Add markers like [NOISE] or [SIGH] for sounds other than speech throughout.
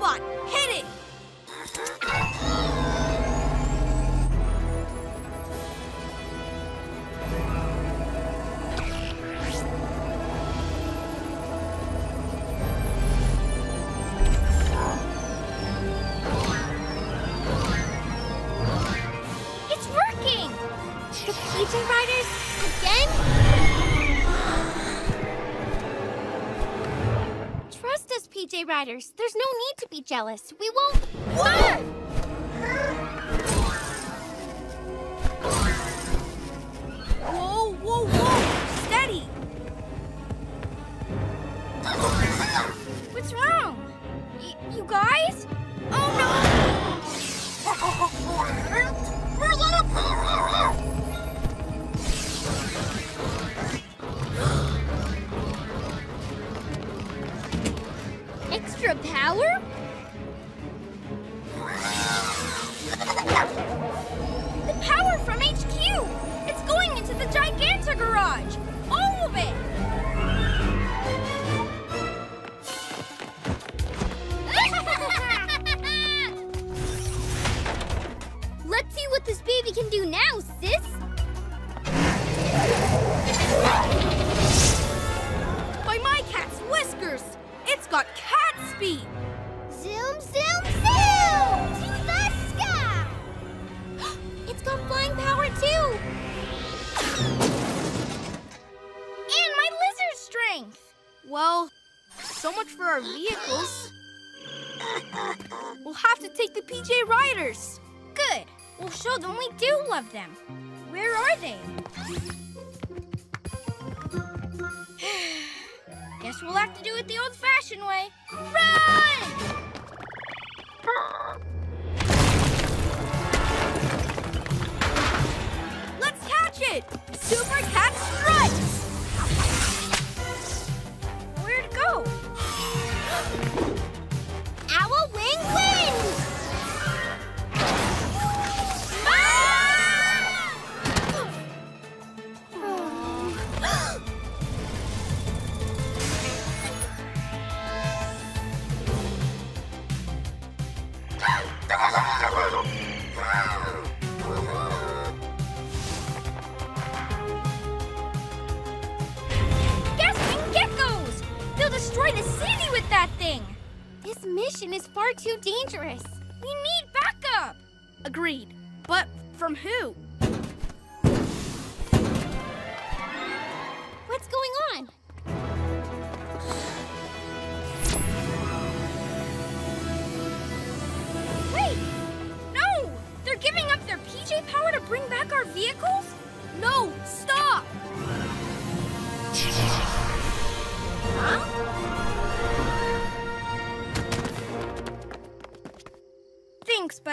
Hit it! It's working! The PJ riders again? Trust us, PJ Riders. There's no need jealous. We won't... What? Whoa, whoa, whoa! Steady! What's wrong? Y you guys?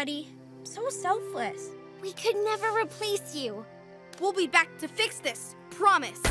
buddy. So selfless. We could never replace you. We'll be back to fix this. Promise.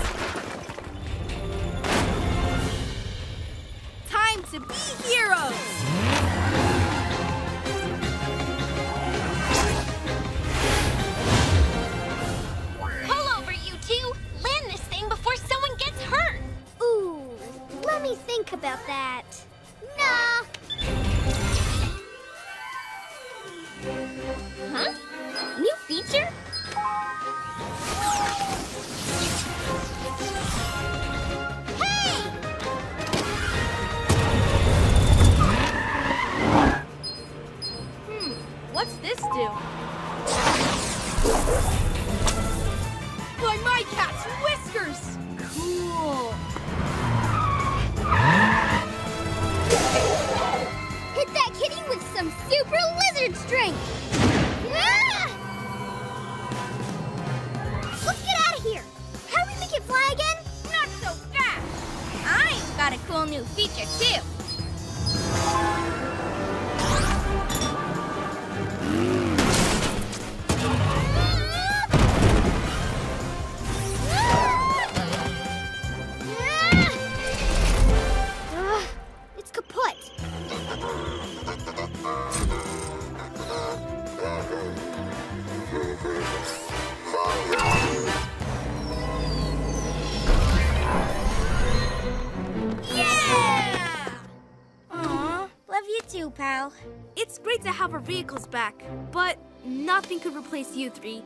Our vehicles back, but nothing could replace you three.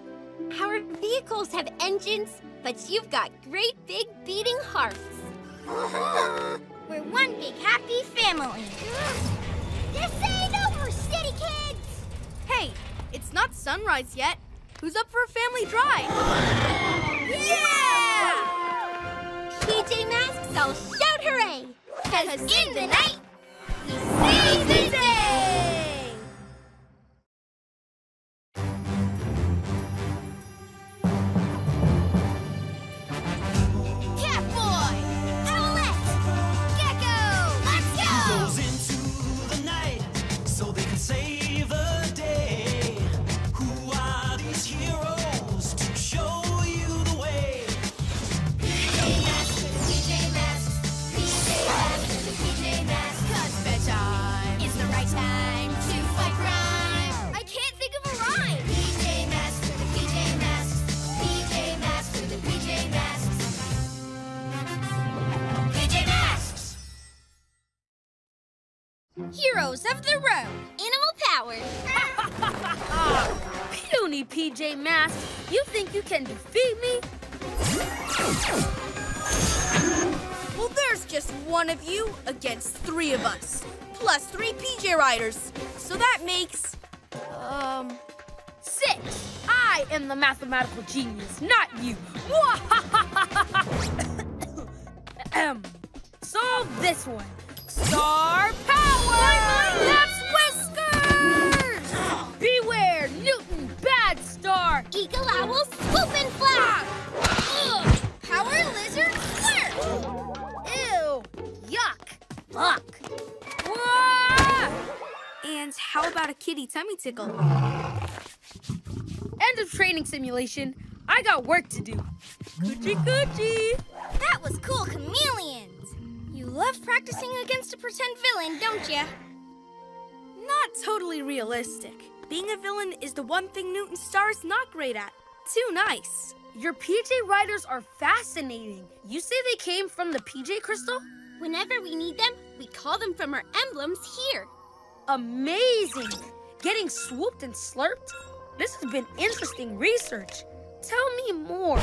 Our vehicles have engines, but you've got great mathematical genius, not you! Ahem. Solve this one. Star power! Whiskers! Beware, Newton, bad star! Eagle owl swoop and. Ugh. Power lizard flirt. Ew! Yuck! Luck! And how about a kitty tummy tickle? End of training simulation. I got work to do. Coochie coochie! That was cool, chameleons. You love practicing against a pretend villain, don't you? Not totally realistic. Being a villain is the one thing Newton Star is not great at. Too nice. Your PJ Riders are fascinating. You say they came from the PJ Crystal? Whenever we need them, we call them from our emblems here. Amazing! Getting swooped and slurped? This has been interesting research. Tell me more.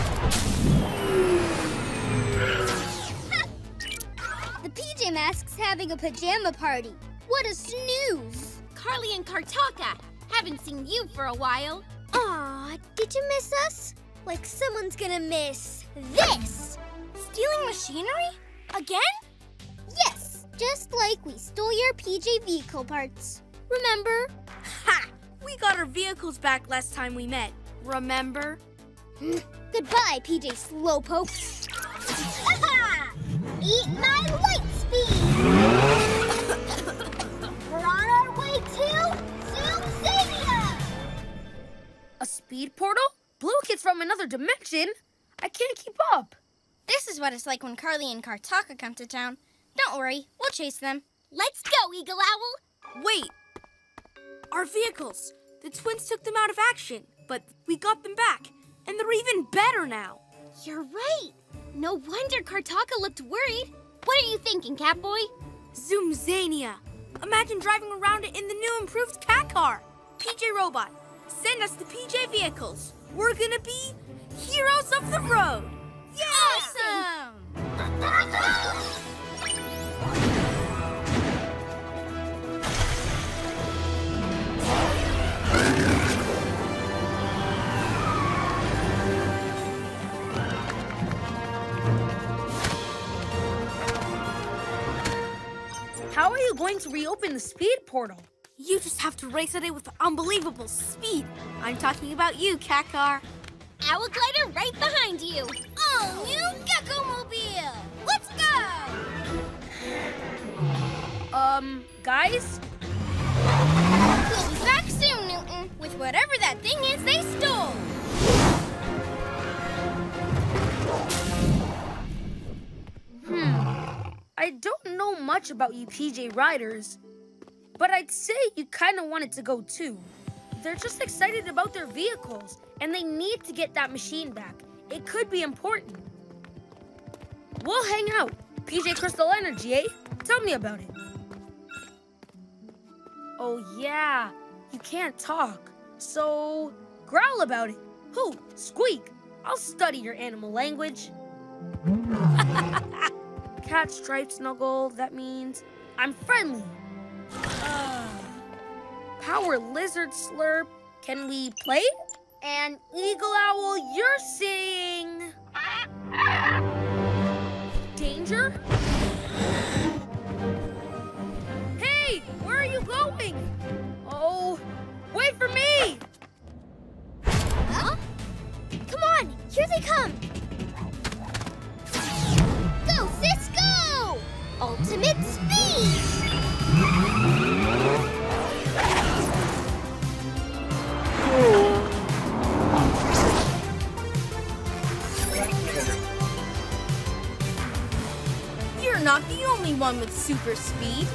The PJ Masks having a pajama party. What a snooze. Carly and Kartaka, haven't seen you for a while. Aw, did you miss us? Like someone's gonna miss this. Stealing machinery? Again? Yes, just like we stole your PJ vehicle parts. Remember? Ha! We got our vehicles back last time we met. Remember? [GASPS] Goodbye, PJ Slowpoke. [LAUGHS] Eat my light speed! [LAUGHS] We're on our way to Zoomzania! A speed portal? Blue Kid's from another dimension? I can't keep up. This is what it's like when Carly and Kartaka come to town. Don't worry, we'll chase them. Let's go, Eagle Owl! Wait! Our vehicles! The twins took them out of action, but we got them back, and they're even better now. You're right. No wonder Kartaka looked worried. What are you thinking, Catboy? Zoomzania! Imagine driving around it in the new improved cat car. PJ Robot, send us the PJ vehicles. We're gonna be heroes of the road. Awesome! [LAUGHS] How are you going to reopen the speed portal? You just have to race at it with unbelievable speed. I'm talking about you, Kakar. car. Owl glider right behind you. All new Gekko Mobile. Let's go! Um, guys? We'll be back soon, Newton, with whatever that thing is they stole. Hmm. I don't know much about you PJ Riders, but I'd say you kind of wanted to go too. They're just excited about their vehicles, and they need to get that machine back. It could be important. We'll hang out. PJ Crystal Energy, eh? Tell me about it. Oh, yeah. You can't talk. So, growl about it. Who? Squeak. I'll study your animal language. [LAUGHS] Cat stripe snuggle, that means I'm friendly. Uh, power lizard slurp, can we play? And eagle owl, you're seeing. Danger? Hey, where are you going? Oh, wait for me! Huh? Come on, here they come. Go, Cisco! Ultimate speed! You're not the only one with super speed.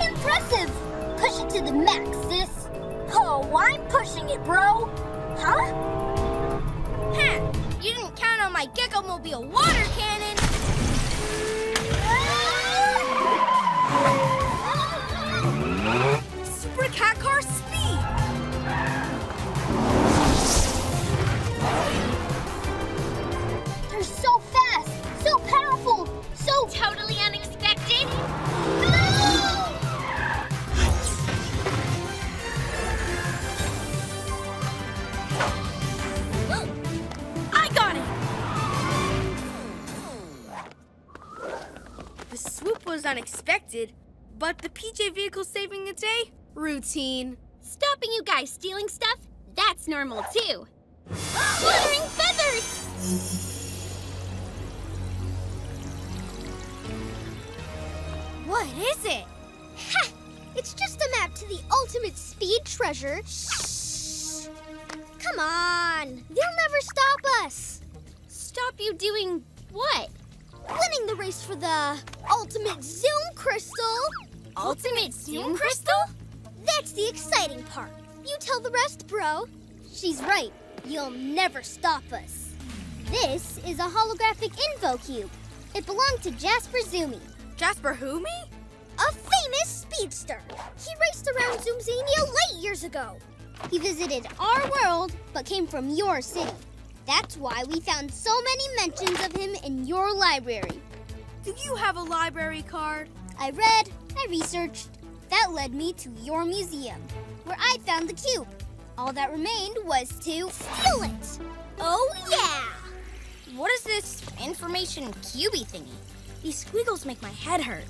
Impressive! Push it to the max, sis. It, bro. Huh? Heh, you didn't count on my Gekko Mobile water unexpected, but the PJ vehicle saving the day? Routine. Stopping you guys stealing stuff? That's normal too. Fluttering feathers! What is it? Ha! It's just a map to the ultimate speed treasure. Come on! They'll never stop us! Stop you doing what? Winning the race for the ultimate zoom crystal! Ultimate Zoom Crystal? That's the exciting part. You tell the rest, bro. She's right. You'll never stop us. This is a holographic info cube. It belonged to Jasper Zoomy, Jasper who me? a famous speedster. He raced around Zoomzania late years ago. He visited our world, but came from your city. That's why we found so many mentions of him in your library. Do you have a library card? I read, I researched. That led me to your museum, where I found the cube. All that remained was to steal it. Oh, yeah! What is this information cubey thingy? These squiggles make my head hurt.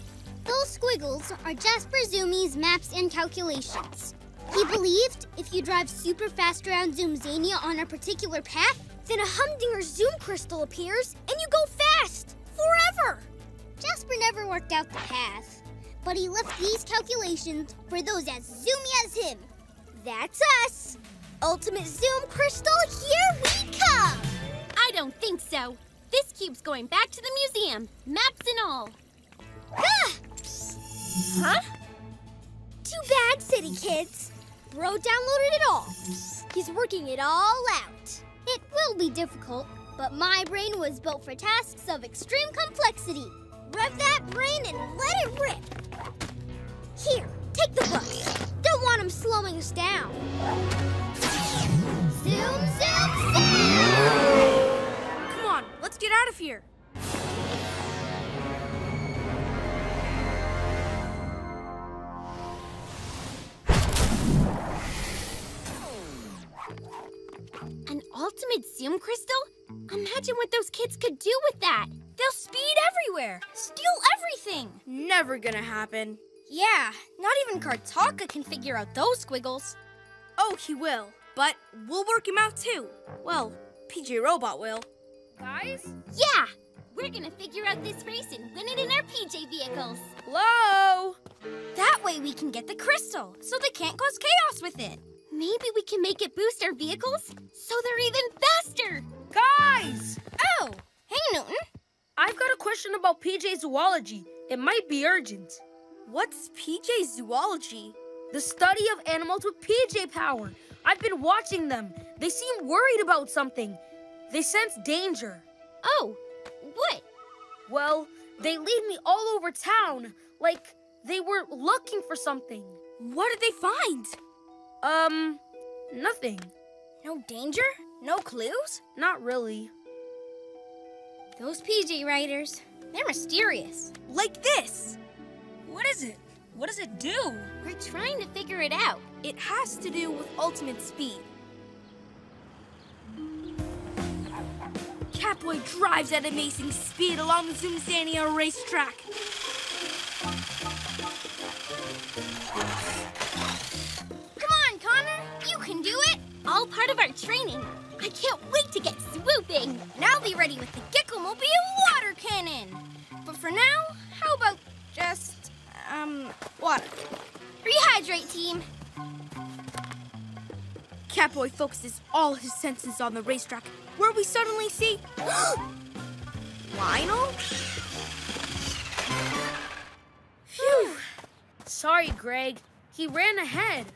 Those squiggles are Jasper Zoomy's maps and calculations. He believed if you drive super fast around Zoomzania on a particular path, then a Humdinger Zoom crystal appears and you go fast forever. Jasper never worked out the path, but he left these calculations for those as zoomy as him. That's us. Ultimate Zoom Crystal, here we come. I don't think so. This cube's going back to the museum, maps and all. Ah! Huh? Too bad, City Kids. Bro downloaded it all. He's working it all out. It will be difficult, but my brain was built for tasks of extreme complexity. Rev that brain and let it rip. Here, take the book. Don't want him slowing us down. Zoom, zoom, zoom! Come on, let's get out of here. Ultimate zoom crystal? Imagine what those kids could do with that. They'll speed everywhere, steal everything. Never gonna happen. Yeah, not even Kartaka can figure out those squiggles. Oh, he will. But we'll work him out too. Well, PJ Robot will. Guys? Yeah, we're gonna figure out this race and win it in our PJ vehicles. Hello? That way we can get the crystal, so they can't cause chaos with it. Maybe we can make it boost our vehicles so they're even faster. Guys! Oh, hey Newton. I've got a question about PJ zoology. It might be urgent. What's PJ Zoology? The study of animals with PJ power. I've been watching them. They seem worried about something. They sense danger. Oh, what? Well, they lead me all over town, like they were looking for something. What did they find? Um, nothing. No danger? No clues? Not really. Those PJ Riders, they're mysterious. Like this. What is it? What does it do? We're trying to figure it out. It has to do with ultimate speed. Catboy drives at amazing speed along the Zoomzania racetrack. Can do it. All part of our training. I can't wait to get swooping. Now be ready with the Gekko-mobile water cannon. But for now, how about just, um, water? Rehydrate, team. Catboy focuses all his senses on the racetrack, where we suddenly see [GASPS] Lionel. Phew. Sorry, Greg. He ran ahead.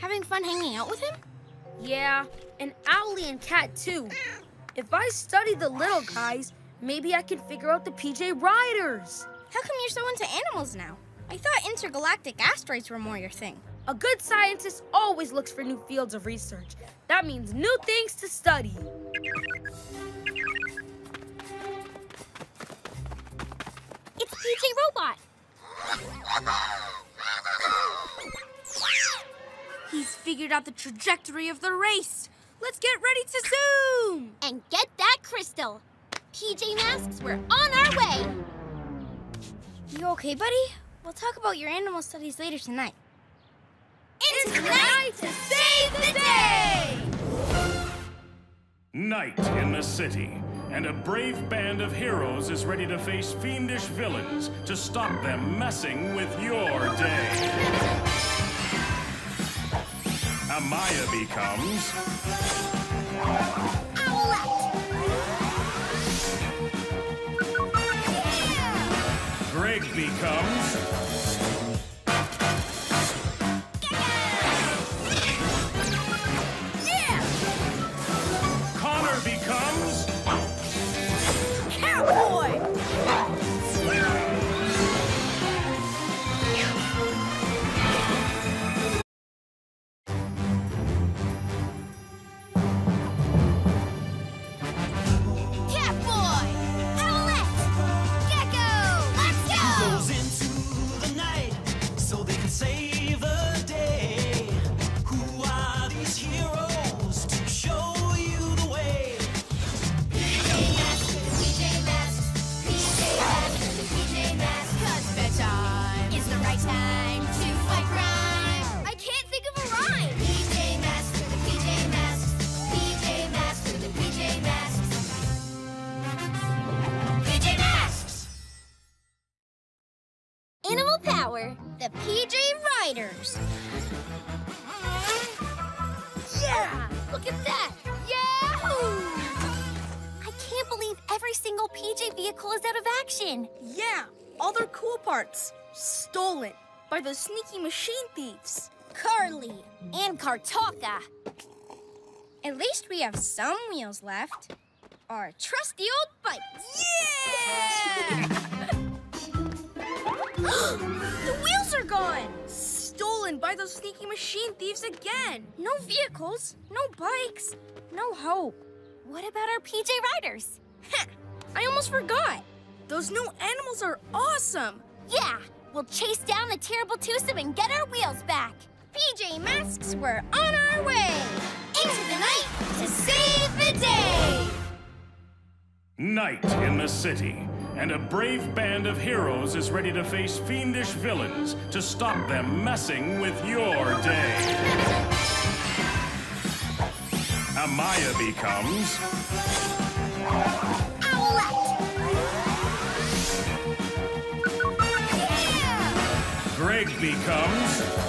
Having fun hanging out with him? Yeah, and Owlie and Cat too. If I study the little guys, maybe I can figure out the PJ Riders. How come you're so into animals now? I thought intergalactic asteroids were more your thing. A good scientist always looks for new fields of research. That means new things to study. It's PJ Robot. [LAUGHS] He's figured out the trajectory of the race. Let's get ready to zoom! And get that crystal. PJ Masks, we're on our way. You okay, buddy? We'll talk about your animal studies later tonight. Into the night to save the day! Night in the city, and a brave band of heroes is ready to face fiendish villains to stop them messing with your day. Amaya becomes Greg becomes parts stolen by the sneaky machine thieves. Carly and Kartaka. At least we have some wheels left. Our trusty old bike. Yeah! [GASPS] the wheels are gone. Stolen by those sneaky machine thieves again. No vehicles, no bikes, no hope. What about our PJ Riders? I almost forgot. Those new animals are awesome. Yeah, we'll chase down the terrible twosome and get our wheels back. PJ Masks, we're on our way. Into the night to save the day. Night in the city, and a brave band of heroes is ready to face fiendish villains to stop them messing with your day. Amaya becomes Greg becomes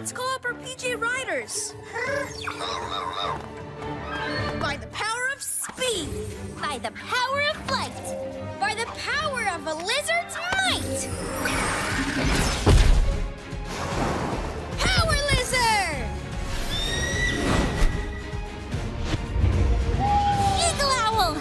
Let's call up our PJ Riders. By the power of speed. By the power of flight. By the power of a lizard's might. Power Lizard! Eagle Owl!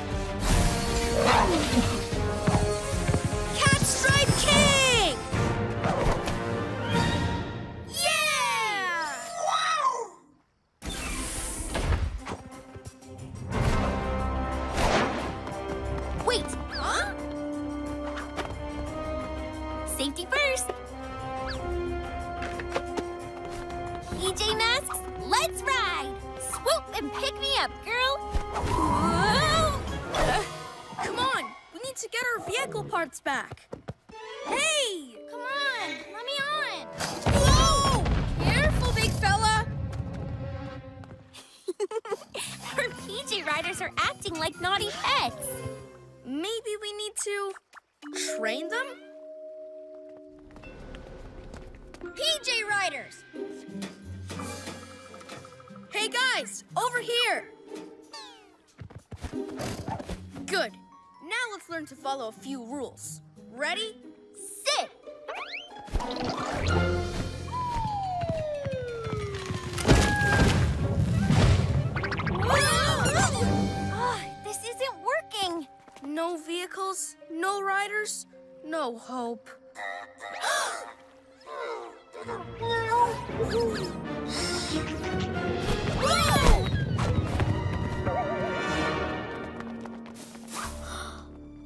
No hope. [GASPS]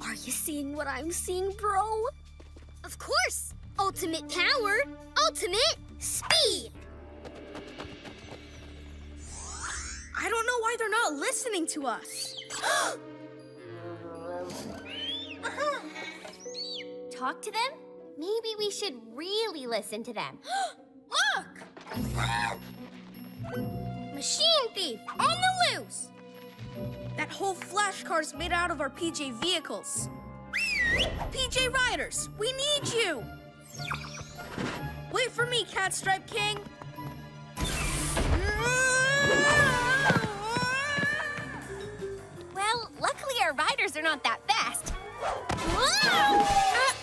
Are you seeing what I'm seeing, bro? Of course! Ultimate power, ultimate speed! I don't know why they're not listening to us. [GASPS] Uh-huh. Talk to them? Maybe we should really listen to them. [GASPS] Look! Machine thief on the loose! That whole flash car's made out of our PJ vehicles. PJ Riders, we need you! Wait for me, Cat Stripe King! Well, luckily our riders are not that fast. Whoa! Uh,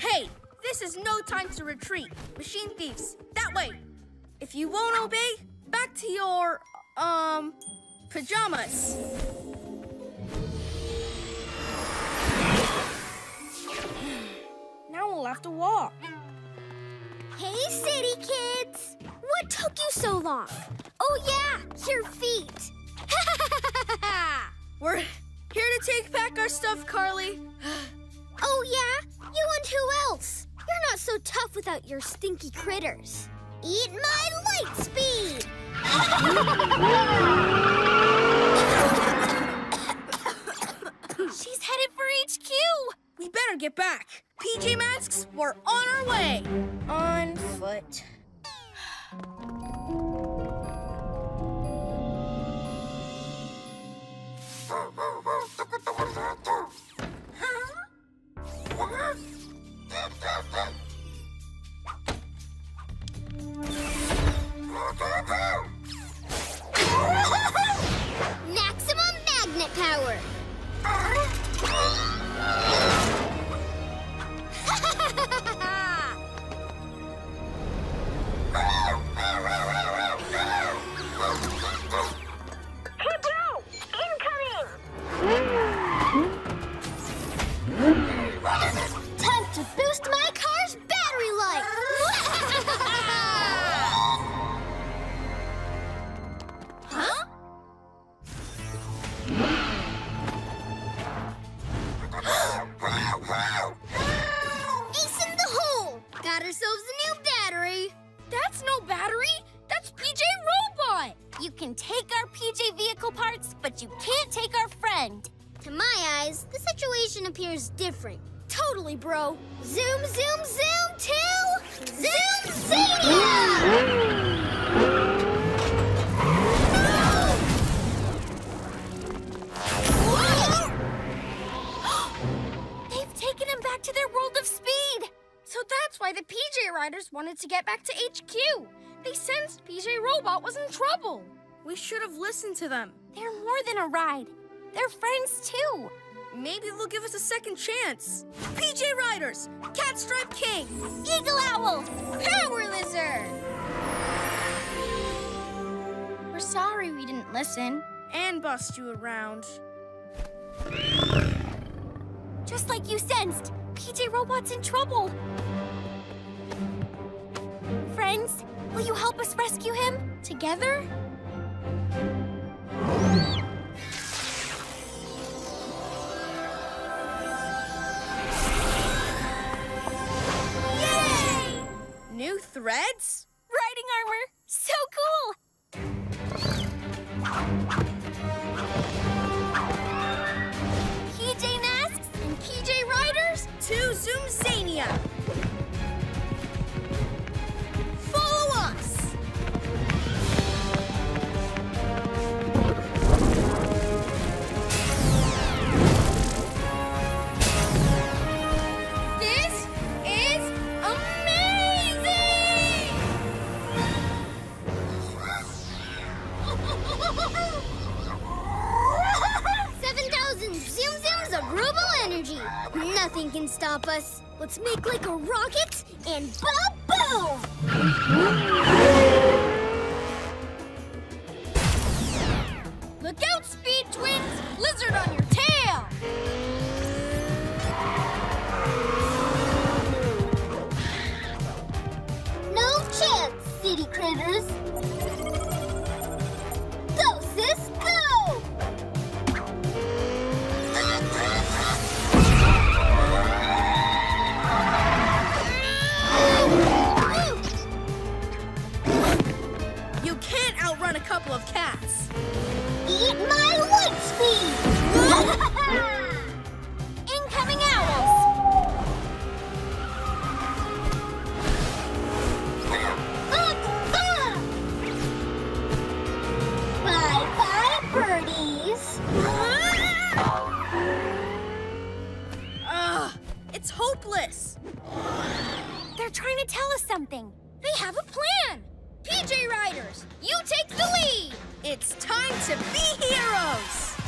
Hey, this is no time to retreat. Machine thieves, that way. If you won't obey, back to your, um, pajamas. Now we'll have to walk. Hey, city kids! What took you so long? Oh, yeah, your feet. We're here to take back our stuff, Carly. Oh, yeah? You and who else? You're not so tough without your stinky critters. Eat my light speed! She's headed for HQ. We better get back. PJ Masks, we're on our way. On foot. [GASPS] [LAUGHS] Maximum magnet power! [LAUGHS] boost my car's battery life! [LAUGHS] Huh? [GASPS] Ace in the hole! Got ourselves a new battery! That's no battery. That's PJ Robot. You can take our PJ vehicle parts but you can't take our friend. To my eyes, the situation appears different. Totally, bro. Zoom, zoom, zoom to Zoom [GASPS] They've taken him back to their world of speed. So that's why the PJ Riders wanted to get back to HQ. They sensed PJ Robot was in trouble. We should have listened to them. They're more than a ride. They're friends too. Maybe they'll give us a second chance. PJ Riders, Catstripe King, Eagle Owl! Power Lizard! We're sorry we didn't listen. And bust you around. Just like you sensed, PJ Robot's in trouble. Friends, will you help us rescue him? Together? New threads? Riding armor! So cool! PJ Masks And PJ Riders to Zoomzania! Follow Nothing can stop us. Let's make like a rocket and ba-boom! Look out, Speed Twins! Lizard on your tail! No chance, city critters. It's time to be heroes.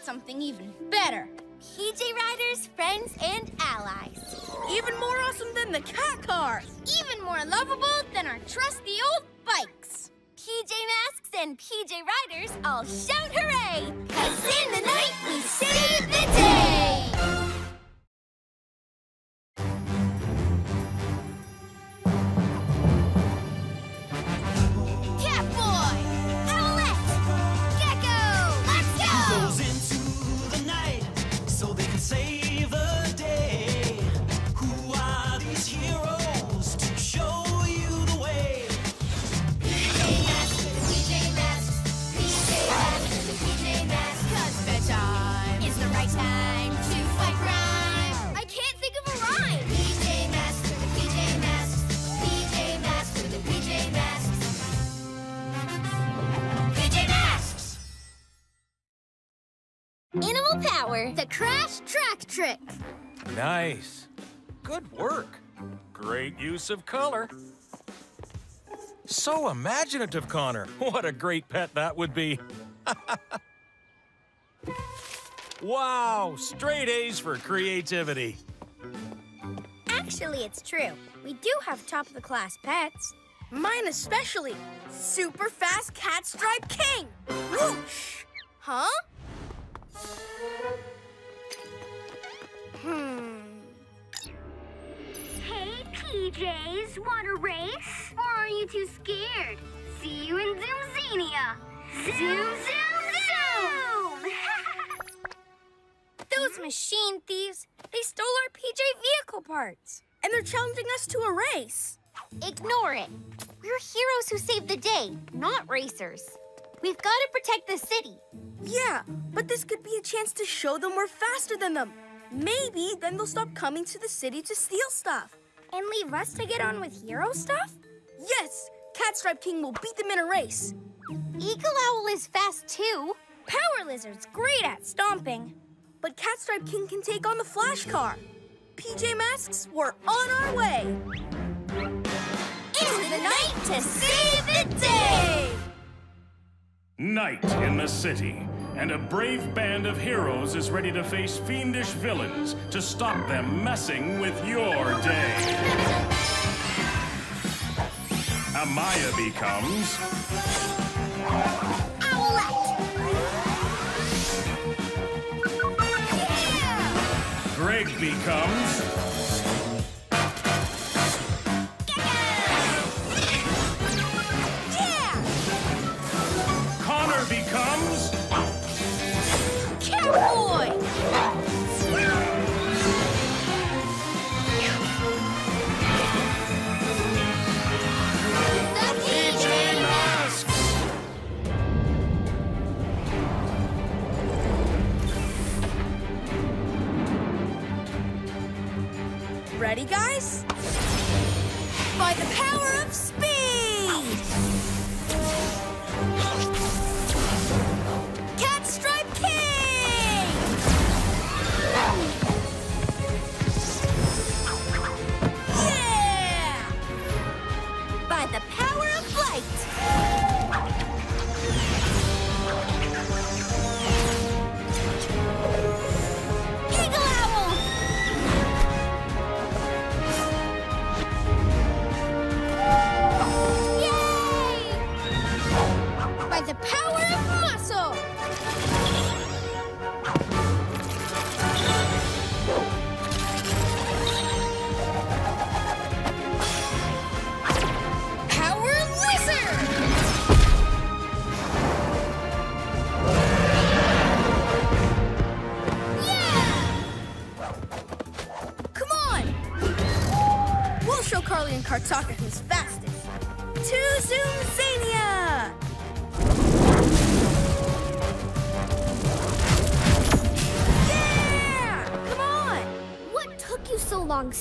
got something even better. PJ Riders, friends, and allies. Even more awesome than the cat car. Even more lovable than our trusty old bikes. PJ Masks and PJ Riders all shout hooray! Cause in the night we save the day! The Crash Track Trick. Nice. Good work. Great use of color. So imaginative, Connor. [LAUGHS] What a great pet that would be. [LAUGHS] wow, straight A's for creativity. Actually, it's true. We do have top of the class pets. Mine especially. Super fast cat stripe King. Whoosh! Huh? Hmm. Hey, PJs, want a race? Or are you too scared? See you in Zoomzania. Zoom, zoom, zoom! [LAUGHS] Those machine thieves, they stole our PJ vehicle parts. And they're challenging us to a race. Ignore it. We're heroes who save the day, not racers. We've got to protect the city. Yeah, but this could be a chance to show them we're faster than them. Maybe then they'll stop coming to the city to steal stuff. And leave us to get on with hero stuff? Yes, Catstripe King will beat them in a race. Eagle Owl is fast too. Power Lizard's great at stomping. But Catstripe King can take on the Flash Car. PJ Masks, we're on our way. Into the night to save the day! Night in the city, and a brave band of heroes is ready to face fiendish villains to stop them messing with your day. Amaya becomes Owlette! Greg becomes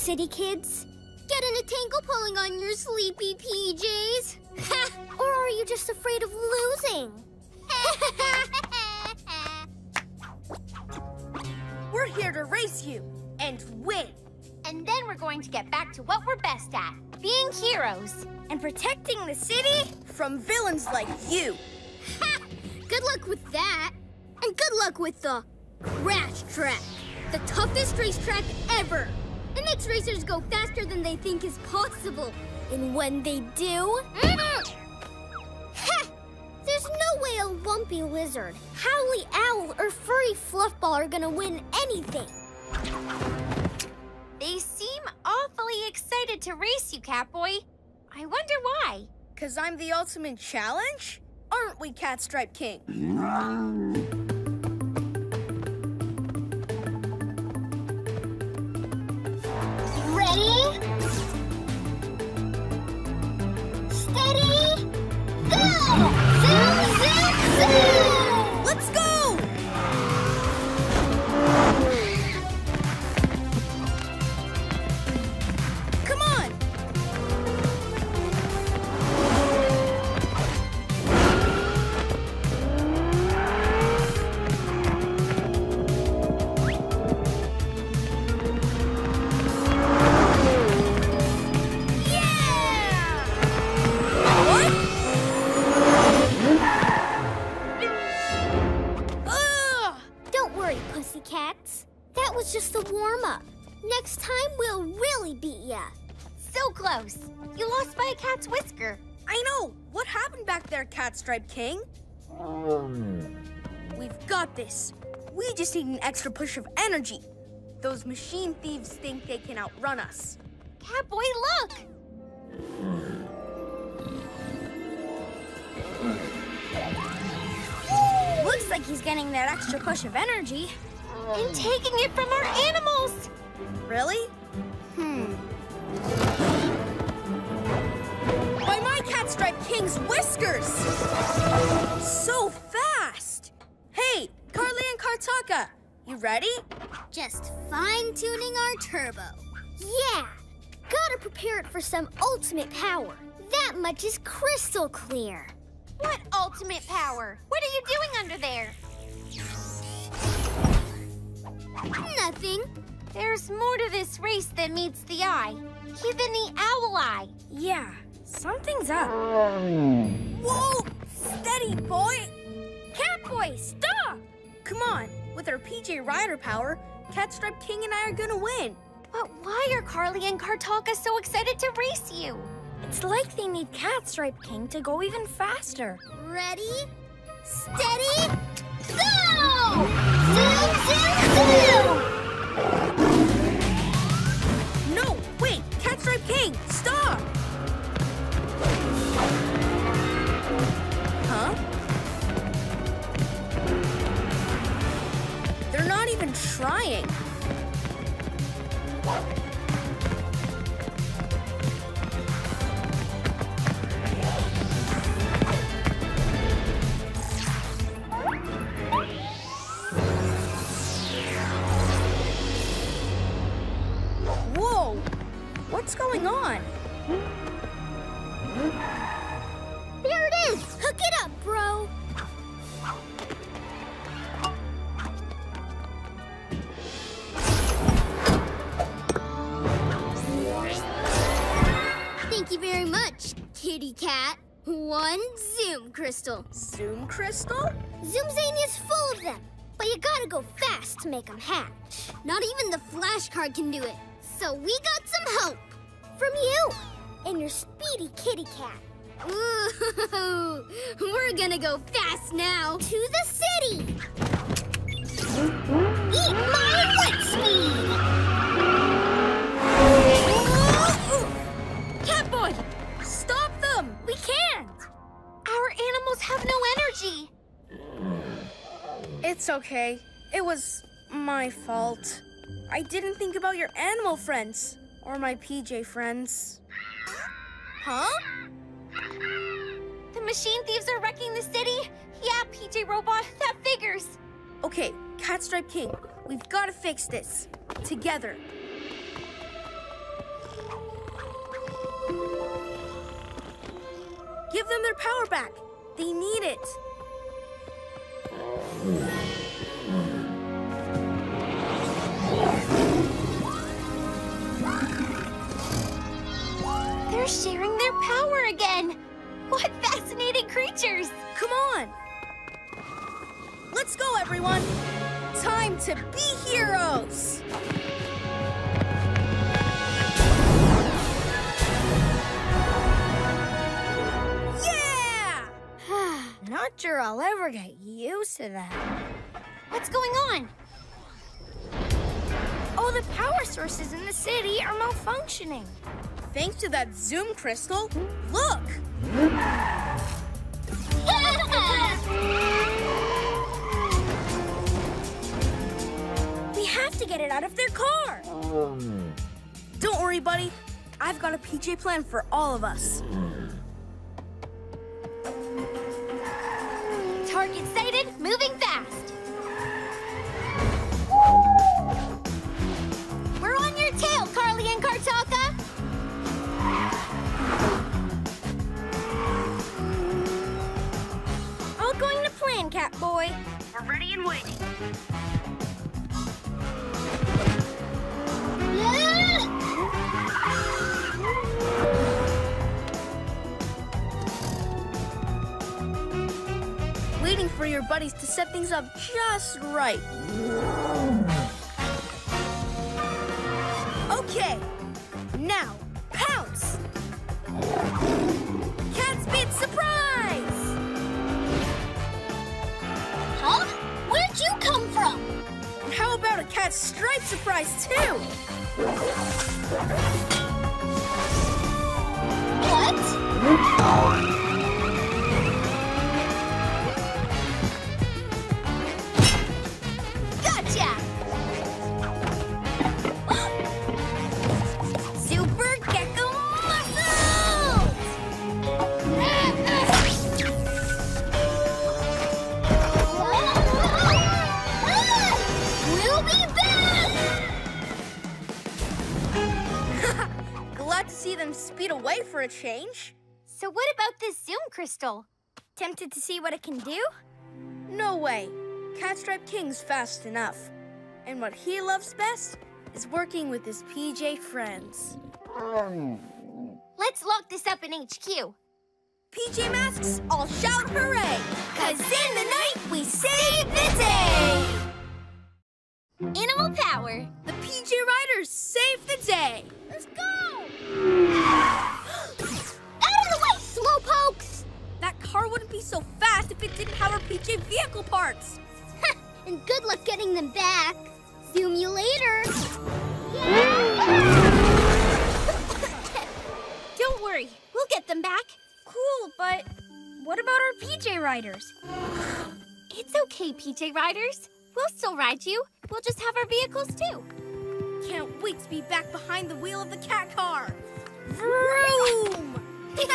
city kids? Getting a tangle pulling on your sleepy PJs? [LAUGHS] Or are you just afraid of losing? [LAUGHS] We're here to race you and win. and then we're going to get back to what we're best at being heroes and protecting the city. From villains like you. [LAUGHS] Good luck with that. And good luck with the Crash Track, the toughest racetrack ever. Racers go faster than they think is possible. And when they do, mm-hmm. [LAUGHS] ha! There's no way a lumpy lizard, howly owl, or furry fluffball are gonna win anything. They seem awfully excited to race you, Catboy. I wonder why. Cause I'm the ultimate challenge? Aren't we, Catstripe King? [LAUGHS] Ready? Steady? Go! Zoom, zoom, zoom! Let's go! There, Catstripe King? We've got this. We just need an extra push of energy. Those machine thieves think they can outrun us. Catboy, look! Looks like he's getting that extra push of energy. And taking it from our animals! Really? Hmm. By my Catstripe King's whiskers! So fast! Hey, Carly and Kartaka, you ready? Just fine-tuning our turbo. Yeah, gotta prepare it for some ultimate power. That much is crystal clear. What ultimate power? What are you doing under there? Nothing. There's more to this race than meets the eye. Even the owl eye. Yeah, something's up. Whoa! Steady, boy! Catboy, stop! Come on, with our PJ Rider power, Catstripe King and I are gonna win. But why are Carly and Kartaka so excited to race you? It's like they need Catstripe King to go even faster. Ready, steady, go! Zoom, zoom, zoom! Even trying. Whoa! What's going on? There it is! Hook it up, bro! Thank you very much, kitty cat. One Zoom crystal. Zoom Crystal? Zoomzania is full of them, but you gotta go fast to make them hatch. Not even the flash car can do it. So we got some hope from you and your speedy kitty cat. Ooh, [LAUGHS] we're gonna go fast now to the city. Eat my wet speed. Catboy! Stop them! We can't! Our animals have no energy. It's okay. It was my fault. I didn't think about your animal friends or my PJ friends. Huh? The machine thieves are wrecking the city? Yeah, PJ Robot, [LAUGHS] that figures. Okay, Catstripe King, we've got to fix this. Together. Them their power back. They need it. They're sharing their power again. What fascinating creatures. Come on. Let's go, everyone. Time to be heroes. Sure I'll ever get used to that. What's going on? Oh, the power sources in the city are malfunctioning. Thanks to that Zoom crystal. Look! [LAUGHS] We have to get it out of their car. Um. Don't worry, buddy. I've got a PJ plan for all of us. Target sighted, moving fast. We're on your tail, Carly and Kartaka. All going to plan, Catboy. We're ready and waiting. For your buddies to set things up just right. Okay, now pounce! Cat speed surprise! Huh? Where'd you come from? How about a cat stripe surprise too? What? Change. So what about this Zoom crystal? Tempted to see what it can do? No way. Catstripe King's fast enough. And what he loves best is working with his PJ friends. Let's lock this up in HQ. PJ Masks, all shout hooray! Cause in the night, we save the day! Animal power. The PJ Riders save the day! Let's go! Slowpokes! That car wouldn't be so fast if it didn't have our PJ vehicle parts. And good luck getting them back. Zoom you later. [LAUGHS] Don't worry, we'll get them back. Cool, but what about our PJ Riders? [SIGHS] It's okay, PJ Riders. We'll still ride you. We'll just have our vehicles too. Can't wait to be back behind the wheel of the cat car. Vroom! Hey!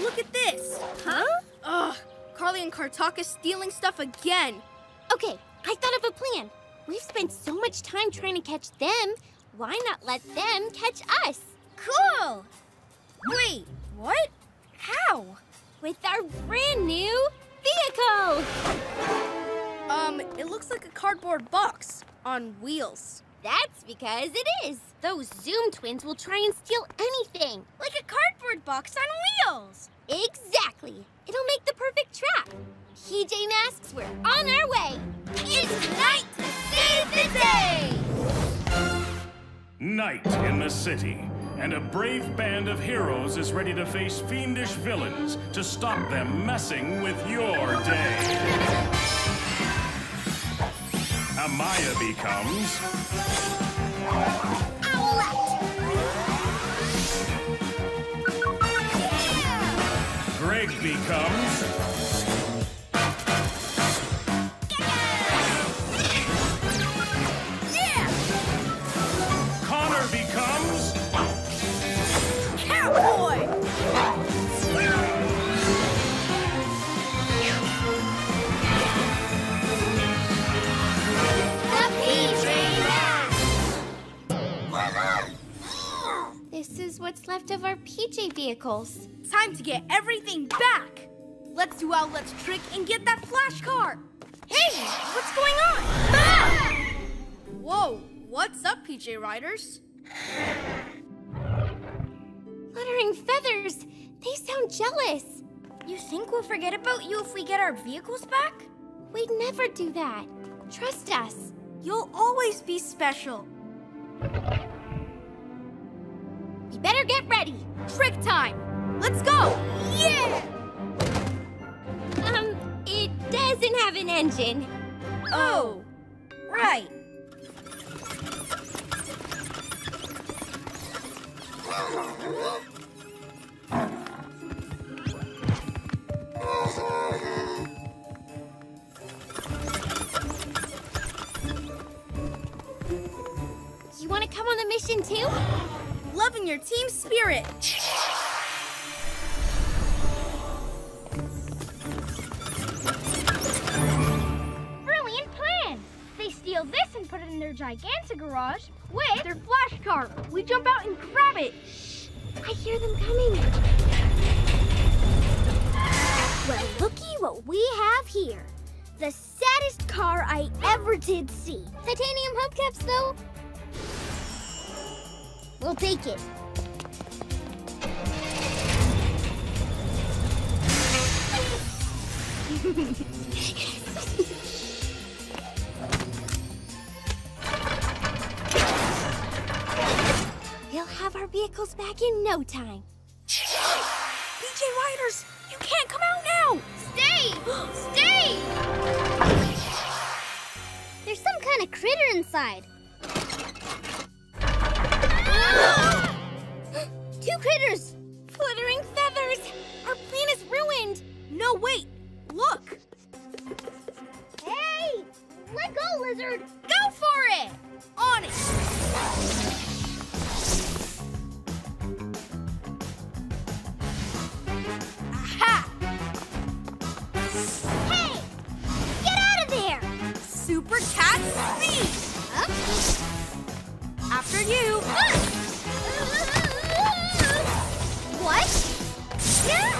Look at this. huh? Ugh, Carly and Kartaka stealing stuff again. Okay, I thought of a plan. We've spent so much time trying to catch them. Why not let them catch us? Cool! Wait, what? How? With our brand new vehicle! Um, it looks like a cardboard box on wheels. That's because it is. Those Zoom twins will try and steal anything. Like a cardboard box on wheels. Exactly. It'll make the perfect trap. PJ Masks, we're on our way. It's night to save the day! Night in the city, and a brave band of heroes is ready to face fiendish villains to stop them messing with your day. Amaya becomes Owlette! Greg becomes what's left of our PJ vehicles. Time to get everything back. Let's do Owlette's trick and get that flash car. Hey, what's going on? Ah! Whoa, what's up, PJ Riders? Fluttering feathers! They sound jealous! You think we'll forget about you if we get our vehicles back? We'd never do that. Trust us. You'll always be special. Better get ready. Trick time. Let's go. Yeah! Um, it doesn't have an engine. Oh, right. You want to come on the mission too? Loving your team spirit. Brilliant plan! They steal this and put it in their gigantic garage with their flash car. We jump out and grab it. I hear them coming. Well, looky what we have here. The saddest car I ever did see. Titanium hubcaps, though. We'll take it. We'll have our vehicles back in no time. PJ Riders, you can't come out now! Stay! Stay! There's some kind of critter inside. [GASPS] Two critters! Fluttering feathers! Our plan is ruined! No, wait! Look! Hey! Let go, lizard! Go for it! On it! Aha! Hey! Get out of there! Super cat speed! Huh? After you! Ah! What? Yeah!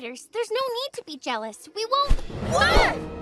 There's no need to be jealous. We won't... Ah!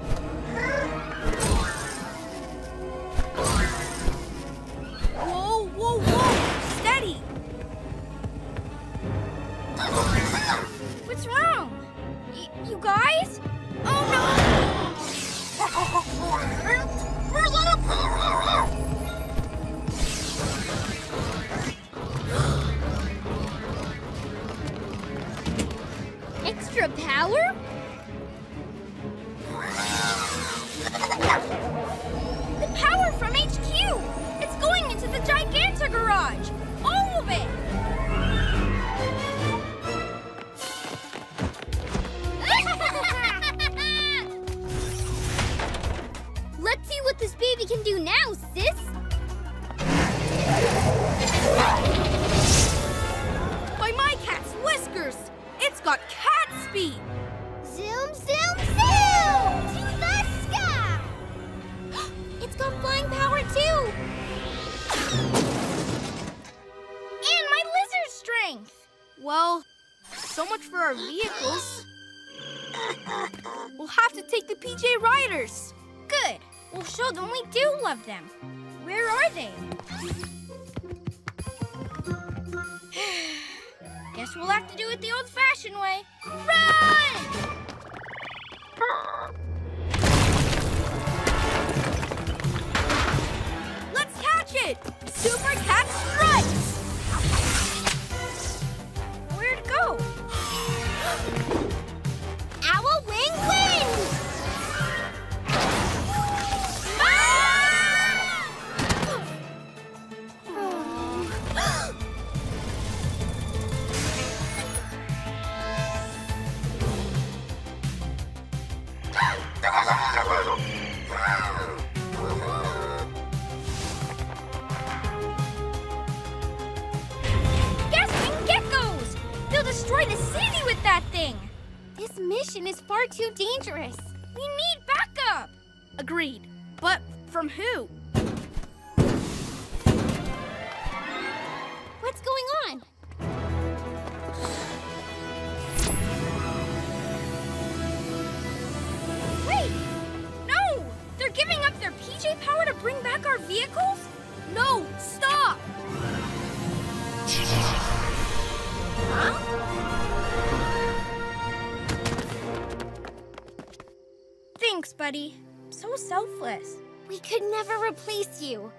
Buddy. So selfless. We could never replace you.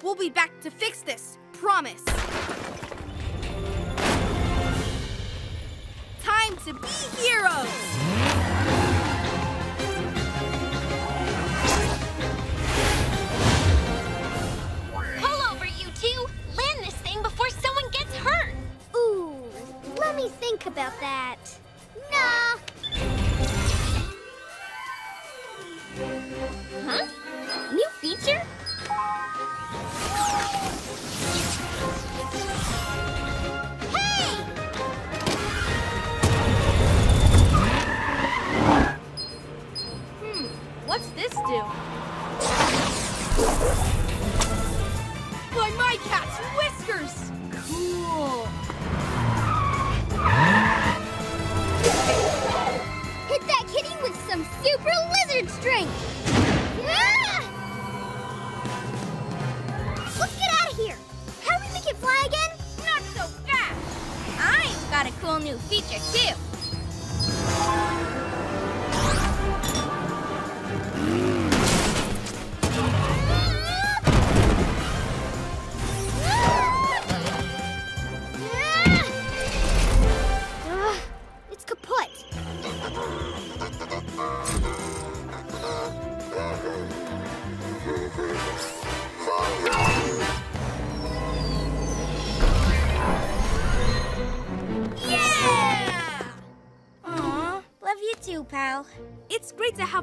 We'll be back to fix this. Promise.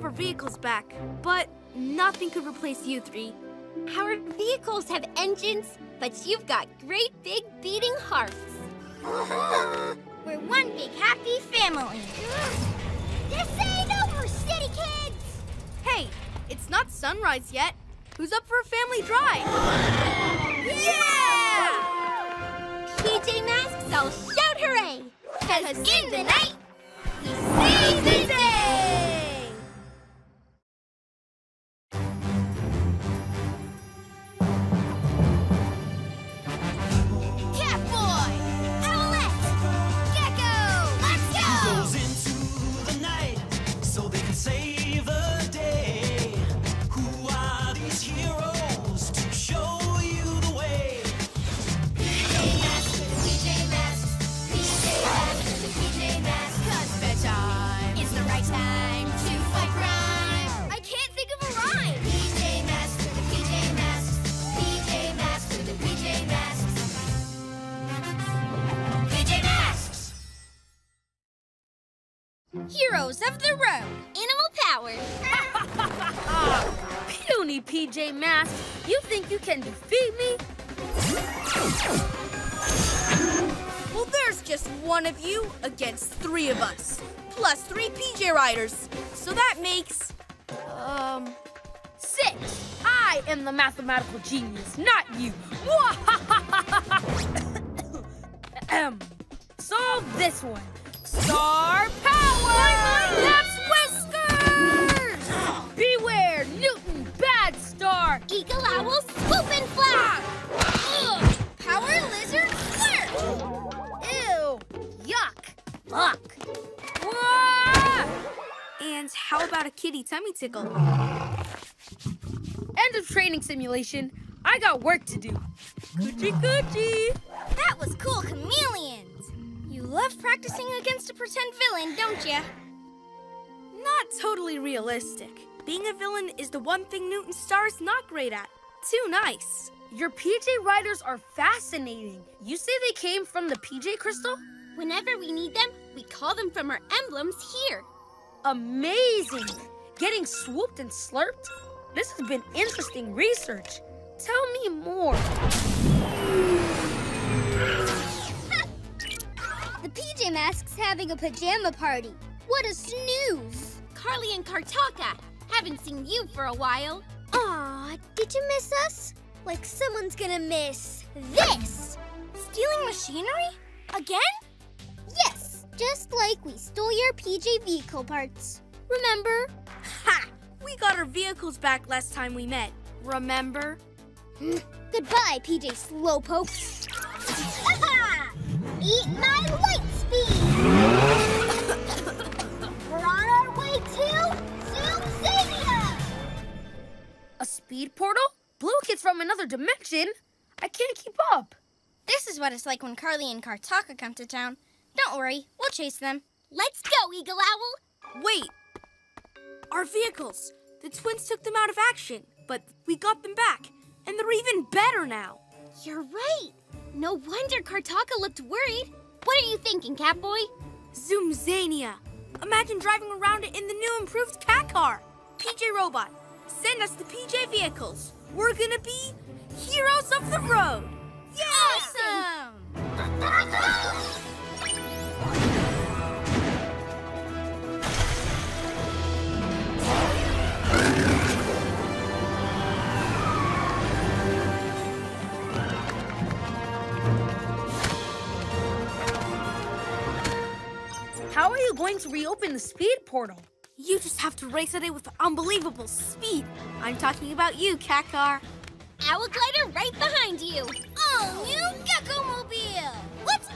Our vehicles back, but nothing could replace you three. Our vehicles have engines, but you've got great genius, not you! [COUGHS] [COUGHS] Ahem. Solve this one. Star power! that's whiskers! Beware, Newton, bad star! Eagle owl swoop and fly! Ah. Ugh, Power lizard flirt! Ew! Yuck! Luck! And how about a kitty tummy tickle? End of training simulation. I got work to do. Coochie coochie! That was cool chameleons! You love practicing against a pretend villain, don't you? Not totally realistic. Being a villain is the one thing Newton Star is not great at. Too nice. Your PJ Riders are fascinating. You say they came from the PJ Crystal? Whenever we need them, we call them from our emblems here. Amazing! Getting swooped and slurped? This has been interesting research. Tell me more. [LAUGHS] The PJ Masks having a pajama party. What a snooze. Carly and Kartaka, haven't seen you for a while. Aw, did you miss us? Like someone's gonna miss this. stealing machinery? Again? Yes, just like we stole your PJ vehicle parts. Remember? Ha! We got our vehicles back last time we met. Remember? Hmm. Goodbye, PJ Slowpoke. [LAUGHS] Eat my light speed! [LAUGHS] We're on our way to Zoomzania! A speed portal? Blue Kid's from another dimension? I can't keep up. This is what it's like when Carly and Kartaka come to town. Don't worry, we'll chase them. Let's go, Eagle Owl! Wait! Our vehicles! The twins took them out of action, but we got them back, and they're even better now. You're right. No wonder Kartaka looked worried. What are you thinking, Catboy? Zoomzania! Imagine driving around it in the new improved cat car! PJ Robot, send us the PJ vehicles. We're gonna be heroes of the road! Yeah! Awesome! [LAUGHS] How are you going to reopen the speed portal? You just have to race at it with unbelievable speed. I'm talking about you, Kakar. car. Owl glider right behind you. All new Gekko Mobile. Let's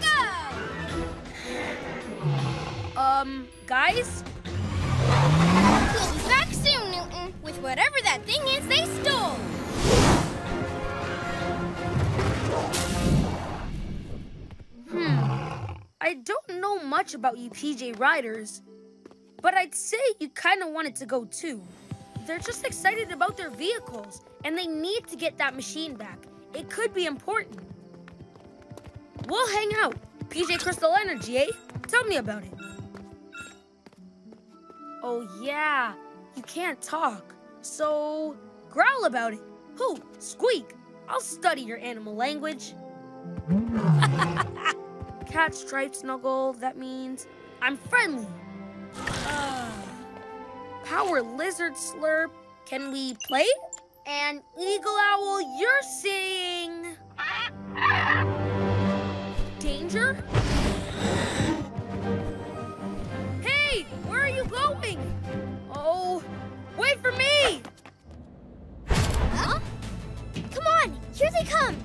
go. Um, guys? We'll be back soon, Newton, with whatever that thing is they stole. Hmm. I don't know much about you PJ Riders, but I'd say you kind of wanted to go too. They're just excited about their vehicles, and they need to get that machine back. It could be important. We'll hang out. PJ Crystal Energy, eh? Tell me about it. Oh, yeah. You can't talk. So, growl about it. Who? Squeak. I'll study your animal language. [LAUGHS] Cat stripe snuggle, that means I'm friendly. Uh, power lizard slurp, can we play? And eagle owl, you're seeing... Danger? Going? Oh, wait for me! Huh? Come on, here they come!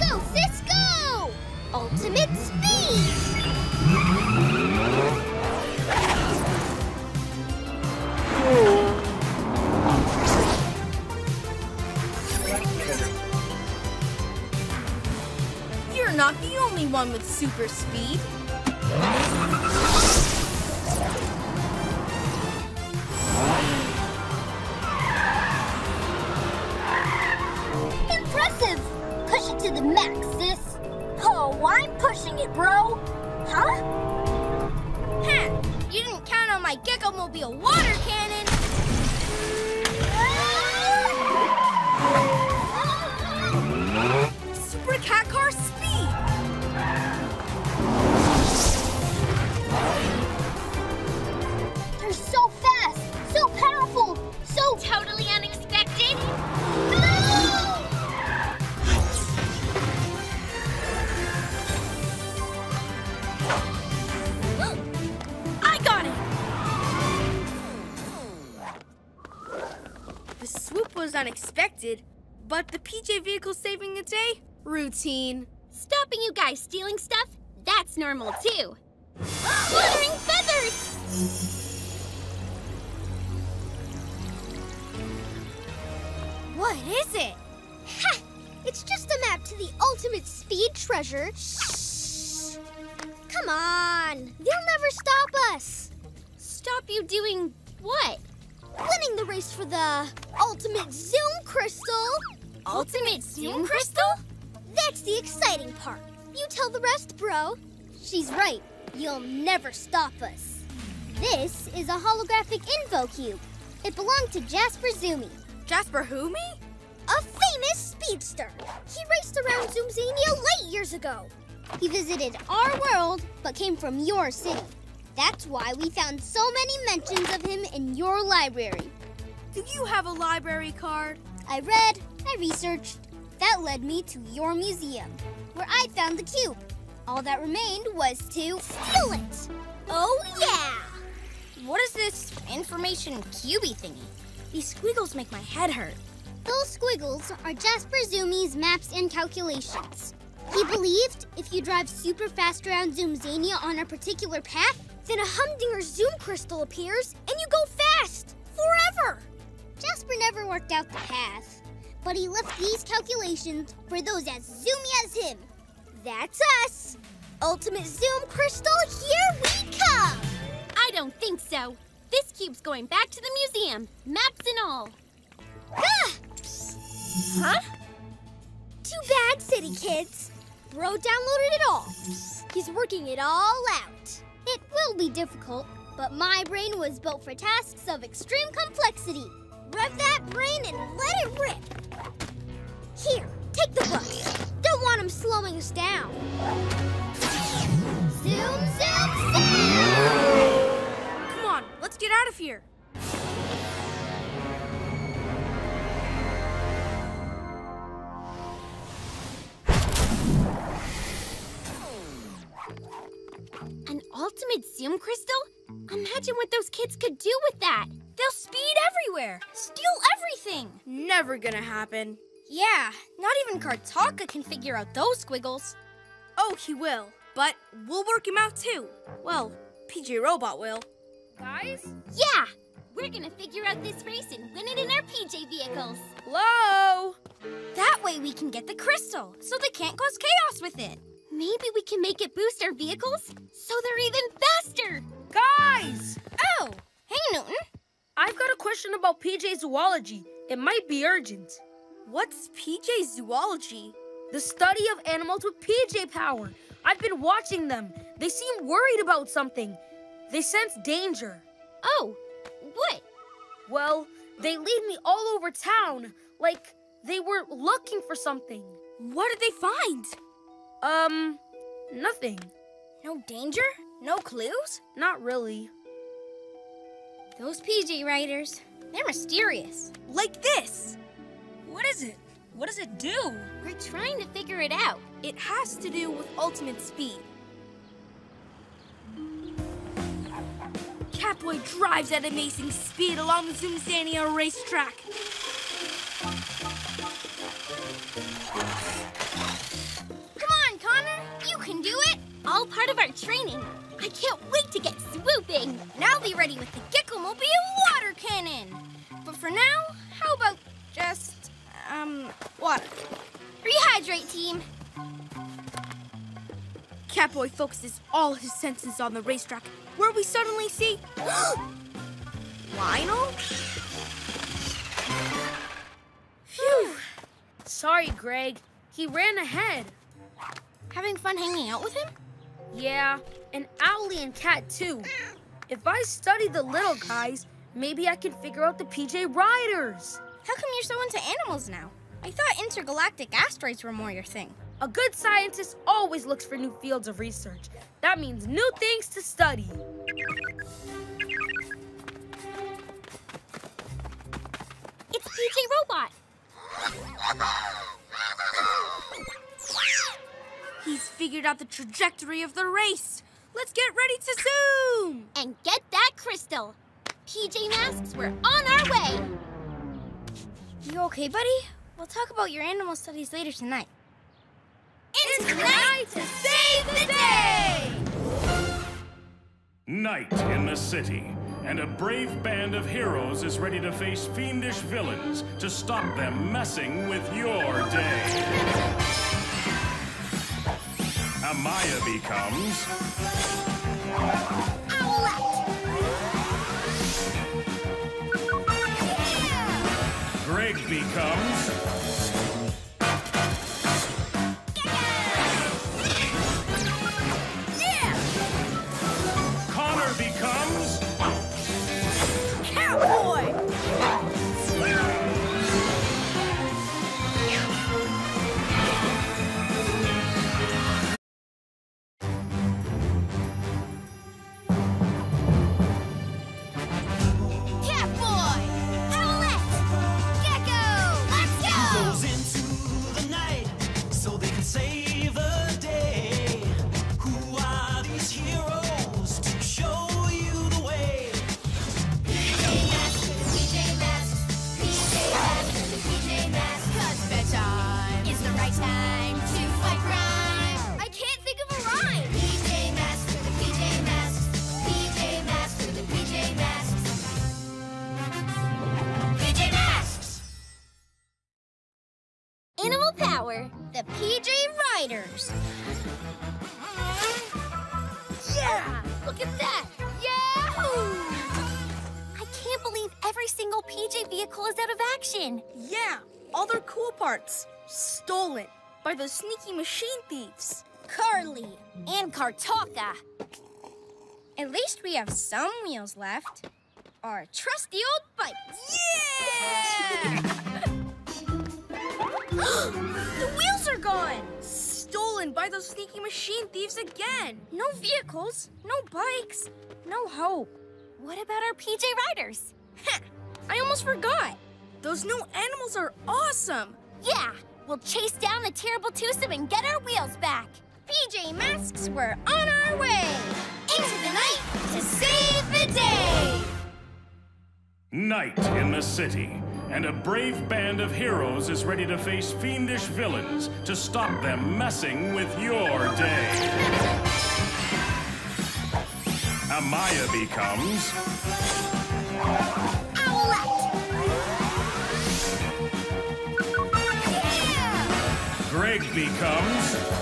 Go, sis, go! Ultimate speed! You're not the only one with super speed. Impressive! Push it to the max, sis. Oh, I'm pushing it, bro. Huh? Ha! You didn't count on my Gekko Mobile water cannon. Was unexpected, but the PJ vehicle saving the day? Routine. Stopping you guys stealing stuff? That's normal too. Fluttering feathers! What is it? Ha! It's just a map to the ultimate speed treasure. Come on! They'll never stop us! Stop you doing what? Winning the race for the ultimate Zoom Crystal! Ultimate Zoom Crystal? That's the exciting part. You tell the rest, bro. She's right. You'll never stop us. This is a holographic info cube. It belonged to Jasper Zoomy, Jasper who me? a famous speedster. He raced around Zoomzania late years ago. He visited our world, but came from your city. That's why we found so many mentions of him in your library. Do you have a library card? I read, I researched. That led me to your museum, where I found the cube. All that remained was to steal it. Oh, yeah! What is this information cubey thingy? These squiggles make my head hurt. Those squiggles are Jasper Zoomies maps and calculations. He believed if you drive super fast around Zoomzania on a particular path, then a Humdinger Zoom crystal appears and you go fast forever. Jasper never worked out the path, but he left these calculations for those as zoomy as him. That's us. Ultimate Zoom Crystal, here we come. I don't think so. This cube's going back to the museum, maps and all. Ah! Huh? Too bad, City Kids. Bro downloaded it all. He's working it all out. It will be difficult, but my brain was built for tasks of extreme complexity. Rev that brain and let it rip. Here, take the bus. Don't want him slowing us down. Zoom, zoom, zoom! Come on, let's get out of here. Ultimate zoom crystal? Imagine what those kids could do with that. They'll speed everywhere, steal everything. Never gonna happen. Yeah, not even Kartaka can figure out those squiggles. Oh, he will. But we'll work him out too. Well, PJ Robot will. Guys? Yeah, we're gonna figure out this race and win it in our PJ vehicles. Hello? That way we can get the crystal, so they can't cause chaos with it. Maybe we can make it boost our vehicles so they're even faster. Guys! Oh, hey Newton. I've got a question about PJ zoology. It might be urgent. What's PJ Zoology? The study of animals with PJ power. I've been watching them. They seem worried about something. They sense danger. Oh, what? Well, they lead me all over town, like they were looking for something. What did they find? Um, nothing. No danger? No clues? Not really. Those PJ Riders, they're mysterious. Like this. What is it? What does it do? We're trying to figure it out. It has to do with ultimate speed. Catboy drives at amazing speed along the Zoomzania racetrack. Can do it. All part of our training. I can't wait to get swooping. Now be ready with the Gekko Mobile water cannon. But for now, how about just, um, water? Rehydrate, team. Catboy focuses all his senses on the racetrack, where we suddenly see [GASPS] Lionel. Phew. Sorry, Greg. He ran ahead. Having fun hanging out with him? Yeah, and Owlie and Cat too. If I study the little guys, maybe I can figure out the PJ Riders. How come you're so into animals now? I thought intergalactic asteroids were more your thing. A good scientist always looks for new fields of research. That means new things to study. It's PJ Robot. [LAUGHS] He's figured out the trajectory of the race. Let's get ready to zoom! And get that crystal. PJ Masks, we're on our way. You okay, buddy? We'll talk about your animal studies later tonight. It's tonight to save the day! Night in the city, and a brave band of heroes is ready to face fiendish villains to stop them messing with your day. Amaya becomes Greg becomes action. Yeah, all their cool parts stolen by those sneaky machine thieves. Carly and Kartaka. At least we have some wheels left. Our trusty old bike. Yeah! [GASPS] the wheels are gone! Stolen by those sneaky machine thieves again! No vehicles, no bikes, no hope. What about our PJ Riders? I almost forgot! Those new animals are awesome! Yeah, we'll chase down the terrible twosome and get our wheels back. PJ Masks, we're on our way! Into the night to save the day! Night in the city, and a brave band of heroes is ready to face fiendish villains to stop them messing with your day. Amaya becomes Greg becomes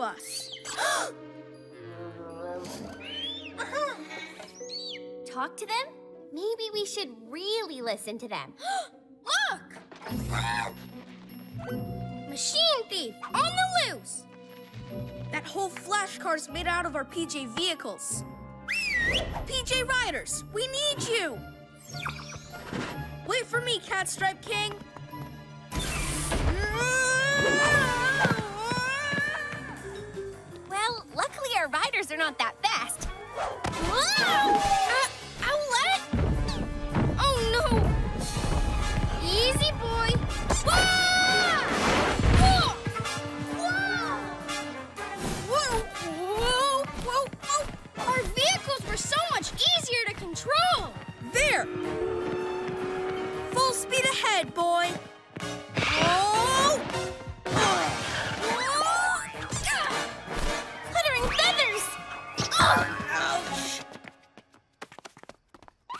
to us. Talk to them? Maybe we should really listen to them. [GASPS] Look! Machine thief on the loose! That whole flash car's made out of our PJ vehicles. PJ Riders, we need you! Wait for me, Cat Stripe King! Our riders are not that fast. Whoa! Uh, Owlette? Oh no! Easy, boy. Whoa! Whoa! Whoa, whoa, whoa, whoa! Our vehicles were so much easier to control. There! Full speed ahead, boy! Oh!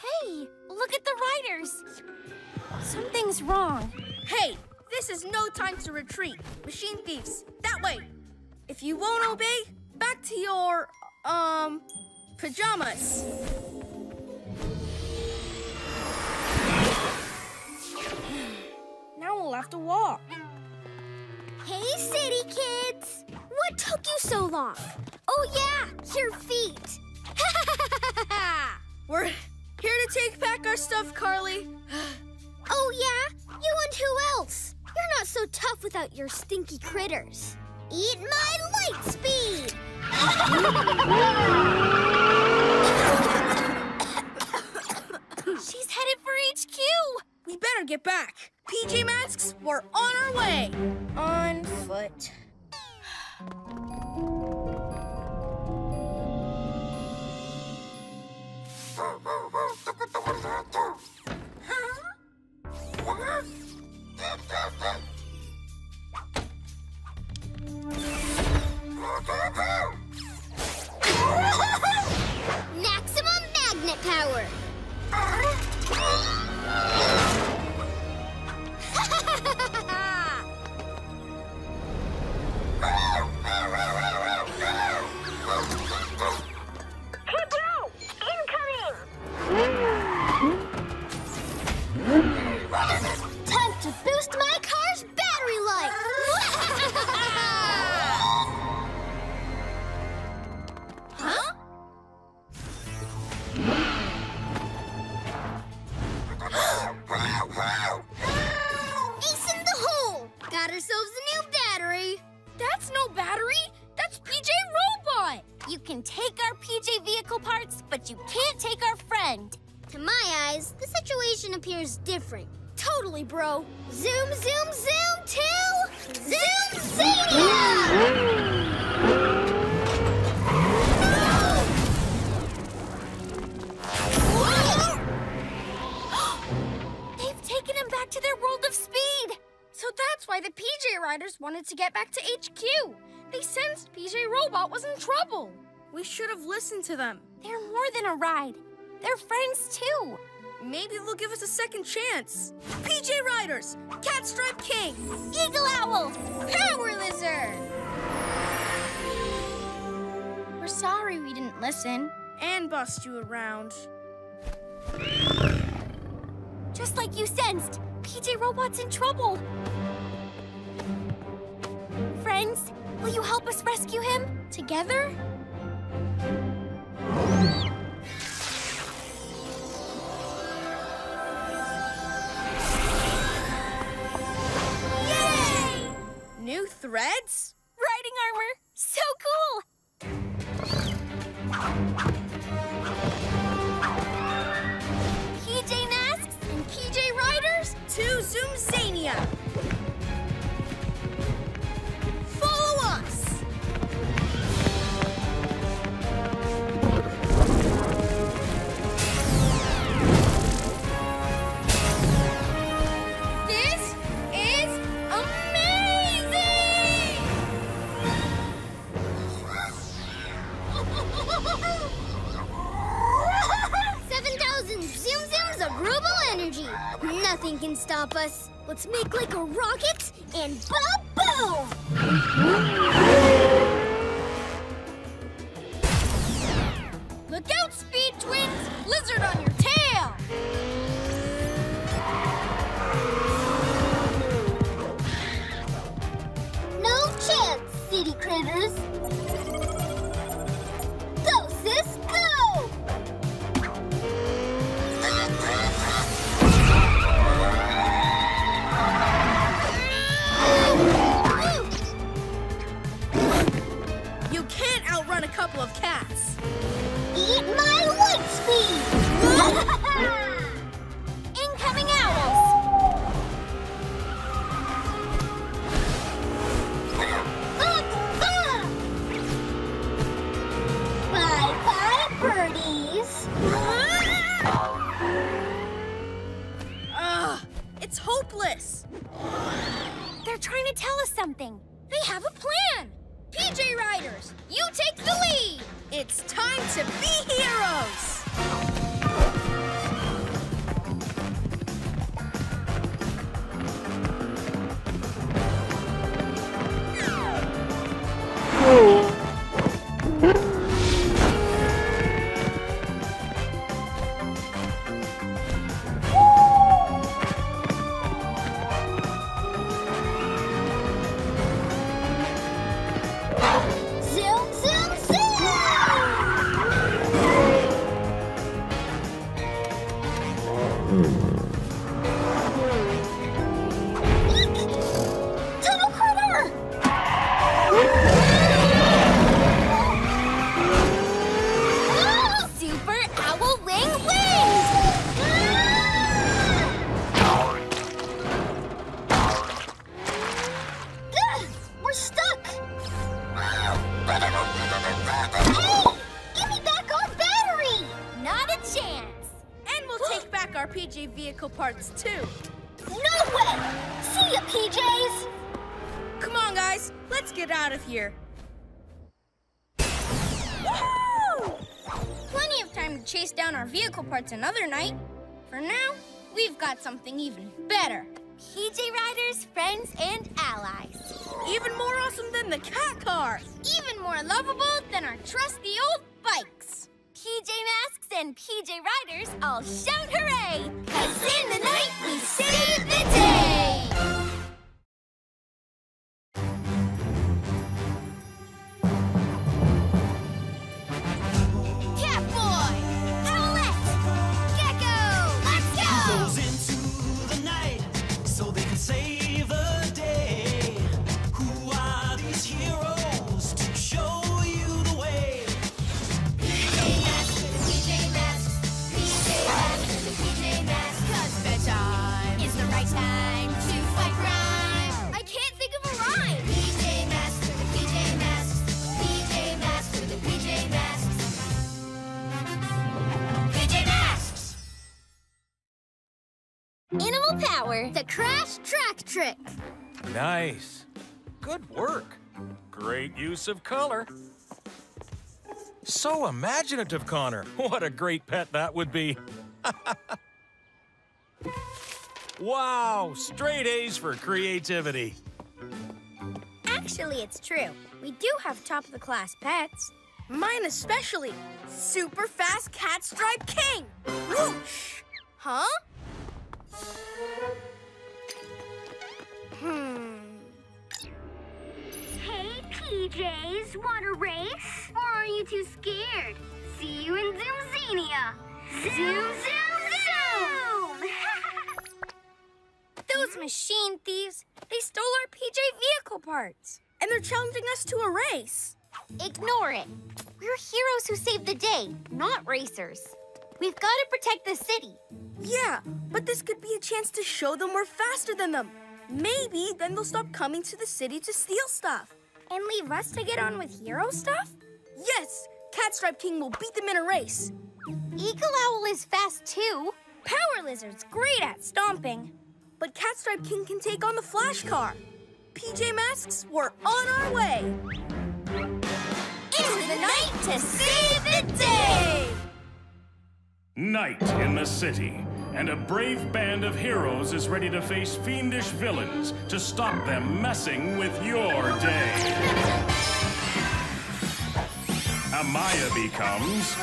Hey, look at the riders. Something's wrong. Hey, this This is no time to retreat. Machine thieves, that way. If you won't obey, back to your, um, pajamas. now we'll have to walk. Hey, city kids! What took you so long? Oh, yeah, your feet. [LAUGHS] We're here to take back our stuff, Carly. oh, yeah? You and who else? You're not so tough without your stinky critters. Eat my light speed! [LAUGHS] She's headed for HQ. We better get back. PJ Masks, we're on our way. On foot. Maximum magnet power! [LAUGHS] [LAUGHS] We should have listened to them. They're more than a ride. They're friends too. Maybe they'll give us a second chance. PJ Riders, Catstripe King, Eagle Owl. Power Lizard. We're sorry we didn't listen. And bust you around. Just like you sensed, PJ Robot's in trouble. Friends, will you help us rescue him? Together? New threads? Riding armor! So cool! PJ Masks And PJ Riders to Zoomzania. Follow Nothing can stop us. Let's make like a rocket and ba-boom! Look out, Speed Twins! Lizard on your tail! No chance, city critters. Couple of cats. Eat my light speed! [LAUGHS] incoming at us! Bye bye, birdies! Ugh, it's hopeless. They're trying to tell us something. They have a plan. PJ Riders, you take the lead. It's time to be heroes. Lovable the old bikes. PJ Masks and PJ Riders all shout hooray! Cause in the night we save The Crash Track Trick. Nice. Good work. Great use of color. So imaginative, Connor. [LAUGHS] What a great pet that would be. [LAUGHS] wow, straight A's for creativity. Actually, it's true. We do have top of the class pets. Mine especially. Super fast cat stripe king. Whoosh! Huh? Hmm. Hey, PJs, want a race? Or are you too scared? See you in Zoomzania! Zoom, zoom, zoom! [LAUGHS] Those machine thieves, they stole our PJ vehicle parts. And they're challenging us to a race. Ignore it. We're heroes who save the day, not racers. We've got to protect the city. Yeah, but this could be a chance to show them we're faster than them. Maybe then they'll stop coming to the city to steal stuff. And leave us to get on with hero stuff? Yes, Catstripe King will beat them in a race. Eagle Owl is fast too. Power Lizard's great at stomping. But Catstripe King can take on the Flash Car. PJ Masks, we're on our way. Into the night to save the day! Night in the city, and a brave band of heroes is ready to face fiendish villains to stop them messing with your day. Amaya becomes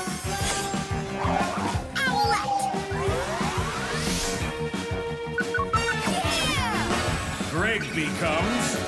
Owlette! Greg becomes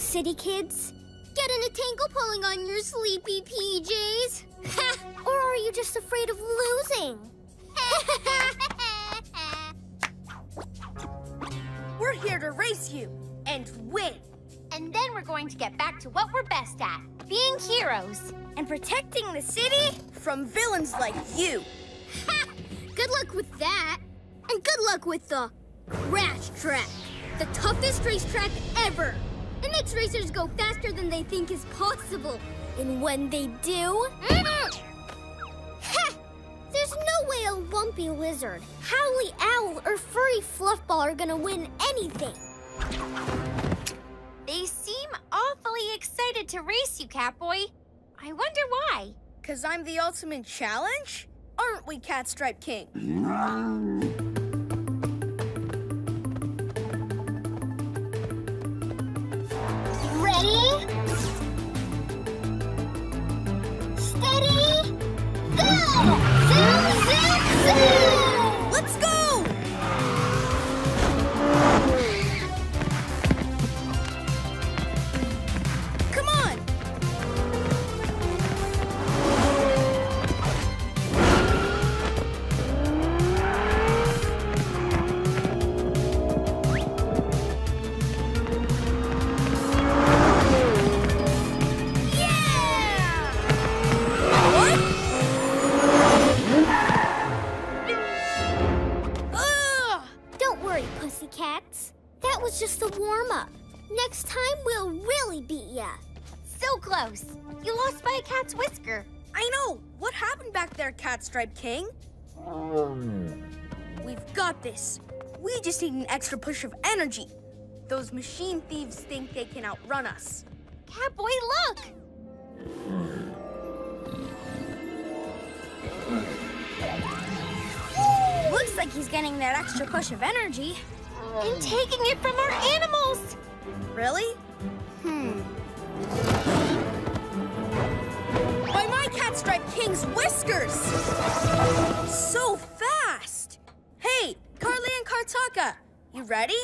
city kids? Get in a tangle pulling on your sleepy PJs? [LAUGHS] or are you just afraid of losing? [LAUGHS] We're here to race you and win. And then we're going to get back to what we're best at being heroes. And protecting the city from villains like you. Ha! [LAUGHS] Good luck with that. And good luck with the Crash Track, the toughest racetrack ever. It makes racers go faster than they think is possible. And when they do, mm-hmm. [LAUGHS] ha! There's no way a lumpy lizard, howly owl, or furry fluffball are gonna win anything. They seem awfully excited to race you, Catboy. I wonder why. Cause I'm the ultimate challenge? Aren't we, Catstripe King? [LAUGHS] Ready? Steady? Go! Zoom, zoom, zoom! That was just a warm-up. Next time, we'll really beat ya. So close. You lost by a cat's whisker. I know. What happened back there, Catstripe King? Um. We've got this. We just need an extra push of energy. Those machine thieves think they can outrun us. Catboy, look! Looks like he's getting that extra push of energy. And taking it from our animals! Really? Hmm. By my Catstripe King's whiskers! So fast! Hey, Carly and Kartaka, you ready?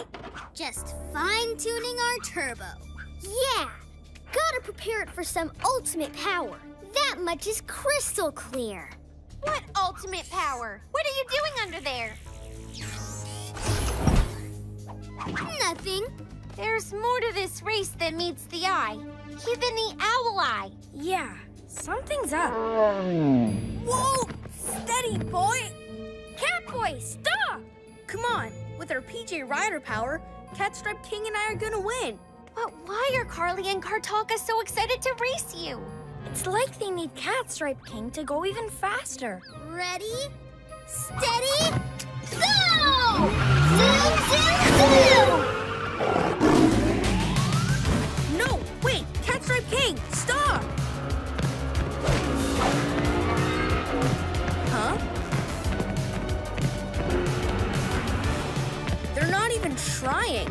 Just fine-tuning our turbo. Yeah! Gotta prepare it for some ultimate power. That much is crystal clear. What ultimate power? What are you doing under there? Nothing. There's more to this race than meets the eye. Even the owl eye. Yeah, something's up. Whoa! Steady, boy! Catboy, stop! Come on, with our PJ Rider power, Catstripe King and I are gonna win. But why are Carly and Kartaka so excited to race you? It's like they need Catstripe King to go even faster. Ready? Steady? Zoom, zoom, zoom! No, wait! Stop! Huh? They're not even trying.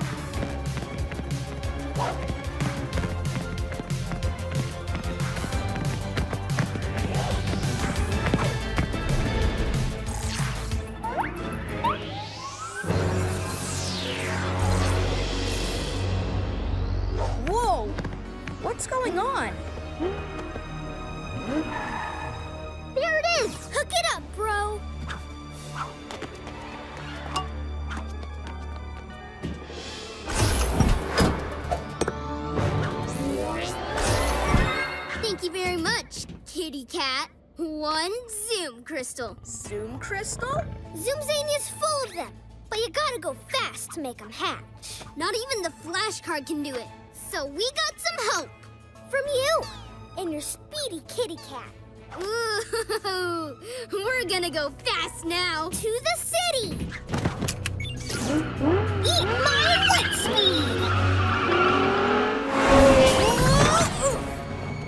What's going on? There it is! Hook it up, bro! Thank you very much, kitty cat. One Zoom Crystal. Zoom Crystal? Zoomzania is full of them, but you gotta go fast to make them hatch. Not even the flash car can do it. So we got some help from you and your speedy kitty cat. Ooh, [LAUGHS] we're gonna go fast now to the city. Eat my wet speed.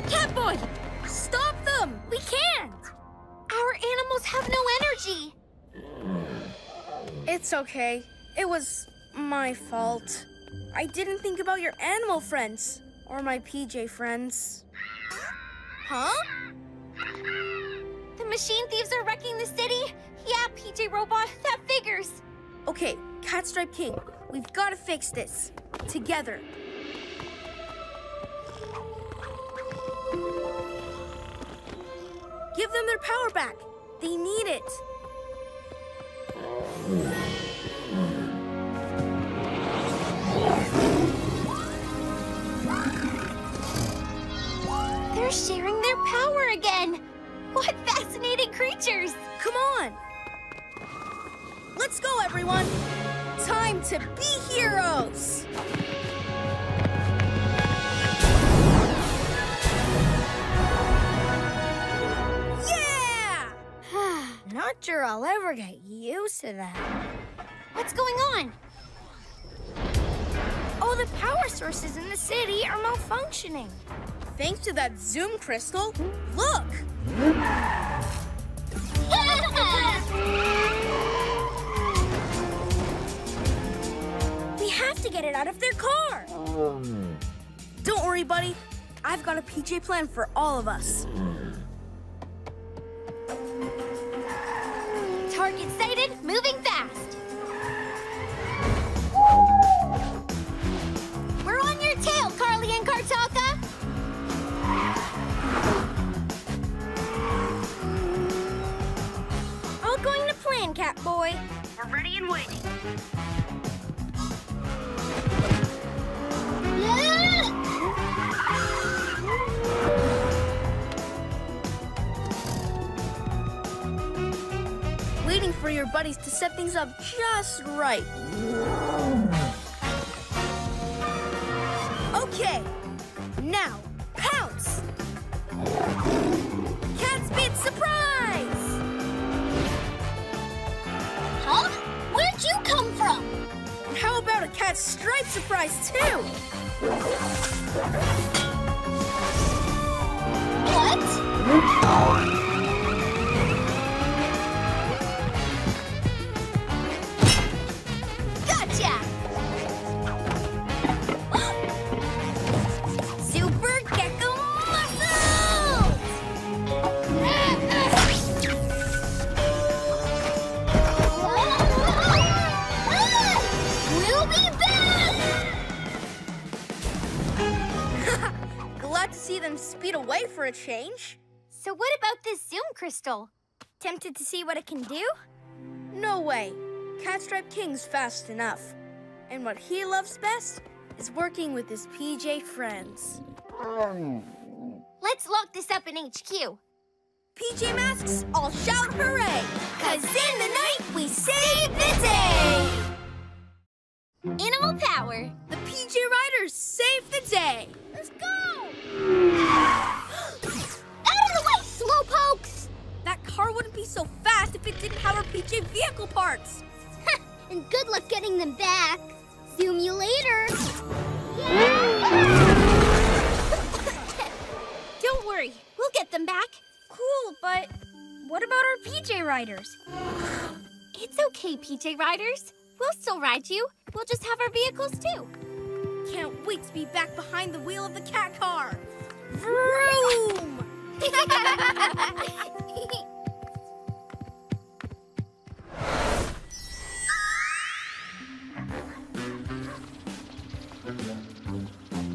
Catboy! Stop them! We can't! Our animals have no energy. It's okay. It was my fault. I didn't think about your animal friends or my PJ friends. Huh? The machine thieves are wrecking the city? Yeah, PJ Robot, that figures. Okay, Catstripe King, we've got to fix this. Together. Give them their power back. They need it. They're sharing their power again. What fascinating creatures. Come on! Let's go, everyone! Time to be heroes! Yeah! [SIGHS] Not sure I'll ever get used to that. What's going on? Oh, the power sources in the city are malfunctioning. Thanks to that Zoom crystal. Look! [LAUGHS] We have to get it out of their car. Um. Don't worry, buddy. I've got a PJ plan for all of us. Target sighted, moving fast. We're on your tail, Carly and Kartaka. Plan, Catboy. We're ready and waiting. [LAUGHS] Waiting for your buddies to set things up just right. Okay, now pounce! Cat Speed surprise! Huh? Where'd you come from? How about a cat stripe surprise too? What? For a change. So what about this Zoom crystal? Tempted to see what it can do? No way. Catstripe King's fast enough. And what he loves best is working with his PJ friends. Let's lock this up in HQ. PJ Masks, all shout hooray! Cause in the night we save the day! Animal power. The PJ Riders save the day! Let's go! Out of the way, slowpokes! That car wouldn't be so fast if it didn't have our PJ vehicle parts. And good luck getting them back. Zoom you later. [LAUGHS] Don't worry, we'll get them back. Cool, but what about our PJ Riders? [SIGHS] It's okay, PJ Riders. We'll still ride you. We'll just have our vehicles too. Can't wait to be back behind the wheel of the cat car. Vroom!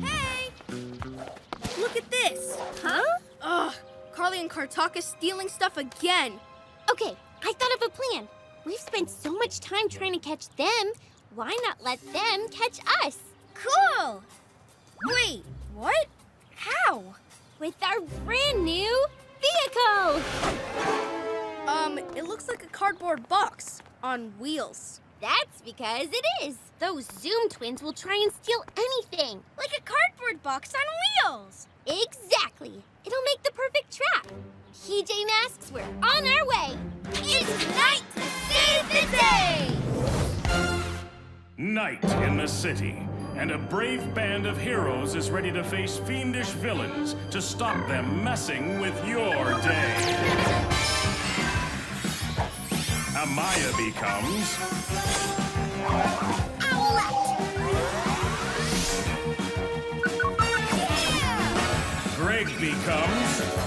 Hey! Look at this. Huh? Ugh, Carly and Kartaka stealing stuff again. Okay, I thought of a plan. We've spent so much time trying to catch them. Why not let them catch us? Cool! Wait, what? How? With our brand new vehicle! Um, it looks like a cardboard box on wheels. That's because it is. Those Zoom twins will try and steal anything. Like a cardboard box on wheels. Exactly. It'll make the perfect trap. PJ Masks, we're on our way. It's night to save the day! Night in the city, and a brave band of heroes is ready to face fiendish villains to stop them messing with your day. Amaya becomes Owlette! Greg becomes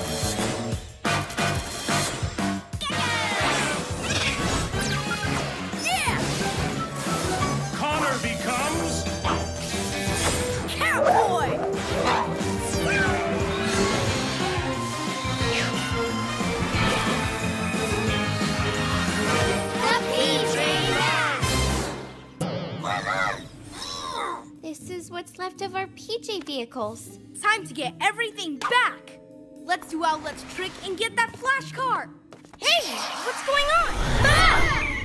what's left of our PJ vehicles. Time to get everything back! Let's do Owlette's trick and get that flash car. Hey, what's going on? Ah!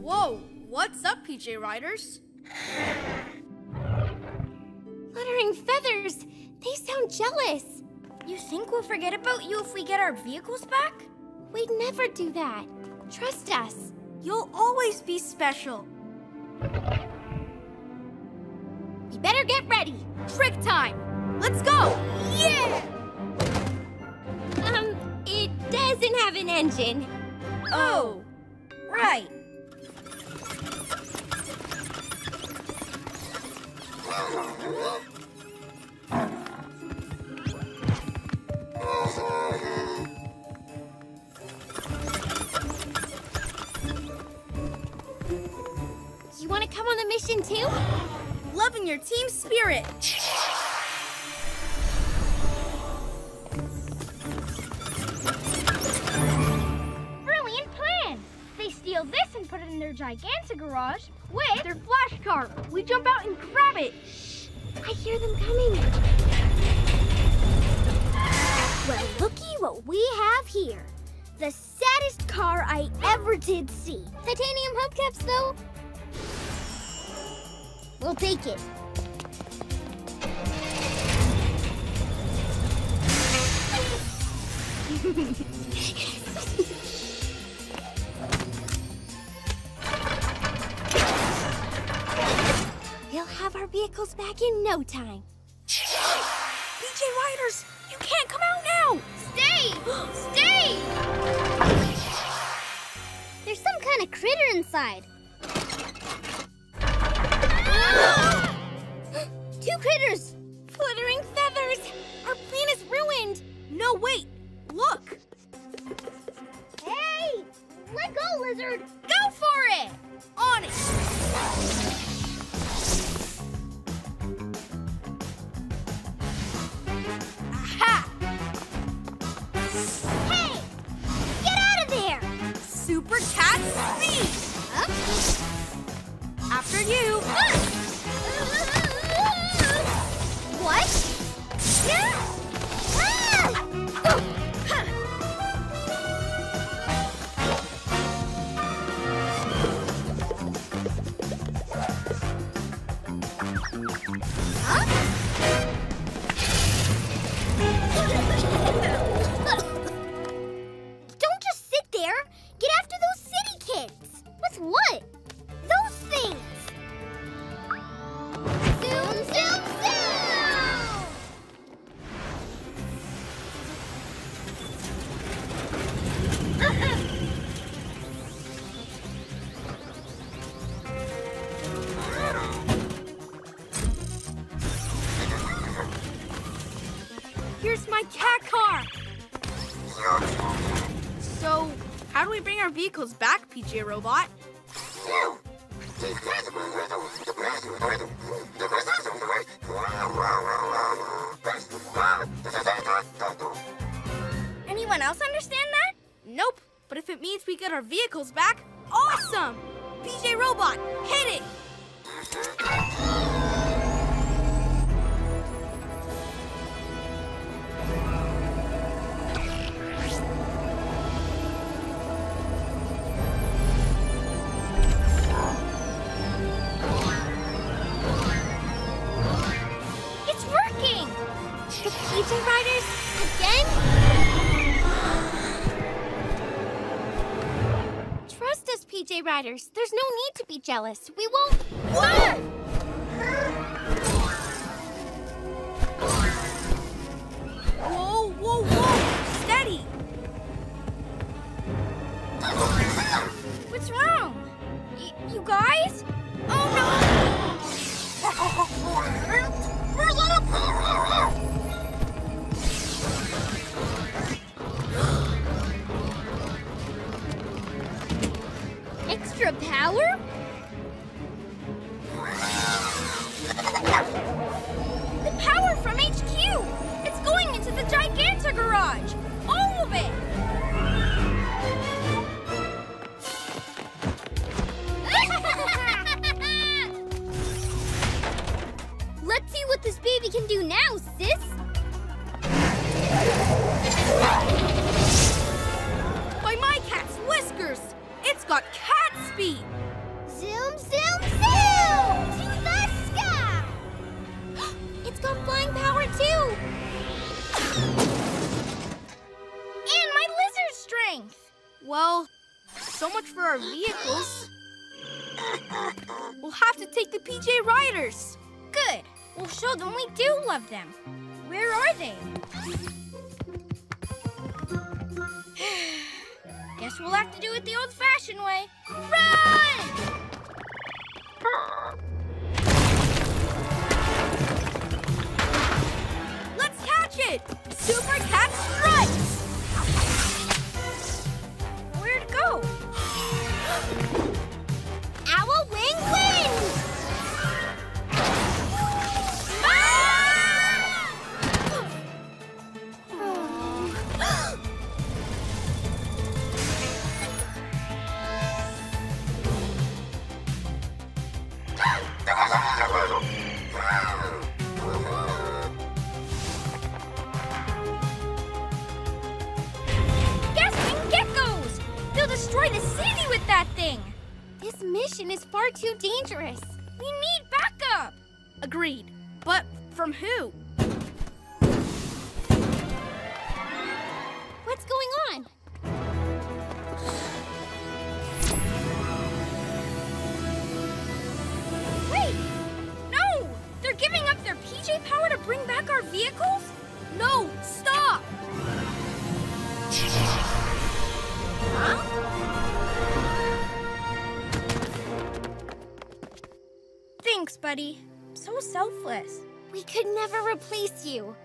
Whoa, what's up, PJ Riders? Fluttering feathers. They sound jealous. You think we'll forget about you if we get our vehicles back? We'd never do that. Trust us. You'll always be special. You better get ready. Trick time. Let's go. Yeah! Um, it doesn't have an engine. Oh, right. You want to come on the mission too? Loving your team spirit. Brilliant plan! They steal this and put it in their gigantic garage with Their flash car. We jump out and grab it. I hear them coming. Well, looky what we have here. The saddest car I ever did see. Titanium hubcaps, though. We'll take it. We'll have our vehicles back in no time. PJ Riders, you can't come out now. Stay! Stay! There's some kind of critter inside. [GASPS] Two critters! Fluttering feathers! Our plan is ruined! No, wait. Look. Hey! Let go, lizard! Go for it. On it. Aha! Hey! Get out of there! Super cat speed. Huh? After you. [LAUGHS] What? Yeah! Riders. There's no need to be jealous. Please, you.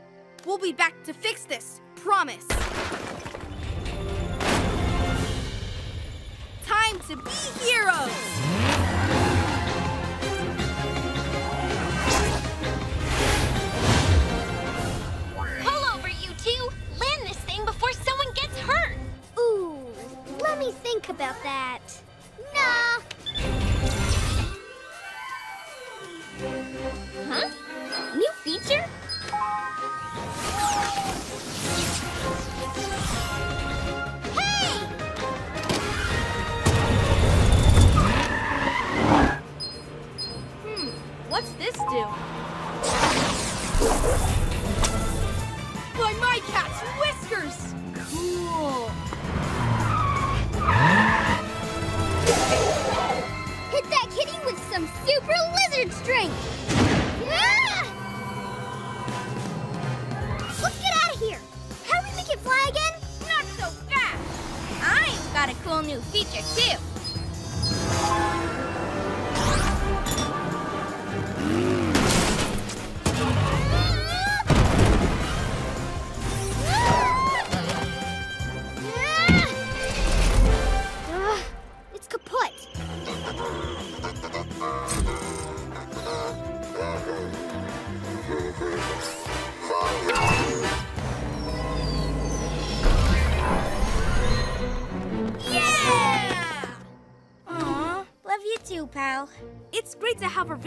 We'll be back to fix this, promise.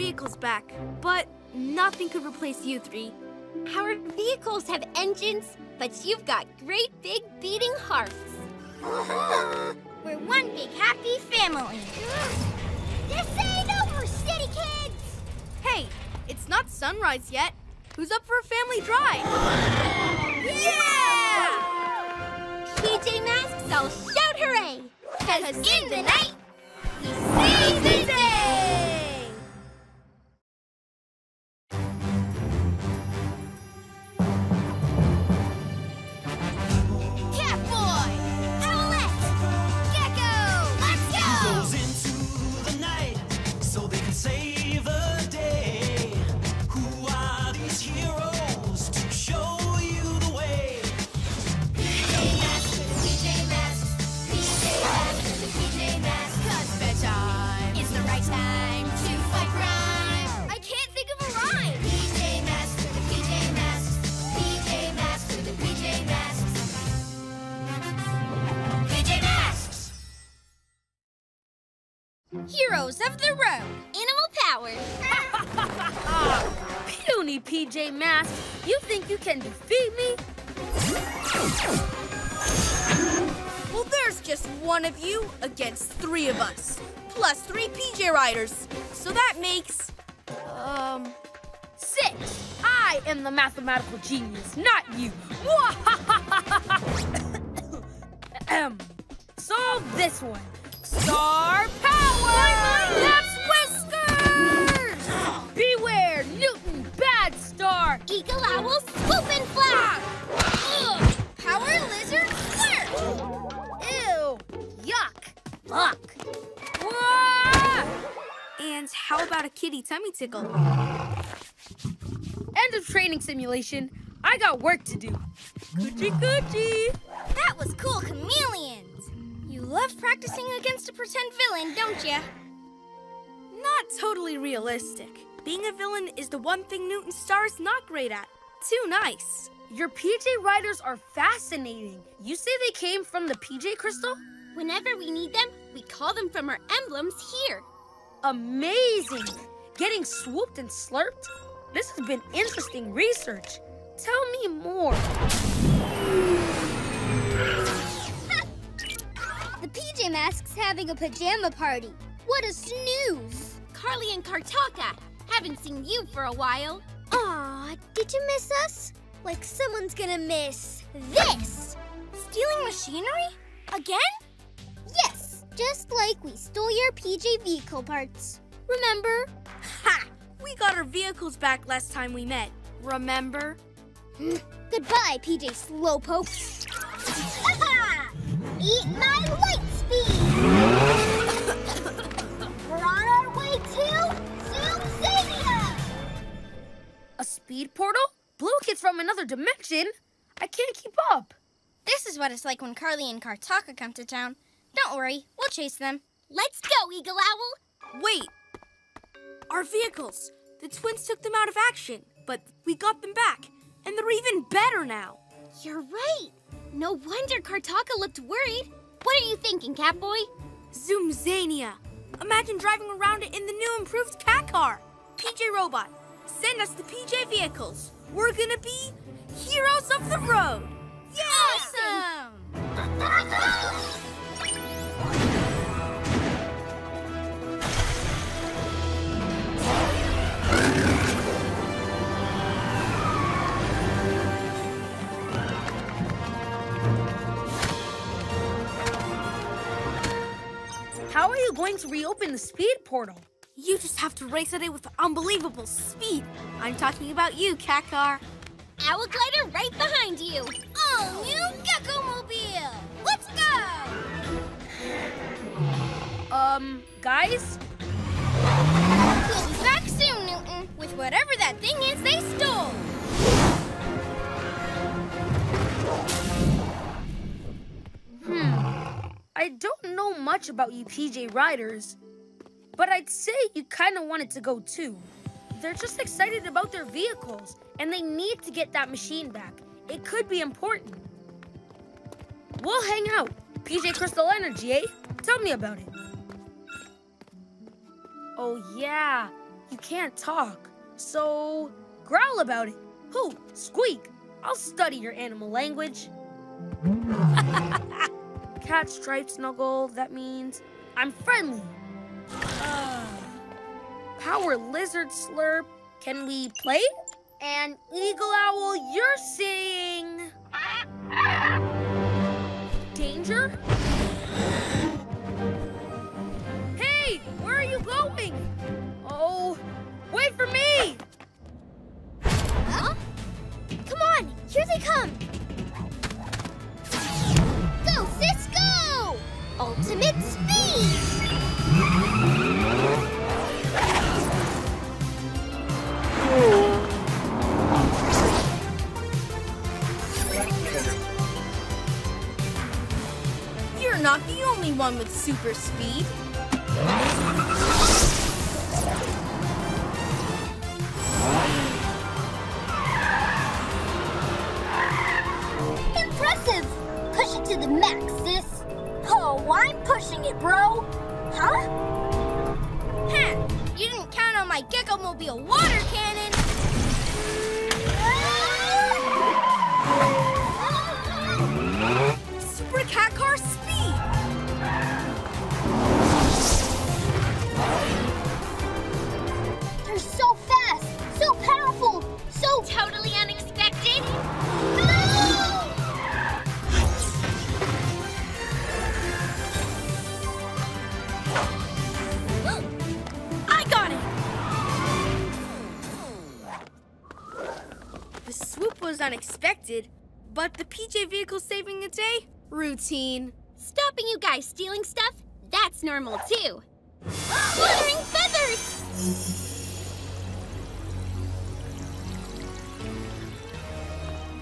vehicles back, but nothing could replace you three. Our vehicles have engines, but you've got great big beating hearts. [LAUGHS] We're one big happy family. This ain't over, city kids! Hey, it's not sunrise yet. Who's up for a family drive? yeah! PJ Masks, I'll shout hooray! Cause, Cause in the night, we save the mathematical genius, not you. [COUGHS] Solve this one. Star power! That's whiskers! Beware, Newton, bad star! Eagle Owl, swoop and flash! Ah. Power lizard, flirt! Ew, yuck, luck. And how about a kitty tummy tickle? End of training simulation. I got work to do. Coochie coochie! That was cool chameleons. You love practicing against a pretend villain, don't you? Not totally realistic. Being a villain is the one thing Newton Star is not great at. Too nice. Your PJ Riders are fascinating. You say they came from the PJ Crystal? Whenever we need them, we call them from our emblems here. Amazing! Getting swooped and slurped? This has been interesting research. Tell me more. The PJ Masks having a pajama party. What a snooze! Carly and Kartaka, haven't seen you for a while. Aw, did you miss us? Like someone's gonna miss this! Stealing machinery? Again? Yes, just like we stole your PJ vehicle parts. Remember? Ha! We got our vehicles back last time we met. Remember? [GASPS] Goodbye, PJ Slowpoke. [LAUGHS] Eat my light speed! [LAUGHS] We're on our way to Zoomzania! A speed portal? Blue Kid's from another dimension? I can't keep up. This is what it's like when Carly and Kartaka come to town. Don't worry, we'll chase them. Let's go, Eagle Owl! Wait! Our vehicles! The twins took them out of action, but we got them back, and they're even better now. You're right. No wonder Kartaka looked worried. What are you thinking, Catboy? Zoomzania! Imagine driving around it in the new improved cat car! PJ Robot, send us the PJ vehicles. We're gonna be heroes of the road! Awesome! [LAUGHS] How are you going to reopen the speed portal? You just have to race at it with unbelievable speed. I'm talking about you, Kakar. car. Owl glider right behind you. All new Gekko Mobile. Let's go. Um, guys? We'll be back soon, Newton, with whatever that thing is they stole. I don't know much about you PJ Riders, but I'd say you kind of wanted to go too. They're just excited about their vehicles, and they need to get that machine back. It could be important. We'll hang out. PJ Crystal Energy, eh? Tell me about it. Oh, yeah. You can't talk. So, growl about it. Who? Squeak. I'll study your animal language. [LAUGHS] Cat stripe snuggle, that means I'm friendly. Ah. Power lizard slurp, can we play? And eagle owl, you're saying danger? Hey, where are you going? Oh, wait for me! Huh? Come on, here they come! Ultimate speed! You're not the only one with super speed. Impressive! Push it to the max. I'm pushing it, bro. Huh? Ha! You didn't count on my Gekko Mobile water cannon. [LAUGHS] Super cat car was unexpected, but the PJ vehicle saving the day? Routine. Stopping you guys stealing stuff? That's normal too. Fluttering feathers!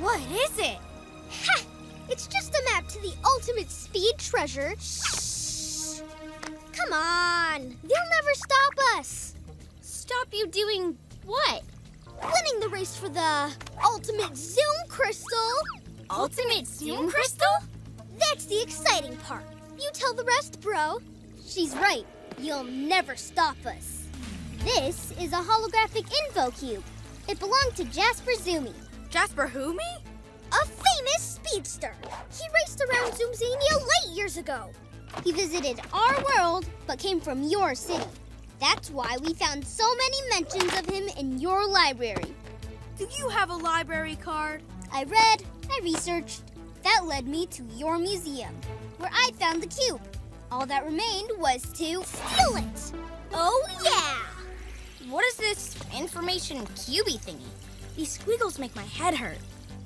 What is it? Ha! It's just a map to the ultimate speed treasure. Come on! They'll never stop us! Stop you doing what? Winning the race for the ultimate zoom crystal! Ultimate Zoom Crystal? That's the exciting part. You tell the rest, bro. She's right. You'll never stop us. This is a holographic info cube. It belonged to Jasper Zoomy, Jasper who me? a famous speedster. He raced around Zoomzania late years ago. He visited our world, but came from your city. That's why we found so many mentions of him in your library. Do you have a library card? I read, I researched. That led me to your museum, where I found the cube. All that remained was to steal it. Oh, yeah! What is this information cubey thingy? These squiggles make my head hurt.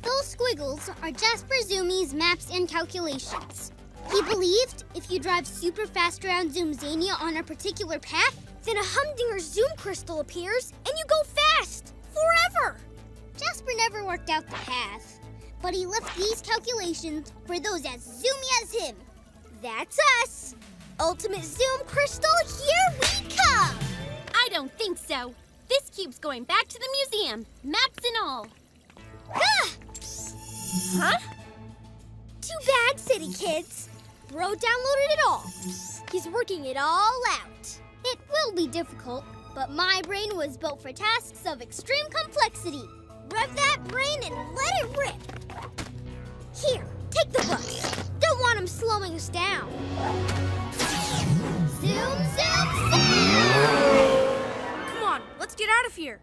Those squiggles are Jasper Zoomy's maps and calculations. He believed if you drive super fast around Zoomzania on a particular path, then a Humdinger Zoom crystal appears and you go fast forever. Jasper never worked out the path, but he left these calculations for those as zoomy as him. That's us. Ultimate Zoom Crystal, here we come. I don't think so. This cube's going back to the museum, maps and all. Ah! Huh? Too bad, city kids. Bro downloaded it all. He's working it all out. It will be difficult, but my brain was built for tasks of extreme complexity. Rev that brain and let it rip. Here, take the bus. Don't want him slowing us down. Zoom, zoom, zoom! Come on, let's get out of here.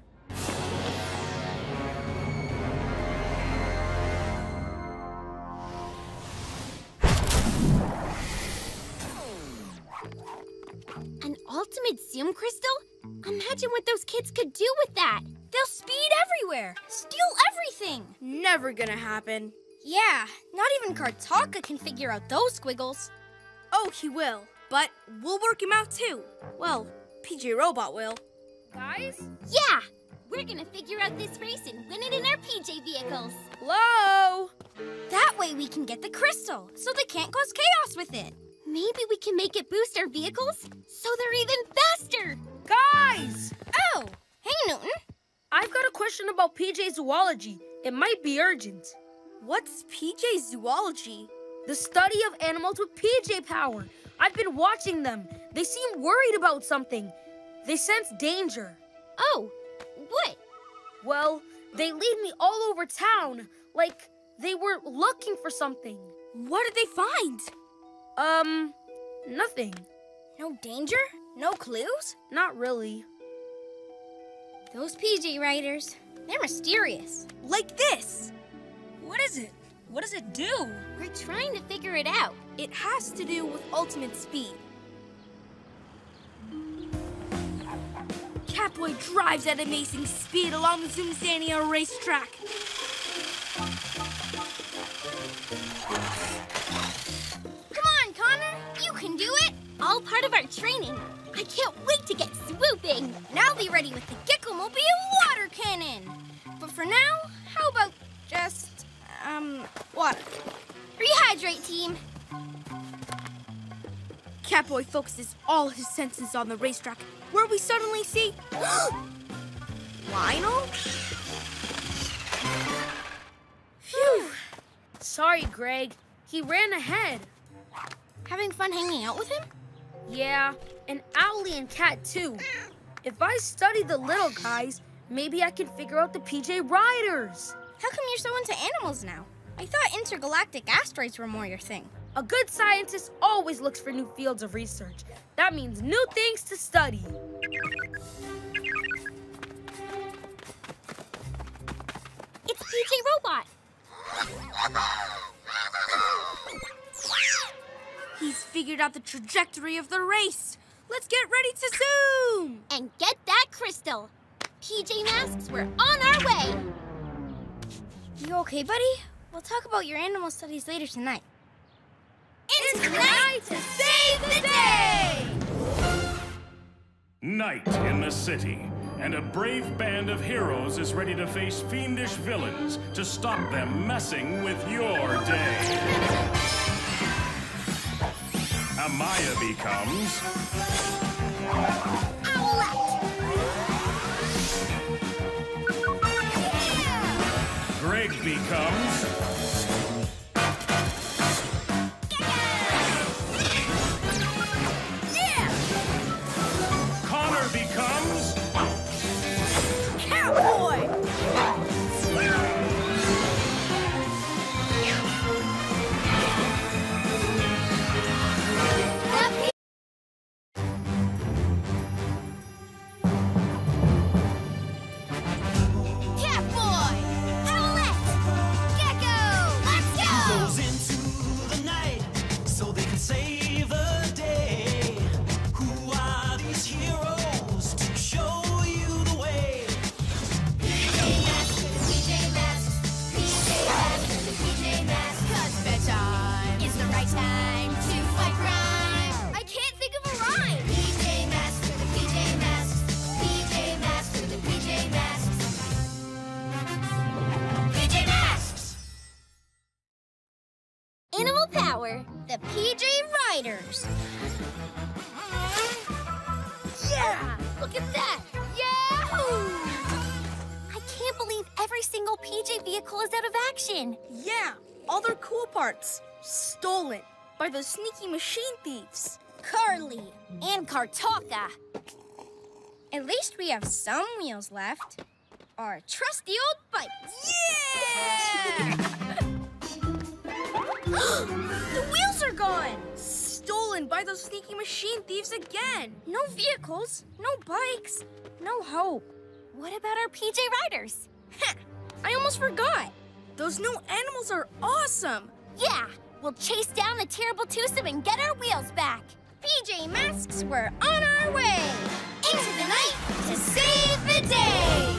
An ultimate Zoom Crystal? Imagine what those kids could do with that. They'll speed everywhere, steal everything. Never gonna happen. Yeah, not even Kartaka can figure out those squiggles. Oh, he will. But we'll work him out too. Well, PJ Robot will. Guys? Yeah, we're gonna figure out this race and win it in our PJ vehicles. Hello? That way we can get the crystal, so they can't cause chaos with it. Maybe we can make it boost our vehicles so they're even faster. Guys! Oh, hey Newton. I've got a question about PJ zoology. It might be urgent. What's PJ Zoology? The study of animals with PJ power. I've been watching them. They seem worried about something. They sense danger. Oh, what? Well, they lead me all over town, like they were looking for something. What did they find? Um, nothing. No danger? No clues? Not really. Those PJ Riders, they're mysterious. Like this. What is it? What does it do? We're trying to figure it out. It has to do with ultimate speed. Catboy drives at amazing speed along the Zoomzania racetrack. All part of our training. I can't wait to get swooping. Now be ready with the Gekko Mobile water cannon. But for now, how about just, um, water? Rehydrate, team. Catboy focuses all his senses on the racetrack, where we suddenly see [GASPS] Lionel. Phew. Sorry, Greg. He ran ahead. Having fun hanging out with him? Yeah, and Owlie and Cat too. If I study the little guys, maybe I can figure out the PJ Riders. How come you're so into animals now? I thought intergalactic asteroids were more your thing. A good scientist always looks for new fields of research. That means new things to study. It's PJ Robot. [GASPS] [LAUGHS] He's figured out the trajectory of the race. Let's get ready to zoom! And get that crystal. PJ Masks, we're on our way. You okay, buddy? We'll talk about your animal studies later tonight. Into the night to save the day! Night in the city, and a brave band of heroes is ready to face fiendish villains to stop them messing with your day. Amaya becomes Greg becomes is out of action. Yeah, all their cool parts stolen by those sneaky machine thieves. Carly and Kartaka. At least we have some wheels left. Our trusty old bike. Yeah! [LAUGHS] the wheels are gone. stolen by those sneaky machine thieves again. No vehicles, no bikes, no hope. What about our PJ Riders? [LAUGHS] I almost forgot. Those new animals are awesome. Yeah, we'll chase down the terrible twosome and get our wheels back. PJ Masks, we're on our way. Into the night to save the day.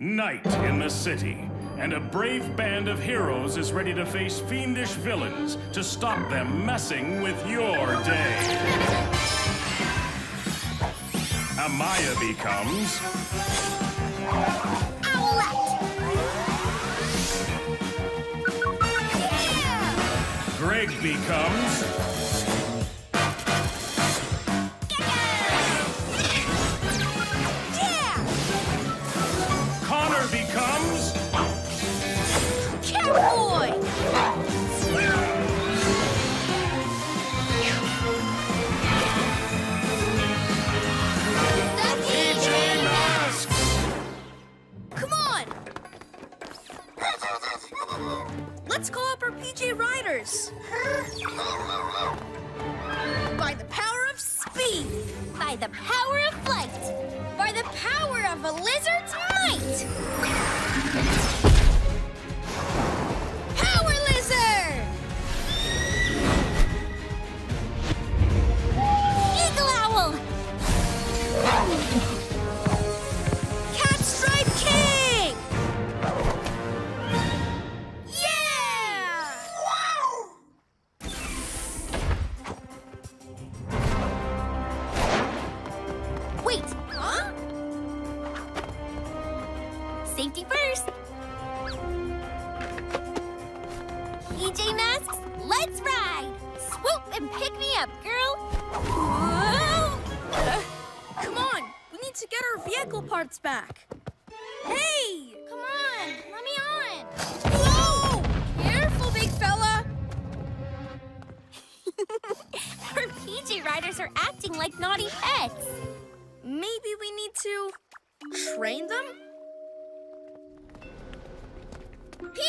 Night in the city, and a brave band of heroes is ready to face fiendish villains to stop them messing with your day. Amaya becomes Greg becomes Let's call up our PJ Riders. By the power of speed. By the power of flight. By the power of a lizard's might.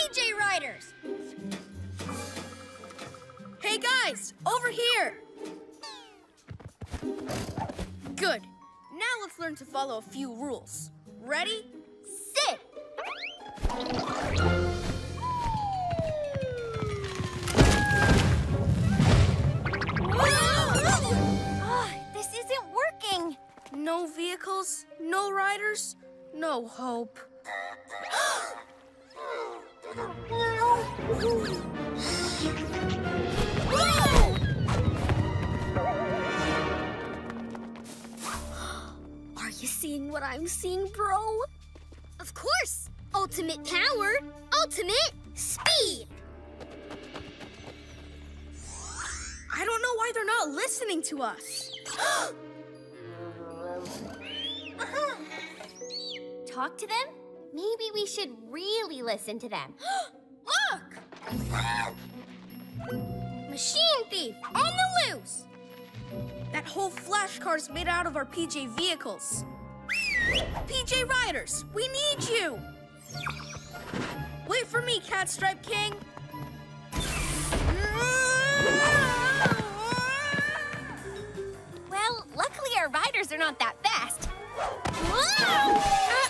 PJ Riders! Hey guys, over here! Good. Now let's learn to follow a few rules. Ready? Sit! Ah, No vehicles, no riders, no hope. Are you seeing what I'm seeing, bro? Of course! Ultimate power, ultimate speed! I don't know why they're not listening to us. [GASPS] Talk to them? Maybe we should really listen to them. [GASPS] [GASPS] Look! Machine thief on the loose! That whole flash car's made out of our PJ vehicles. PJ Riders, we need you! Wait for me, Catstripe King! Well, luckily our riders are not that fast. Uh,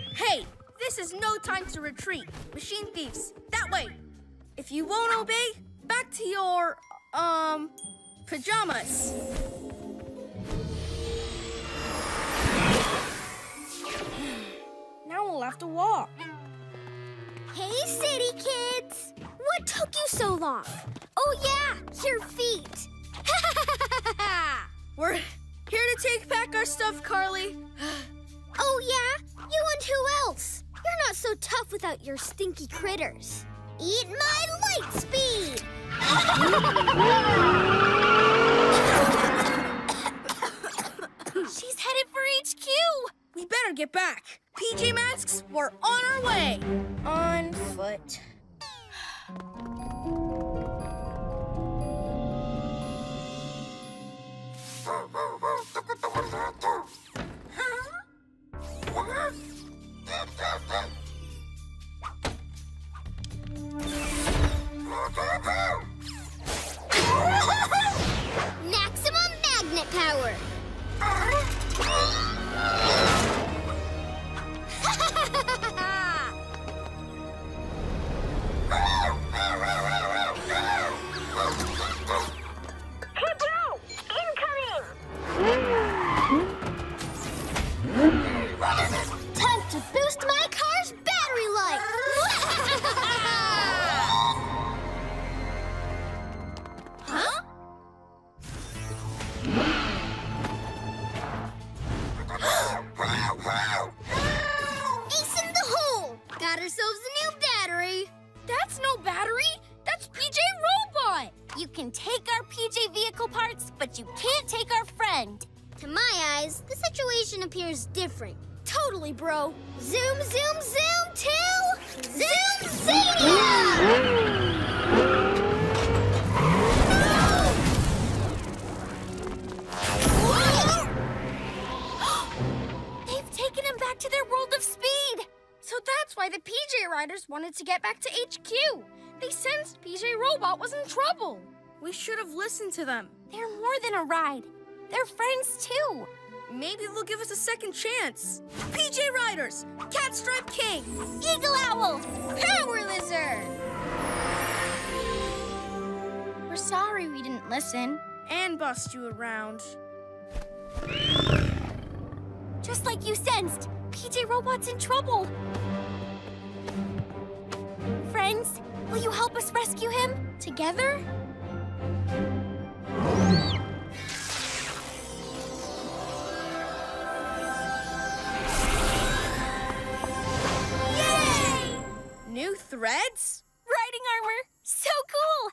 Hey, this is no time to retreat. Machine thieves, that way. If you won't obey, back to your, um, pajamas. [SIGHS] Now we'll have to walk. Hey, city kids! What took you so long? Oh, yeah, your feet. [LAUGHS] We're here to take back our stuff, Carly. [SIGHS] [LAUGHS] oh, yeah? You and who else? You're not so tough without your stinky critters. Eat my light speed! She's headed for HQ. We better get back. PJ Masks, we're on our way. On foot. [GASPS] [LAUGHS] Maximum magnet power! [LAUGHS] to boost my car's battery life! [LAUGHS] Huh? [GASPS] Ace in the hole! Got ourselves a new battery! That's no battery! That's PJ Robot! You can take our PJ vehicle parts, but you can't take our friend. To my eyes, the situation appears different. Totally, bro. Zoom, zoom, zoom to Zoom Zania! [GASPS] They've taken him back to their world of speed. So that's why the PJ Riders wanted to get back to HQ. They sensed PJ Robot was in trouble. We should have listened to them. They're more than a ride. They're friends too. Maybe they'll give us a second chance. PJ Riders, Catstripe King, Eagle Owl. Power Lizard! We're sorry we didn't listen. and bust you around. Just like you sensed, PJ Robot's in trouble. Friends, will you help us rescue him? Together? New threads? Riding armor. So cool.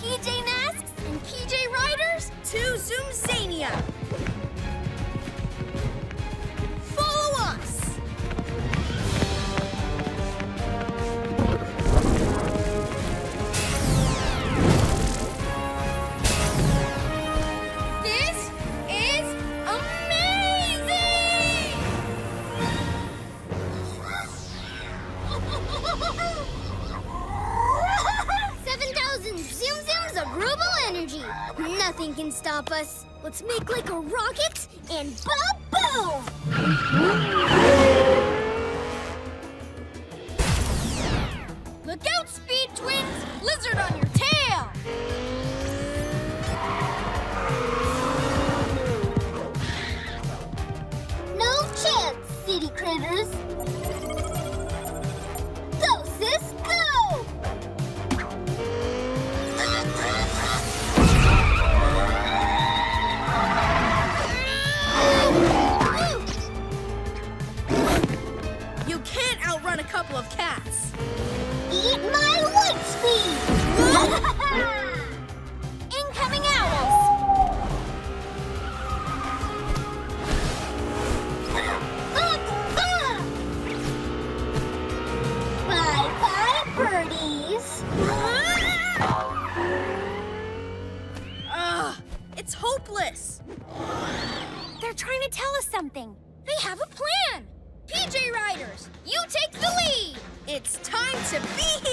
PJ Masks And PJ Riders? To Zoomzania! Follow Nothing can stop us. Let's make like a rocket and ba-boom! Something. They have a plan. PJ Riders, you take the lead. It's time to be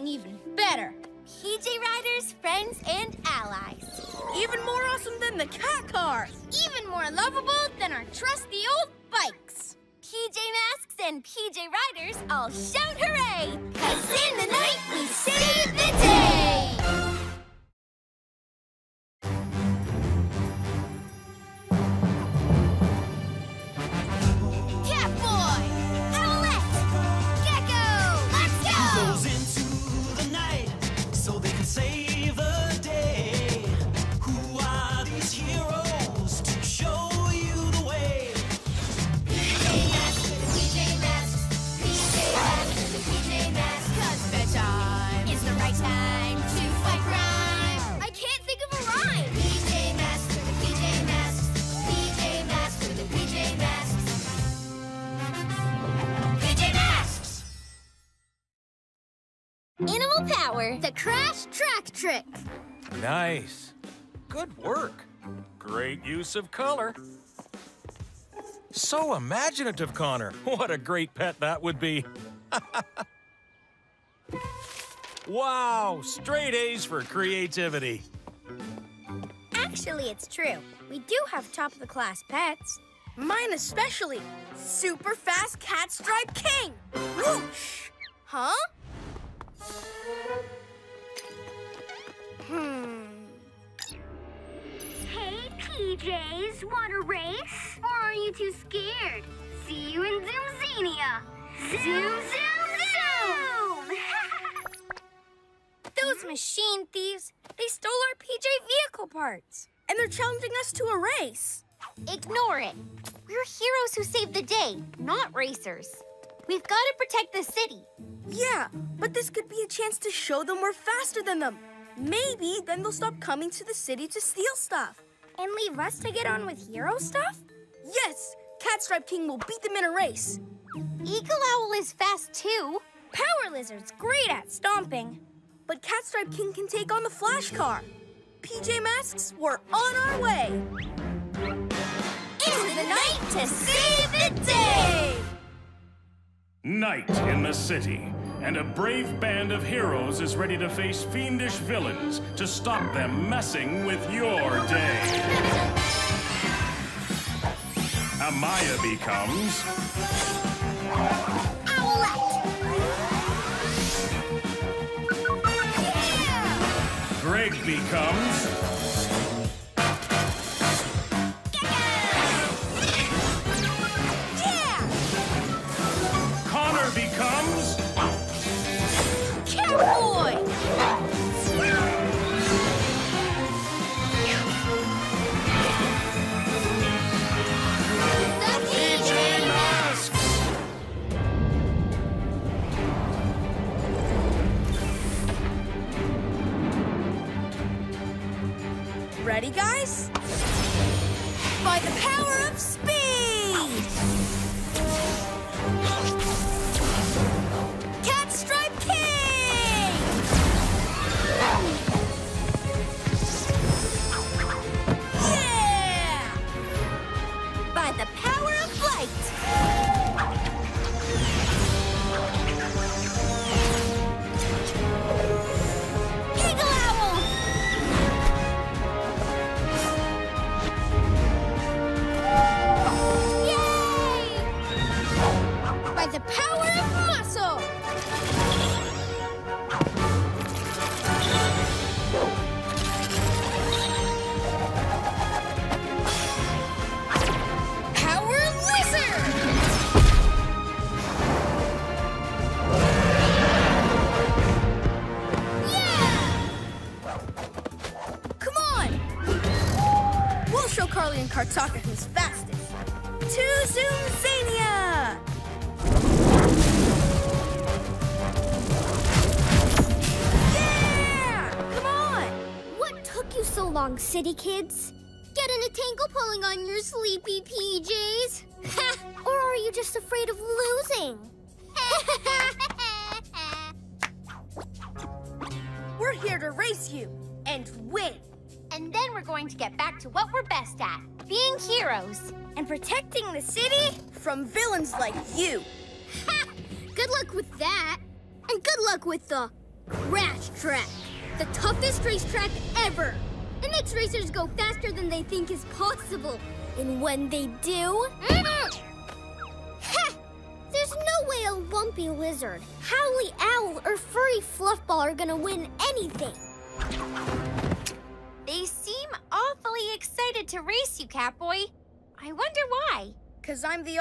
something even better. PJ Riders, friends, and allies. Even more awesome than the cat car. Even more lovable than our trusty old bikes. PJ Masks and PJ Riders all shout Nice. Good work. Great use of color. So imaginative, Connor. [LAUGHS] What a great pet that would be. [LAUGHS] wow, straight A's for creativity. Actually, it's true. We do have top of the class pets. Mine especially. Super fast cat stripe king. Whoosh! Huh? Hmm. Hey, PJs, want a race? Or are you too scared? See you in Zoomzania! Zoom, zoom, zoom! [LAUGHS] Those machine thieves, they stole our PJ vehicle parts. And they're challenging us to a race. Ignore it. We're heroes who save the day, not racers. We've got to protect the city. Yeah, but this could be a chance to show them we're faster than them. Maybe then they'll stop coming to the city to steal stuff. And leave us to get on with hero stuff? Yes, Catstripe King will beat them in a race. Eagle Owl is fast too. Power Lizard's great at stomping. But Catstripe King can take on the Flash Car. PJ Masks, we're on our way. Into the night to save the day! Night in the city, and a brave band of heroes is ready to face fiendish villains to stop them messing with your day. Amaya becomes Greg becomes city kids?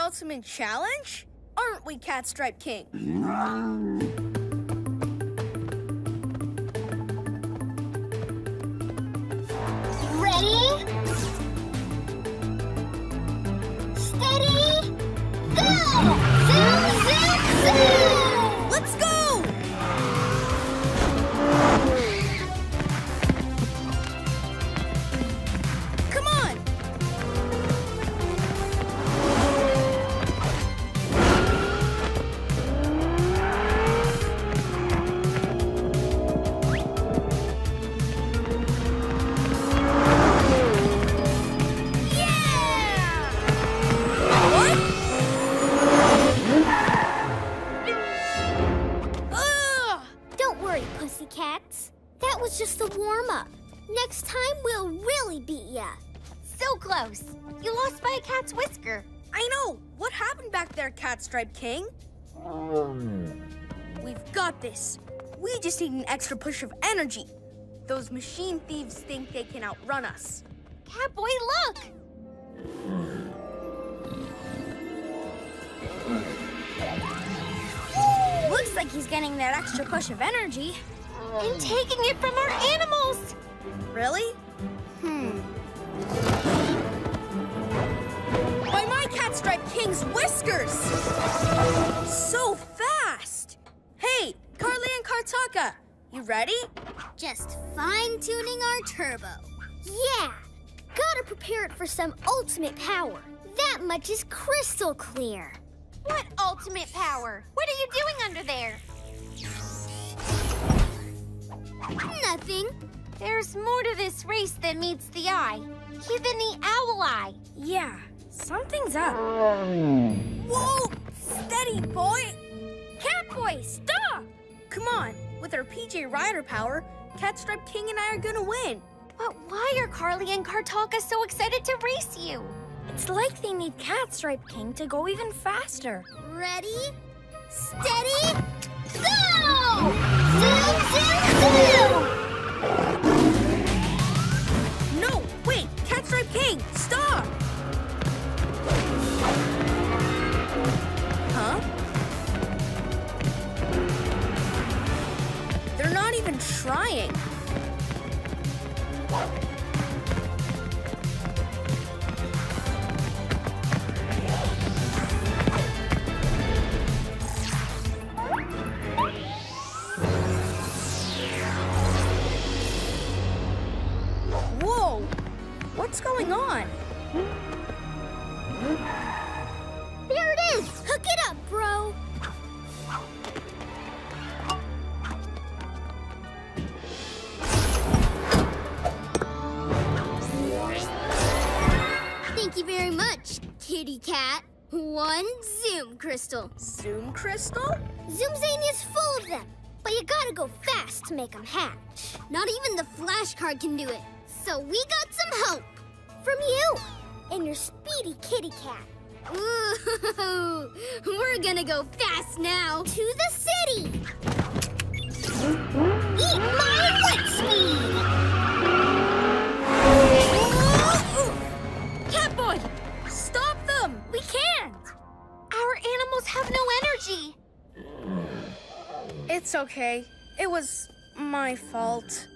Ultimate challenge? Aren't we, Cat Stripe King? Ready? Steady? Go! Zoom, zoom, zoom! Cat Stripe King? We've got this. We just need an extra push of energy. Those machine thieves think they can outrun us. Catboy, look! Looks like he's getting that extra push of energy. And taking it from our animals. Really? Hmm. By my Cat Stripe King's whiskers! So fast! Hey, Carly and Kartaka, you ready? Just fine-tuning our turbo. Yeah! Gotta prepare it for some ultimate power. That much is crystal clear. What ultimate power? What are you doing under there? Nothing. There's more to this race than meets the eye. Even the owl eye. Yeah, something's up. Whoa! Steady, boy! Catboy, stop! Come on, with our PJ Rider power, Catstripe King and I are gonna win. But why are Carly and Kartaka so excited to race you? It's like they need Catstripe King to go even faster. Ready, steady, go! Zoom, zoom, zoom! Not even trying. Whoa! What's going on? You very much, kitty cat. One Zoom Crystal. Zoom Crystal? Zoomzania is full of them, but you gotta go fast to make them hatch. Not even the flash car can do it. So we got some hope from you and your speedy kitty cat. Ooh, [LAUGHS] we're gonna go fast now to the city. Eat my light speed. Animals have no energy. It's okay. It was my fault.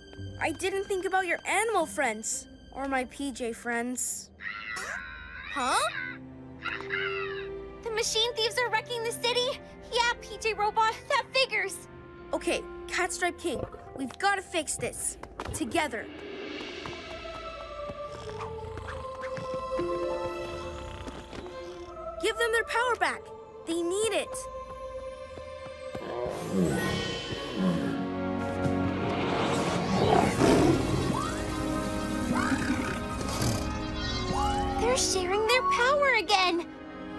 I didn't think about your animal friends or my PJ friends. Huh? The machine thieves are wrecking the city? Yeah, PJ Robot, that figures. Okay, Catstripe King, we've got to fix this. Together. Give them their power back. They need it. They're sharing their power again.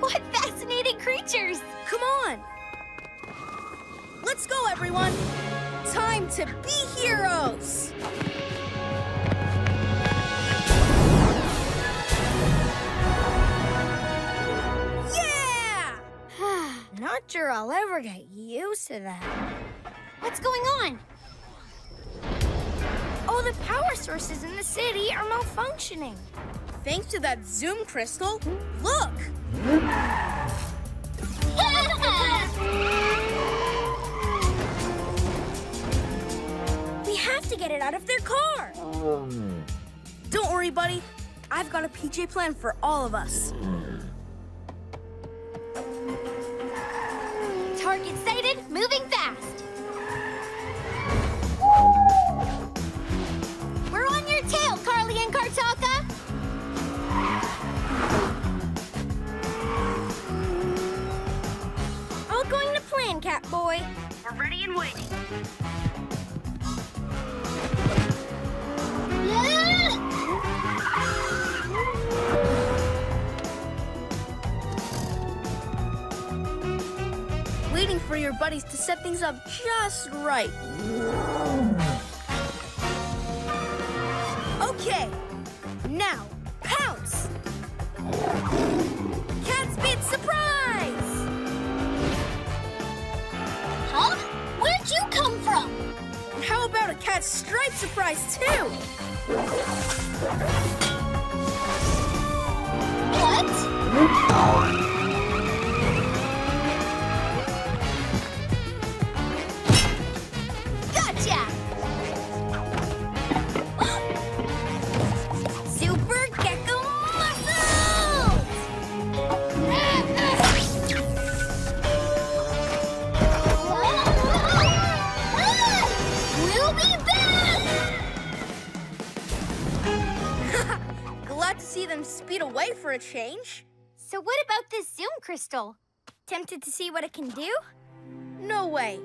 What fascinating creatures. Come on. Let's go, everyone. Time to be heroes. Not sure I'll ever get used to that. What's going on? Oh, the power sources in the city are malfunctioning. Thanks to that Zoom crystal. Look! We have to get it out of their car. Um. Don't worry, buddy. I've got a PJ plan for all of us. Target sighted, moving fast. We're on your tail, Carly and Kartaka. All going to plan, Catboy. We're ready and waiting. Waiting for your buddies to set things up just right. Okay, now pounce! Cat Spit surprise! Huh? Where'd you come from? How about a cat stripe surprise too? What? See them speed away for a change. So what about this Zoom crystal? Tempted to see what it can do? No way.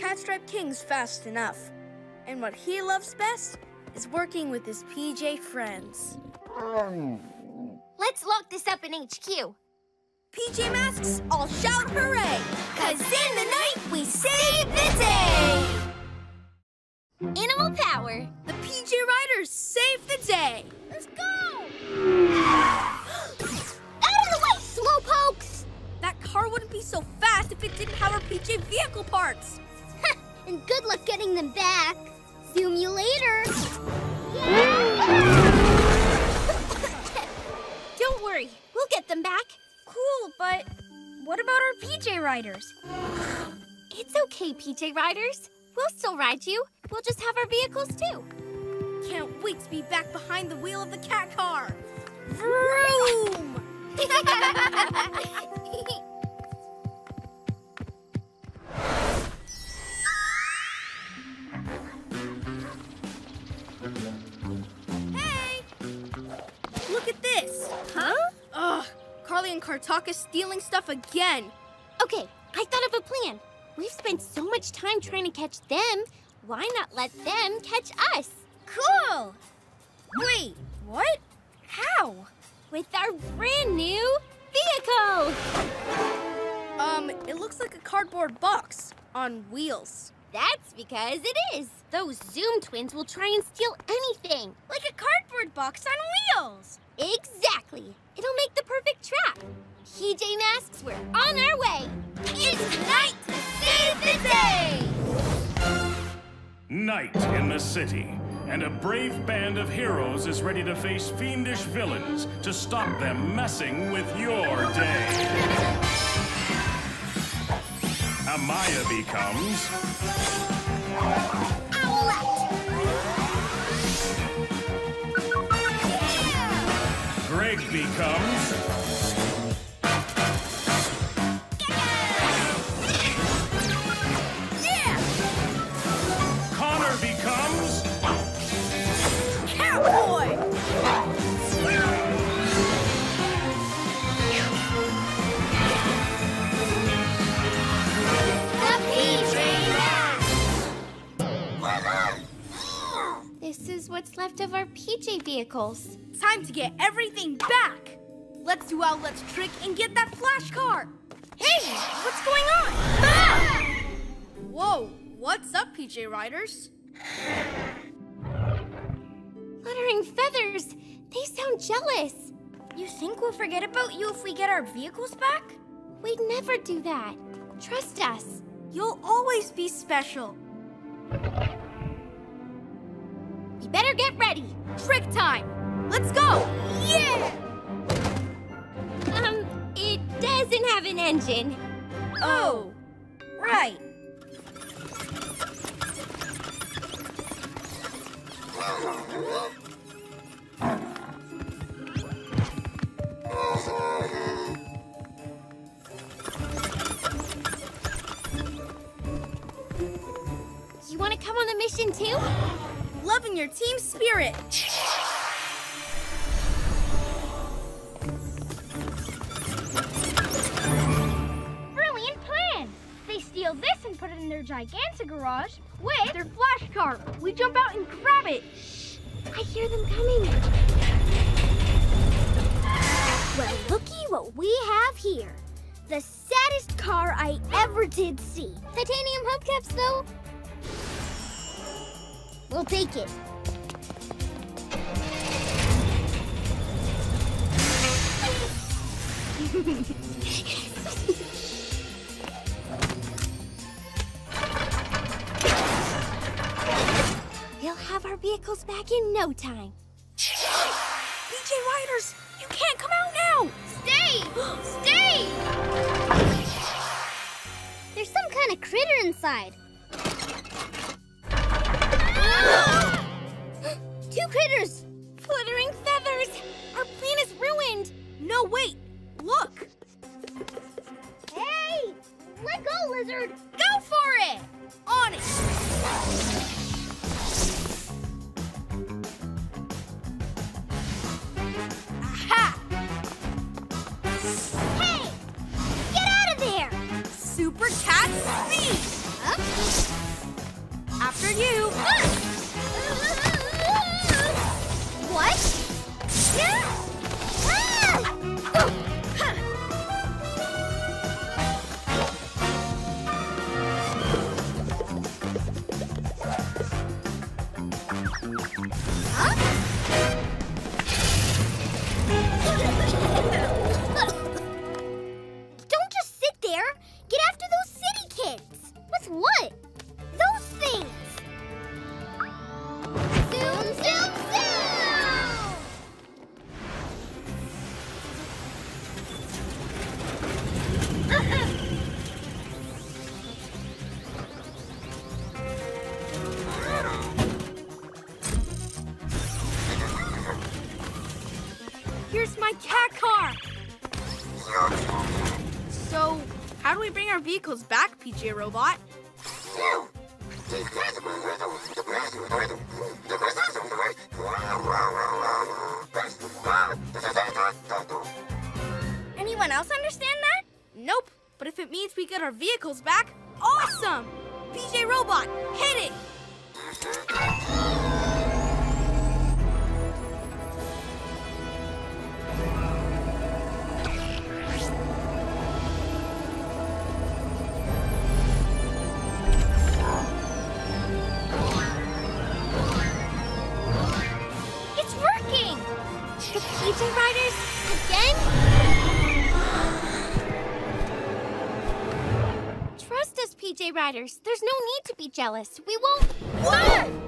Catstripe King's fast enough. And what he loves best is working with his PJ friends. Let's lock this up in HQ. PJ Masks all shout hooray! Cause in the night, we save the day! Animal power. The PJ Riders save the day! Let's go! [GASPS] Out of the way, slowpokes! That car wouldn't be so fast if it didn't have our PJ vehicle parts. [LAUGHS] And good luck getting them back. Zoom you later. [LAUGHS] Don't worry, we'll get them back. Cool, but what about our PJ Riders? [GASPS] It's okay, PJ Riders. We'll still ride you. We'll just have our vehicles too. Can't wait to be back behind the wheel of the cat car. Vroom! Hey! Look at this. huh? Ugh, Carly and Kartaka stealing stuff again. Okay, I thought of a plan. We've spent so much time trying to catch them. Why not let them catch us? Cool! Wait, what? How? With our brand new vehicle! Um, it looks like a cardboard box on wheels. That's because it is. Those Zoom twins will try and steal anything. Like a cardboard box on wheels. Exactly. It'll make the perfect trap. PJ Masks, we're on our way. It's night to save the day! Night in the city, and a brave band of heroes is ready to face fiendish villains to stop them messing with your day. Amaya becomes Owlette! Greg becomes what's left of our PJ vehicles. Time to get everything back. Let's do Owlette's trick and get that flash car. Hey, what's going on? Ah! Whoa, what's up, PJ Riders? Fluttering feathers. They sound jealous. You think we'll forget about you if we get our vehicles back? We'd never do that. Trust us. You'll always be special. You better get ready. Trick time. Let's go. Yeah! Um, it doesn't have an engine. Oh, right. You want to come on the mission too? Loving your team spirit. Brilliant plan! They steal this and put it in their gigantic garage with their flash car. We jump out and grab it. I hear them coming. Well, looky what we have here. The saddest car I ever did see. Titanium hubcaps, though. We'll take it. We'll have our vehicles back in no time. PJ Riders, you can't come out now. Stay! Stay! There's some kind of critter inside. [GASPS] Two critters! Fluttering feathers! Our plan is ruined! No, wait. Look. Hey! Let go, lizard! Go for it. On it. Aha! Hey! Get out of there! Super cat speed. Huh? After you. What? Don't just sit there. Get after those city kids. With what? jealous. We won't... Whoa!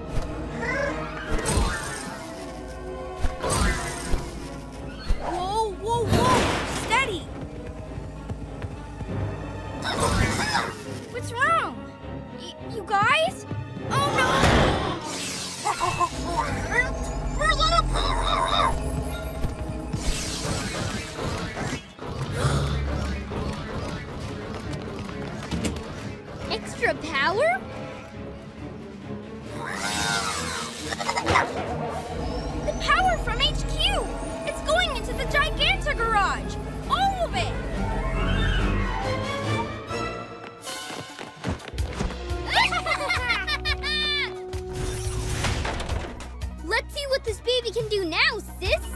can do now, sis?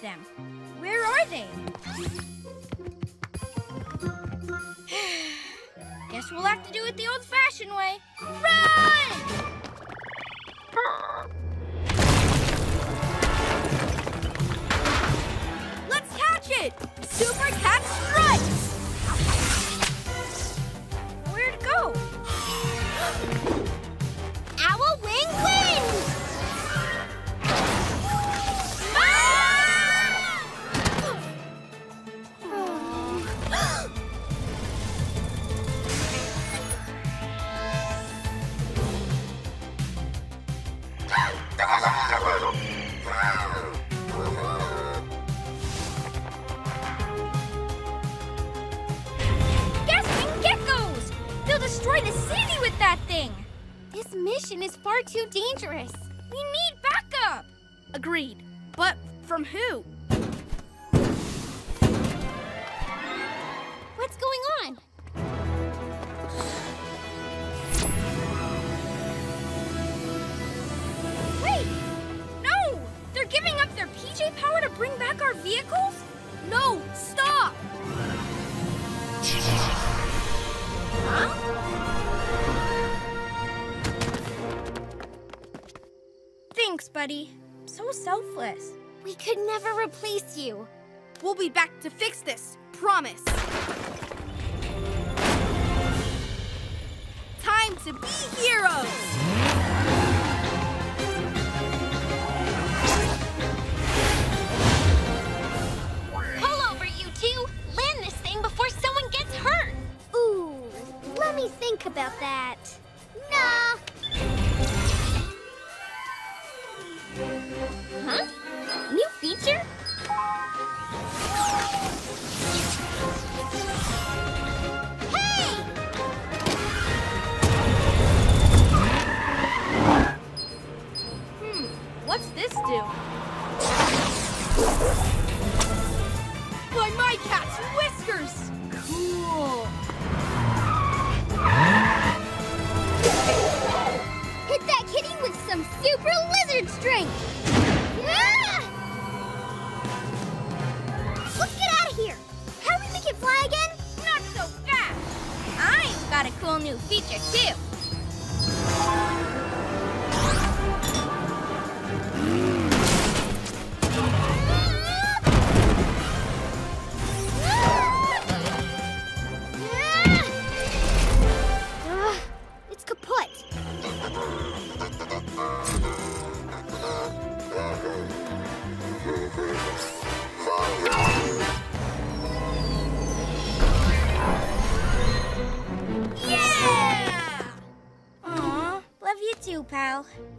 them. everybody. So selfless. We could never replace you. We'll be back to fix this. Promise. Time to be heroes!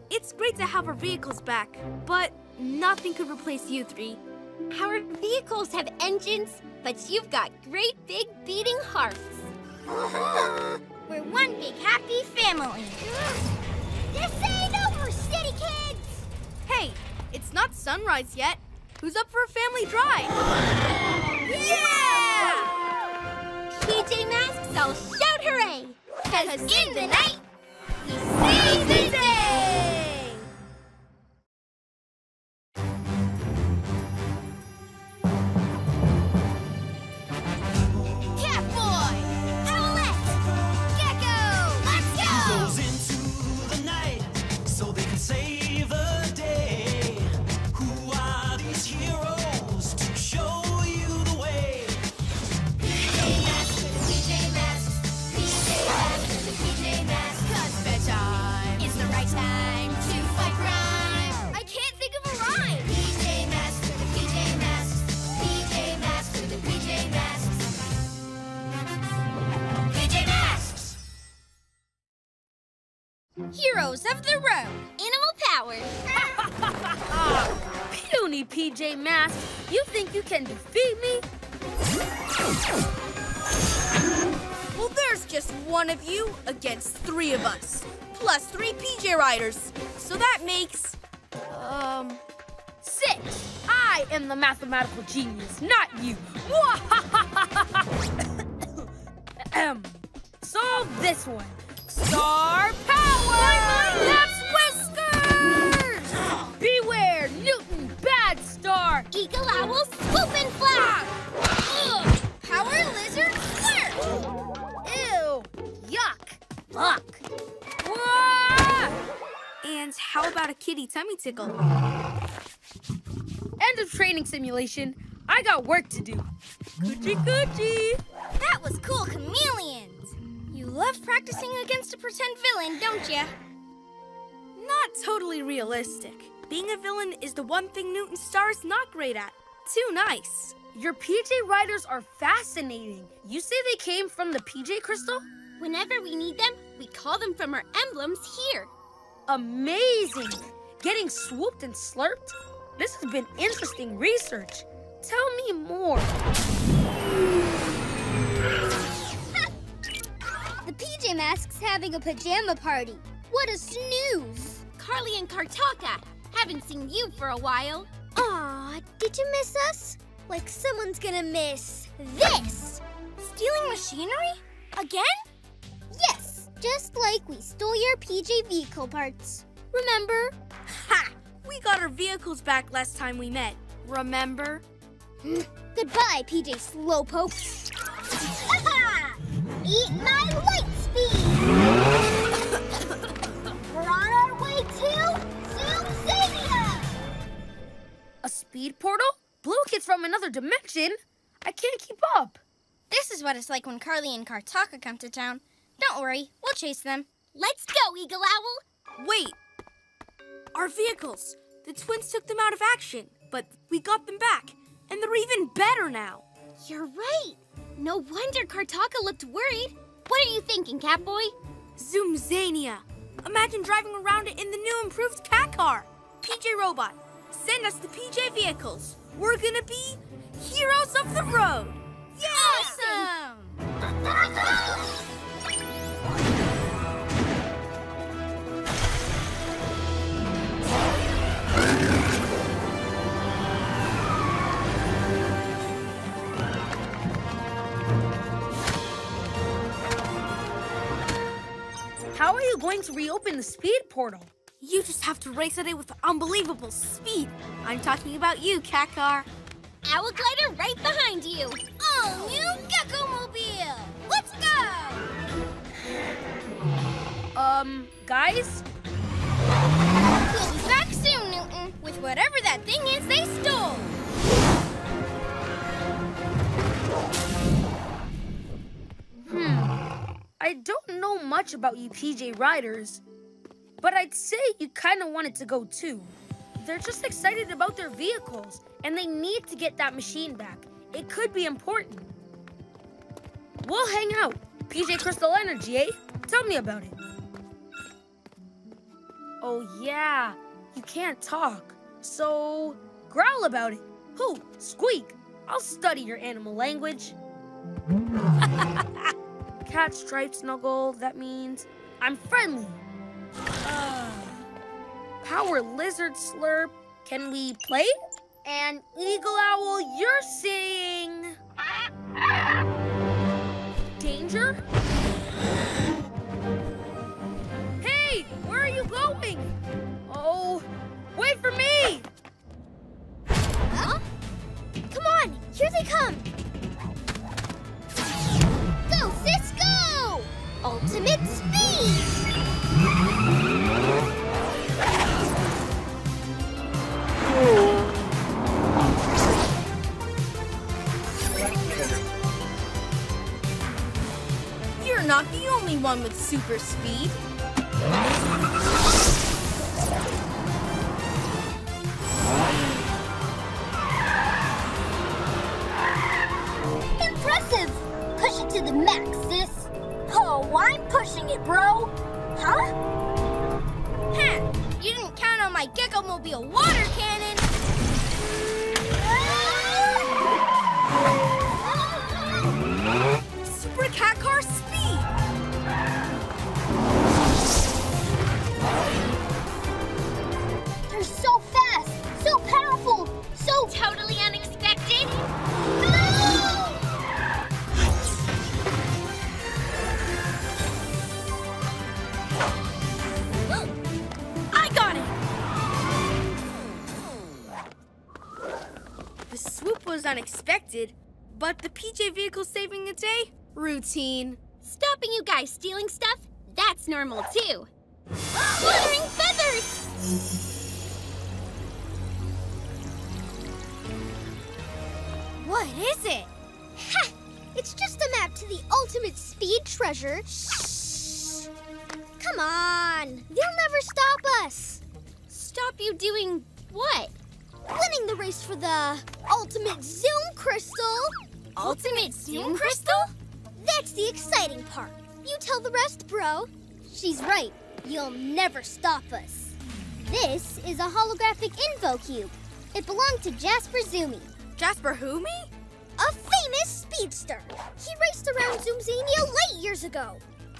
It's great to have our vehicles back, but nothing could replace you three. Our vehicles have engines, but you've got great big Owl swoop and. Ugh. Power Lizard flirt. Ew! Yuck! Luck! And how about a kitty tummy tickle? End of training simulation. I got work to do. Coochie coochie! That was cool, chameleons. You love practicing against a pretend villain, don't you? Not totally realistic. Being a villain is the one thing Newton Star is not great at. Too nice. Your PJ Riders are fascinating. You say they came from the PJ Crystal? Whenever we need them, we call them from our emblems here. Amazing! Getting swooped and slurped? This has been interesting research. Tell me more. [LAUGHS] The PJ Masks having a pajama party. What a snooze. Carly and Kartaka, haven't seen you for a while. Aw, did you miss us? Like someone's gonna miss this. Stealing machinery? Again? Yes, just like we stole your PJ vehicle parts. Remember? Ha! We got our vehicles back last time we met. Remember? [LAUGHS] Goodbye, PJ Slowpoke. [LAUGHS] Eat my light speed! Speed portal? Blue Kid's from another dimension? I can't keep up. This is what it's like when Carly and Kartaka come to town. Don't worry, we'll chase them. Let's go, Eagle Owl! Wait. Our vehicles. The twins took them out of action, but we got them back, and they're even better now. You're right. No wonder Kartaka looked worried. What are you thinking, Catboy? Zoomzania. Imagine driving around it in the new improved cat car. PJ Robot, send us the PJ vehicles. We're gonna be heroes of the road. Yeah! Awesome! How are you going to reopen the speed portal? You just have to race at it with unbelievable speed. I'm talking about you, cat car. Owl glider right behind you. All new Gekko Mobile. Let's go. Um, guys? We'll be back soon, Newton, with whatever that thing is they stole. Hmm. I don't know much about you PJ Riders, but I'd say you kind of wanted to go too. They're just excited about their vehicles, and they need to get that machine back. It could be important. We'll hang out. PJ Crystal Energy, eh? Tell me about it. Oh, yeah. You can't talk. So, growl about it. Who? Squeak. I'll study your animal language. [LAUGHS] Cat stripe snuggle, that means I'm friendly. Uh, power lizard slurp, can we play? And eagle owl, you're saying. Danger? Hey, where are you going? Oh, wait for me! Huh? Come on, here they come. Go, sis, go! Ultimate speed! You're not the only one with super speed. Impressive! Push it to the max, sis. Oh, I'm pushing it, bro. Huh? Huh, you didn't count on my Gekko-mobile water cannon. Super Cat Car speed. You're so unexpected, but the PJ vehicle saving the day? Routine. Stopping you guys stealing stuff? That's normal too. Fluttering feathers! What is it? Ha! It's just a map to the ultimate speed treasure. Come on, they'll never stop us. Stop you doing what? Winning the race for the ultimate zoom crystal. Ultimate Zoom Crystal? That's the exciting part. You tell the rest, bro. She's right. You'll never stop us. This is a holographic info cube. It belonged to Jasper Zoomy, Jasper who me? a famous speedster. He raced around Zoomzania late years ago.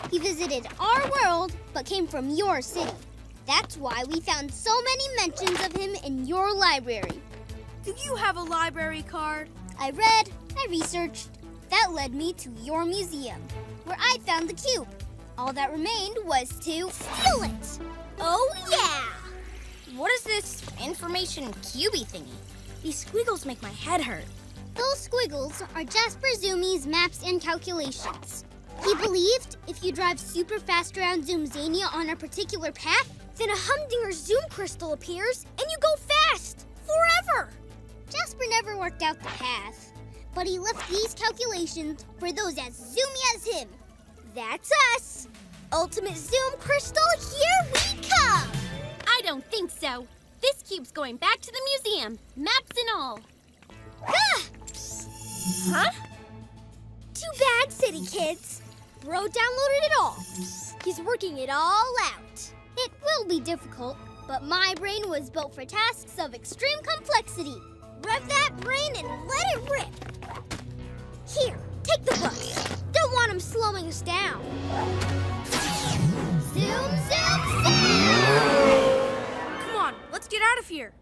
He visited our world, but came from your city. That's why we found so many mentions of him in your library. Do you have a library card? I read, I researched. That led me to your museum, where I found the cube. All that remained was to steal it. Oh, yeah! What is this information cubey thingy? These squiggles make my head hurt. Those squiggles are Jasper Zoomy's maps and calculations. He believed if you drive super fast around Zoomzania on a particular path, then a Humdinger Zoom crystal appears and you go fast forever. Jasper never worked out the path, but he left these calculations for those as zoomy as him. That's us. Ultimate Zoom Crystal, here we come. I don't think so. This cube's going back to the museum, maps and all. Ah! Huh? Too bad, City Kids. Bro downloaded it all. He's working it all out. It will be difficult, but my brain was built for tasks of extreme complexity. Rev that brain and let it rip. Here, take the bus. Don't want him slowing us down. Zoom, zoom, zoom! Come on, let's get out of here.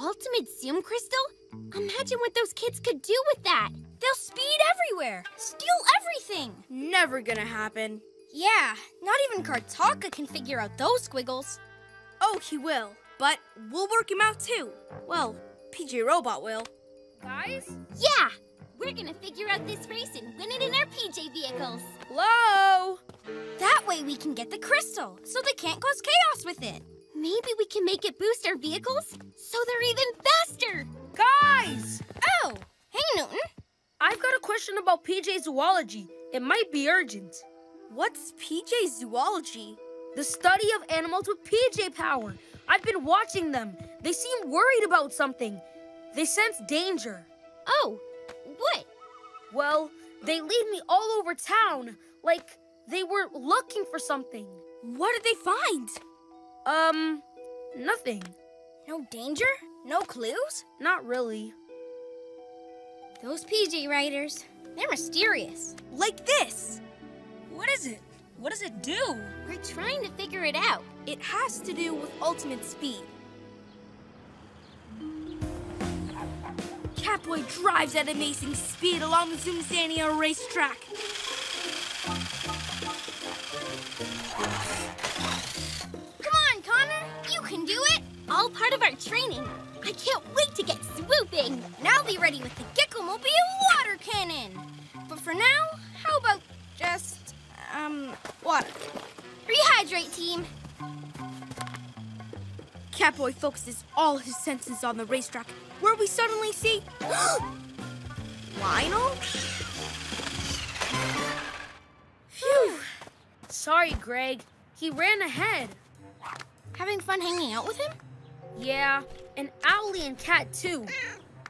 Ultimate zoom crystal? Imagine what those kids could do with that. They'll speed everywhere, steal everything. Never gonna happen. Yeah, not even Kartaka can figure out those squiggles. Oh, he will. But we'll work him out too. Well, PJ Robot will. Guys? Yeah! We're gonna figure out this race and win it in our PJ vehicles. Hello? That way we can get the crystal, so they can't cause chaos with it. Maybe we can make it boost our vehicles so they're even faster. Guys! Oh, hey Newton. I've got a question about PJ zoology. It might be urgent. What's PJ zoology? The study of animals with PJ power. I've been watching them. They seem worried about something. They sense danger. Oh, what? Well, they lead me all over town, like they were looking for something. What did they find? Um, nothing. No danger? No clues? Not really. Those PJ Riders, they're mysterious. Like this. What is it? What does it do? We're trying to figure it out. It has to do with ultimate speed. Catboy drives at amazing speed along the Zoomzania racetrack. Can do it. All part of our training. I can't wait to get swooping. Now be ready with the Gecklemobile water cannon. But for now, how about just, um, water? Rehydrate, team. Catboy focuses all his senses on the racetrack, where we suddenly see [GASPS] Lionel. Phew. Sorry, Greg. He ran ahead. Having fun hanging out with him? Yeah, and Owlie and Cat too.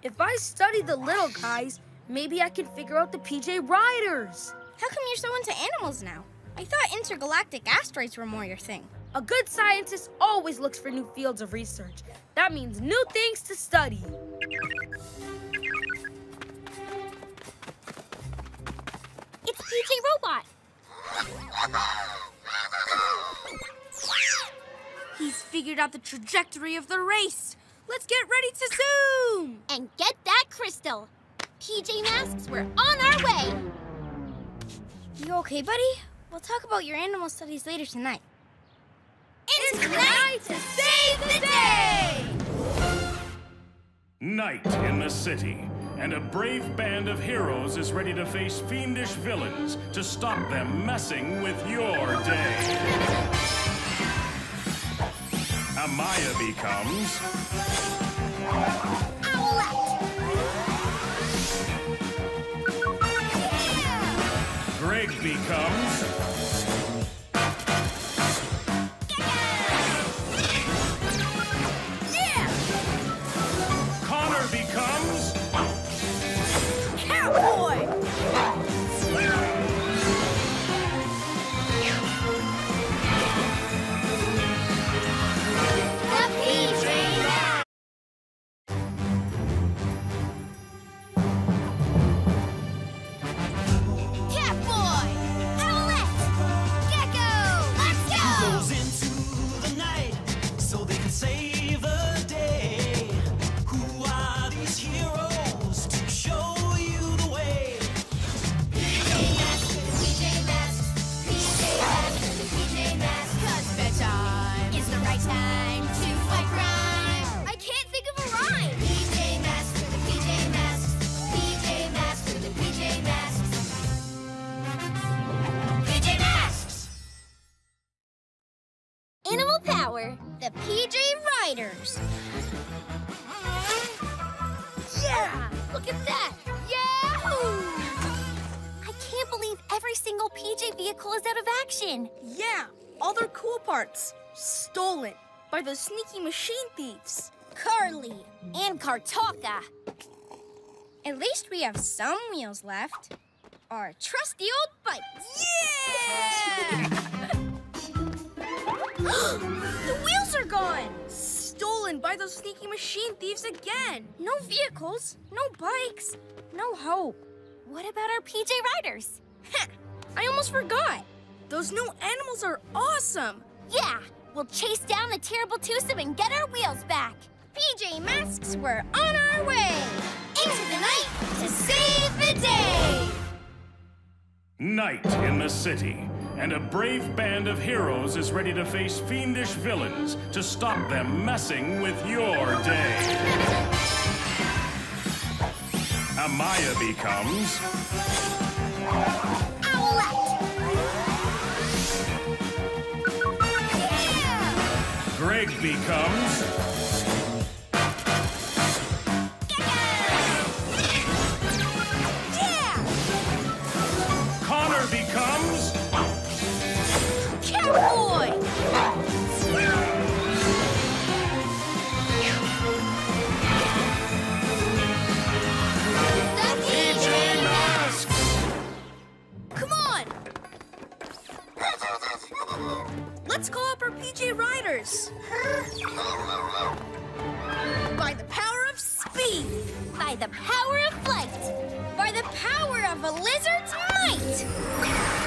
If I study the little guys, maybe I can figure out the PJ Riders. How come you're so into animals now? I thought intergalactic asteroids were more your thing. A good scientist always looks for new fields of research. That means new things to study. It's PJ Robot. [LAUGHS] [LAUGHS] He's figured out the trajectory of the race. Let's get ready to zoom! And get that crystal. PJ Masks, we're on our way. You okay, buddy? We'll talk about your animal studies later tonight. It's night to save the day! Night in the city, and a brave band of heroes is ready to face fiendish villains to stop them messing with your day. Amaya becomes Greg becomes by those sneaky machine thieves. Carly and Kartaka. At least we have some wheels left. Our trusty old bike. Yeah! [LAUGHS] The wheels are gone. Stolen by those sneaky machine thieves again. No vehicles, no bikes, no hope. What about our PJ Riders? [LAUGHS] I almost forgot. Those new animals are awesome. Yeah, we'll chase down the terrible twosome and get our wheels back. PJ Masks, we're on our way. Into the night to save the day. Night in the city, and a brave band of heroes is ready to face fiendish villains to stop them messing with your day. Amaya becomes Owlette. Greg becomes Let's call up our PJ Riders. By the power of speed. By the power of flight. By the power of a lizard's might.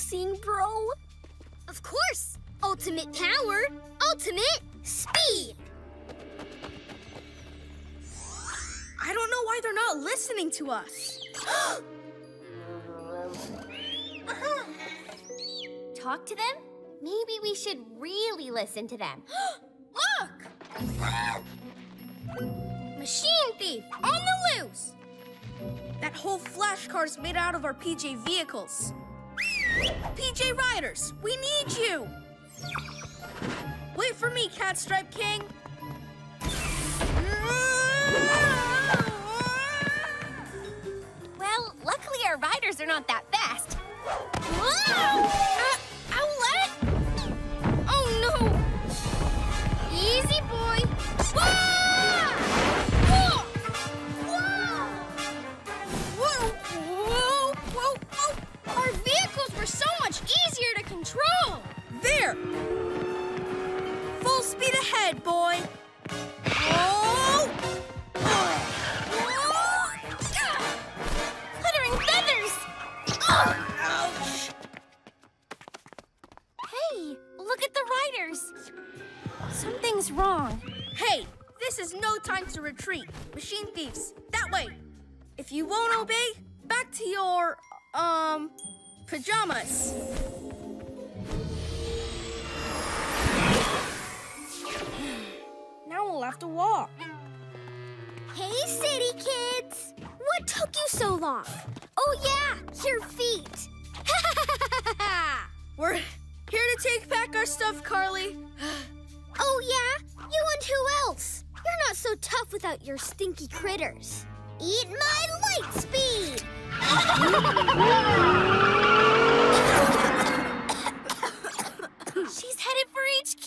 Seeing what I'm seeing, bro? Of course! Ultimate power, ultimate speed! I don't know why they're not listening to us. [GASPS] Talk to them? Maybe we should really listen to them. [GASPS] Look! Machine thief on the loose! That whole flash car's made out of our PJ vehicles. PJ Riders, we need you! Wait for me, Cat Stripe King. Well, luckily our riders are not that fast. Uh, Owlette? Oh no! Easy, boy. Whoa! Were so much easier to control. There! Full speed ahead, boy! Oh! Glittering feathers! Ugh. Ouch! Hey, look at the riders. Something's wrong. Hey, this is no time to retreat. Machine thieves, that way. If you won't obey, back to your, um, pajamas. Now we'll have to walk. Hey, city kids! What took you so long? Oh, yeah, your feet. [LAUGHS] We're here to take back our stuff, Carly. [GASPS] oh, yeah? You and who else? You're not so tough without your stinky critters. Eat my light speed! [LAUGHS] She's headed for HQ.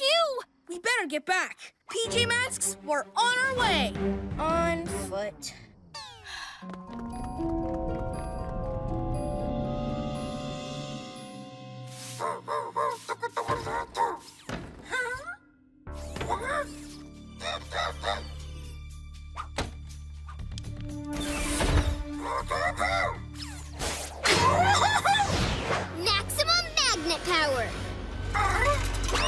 We better get back. PJ Masks, we're on our way. On foot. Maximum magnet power! Ace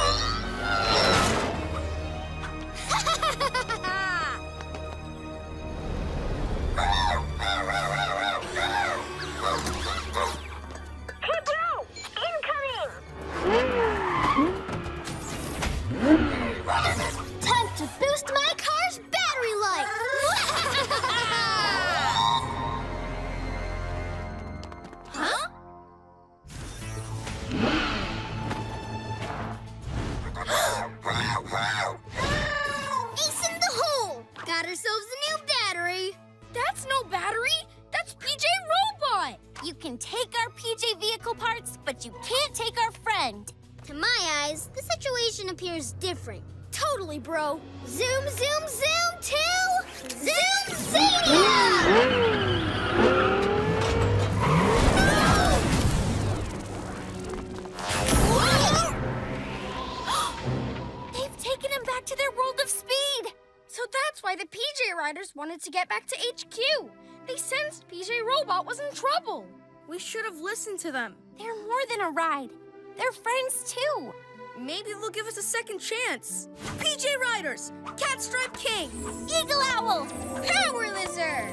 [LAUGHS] [LAUGHS] can take our PJ vehicle parts, but you can't take our friend. To my eyes, the situation appears different. Totally, bro. Zoom, zoom, zoom to Zoom Zania! [GASPS] They've taken him back to their world of speed. So that's why the PJ Riders wanted to get back to HQ. They sensed PJ Robot was in trouble. We should have listened to them. They're more than a ride. They're friends too. Maybe they'll give us a second chance. PJ Riders, Catstripe King, Eagle Owl. Power Lizard!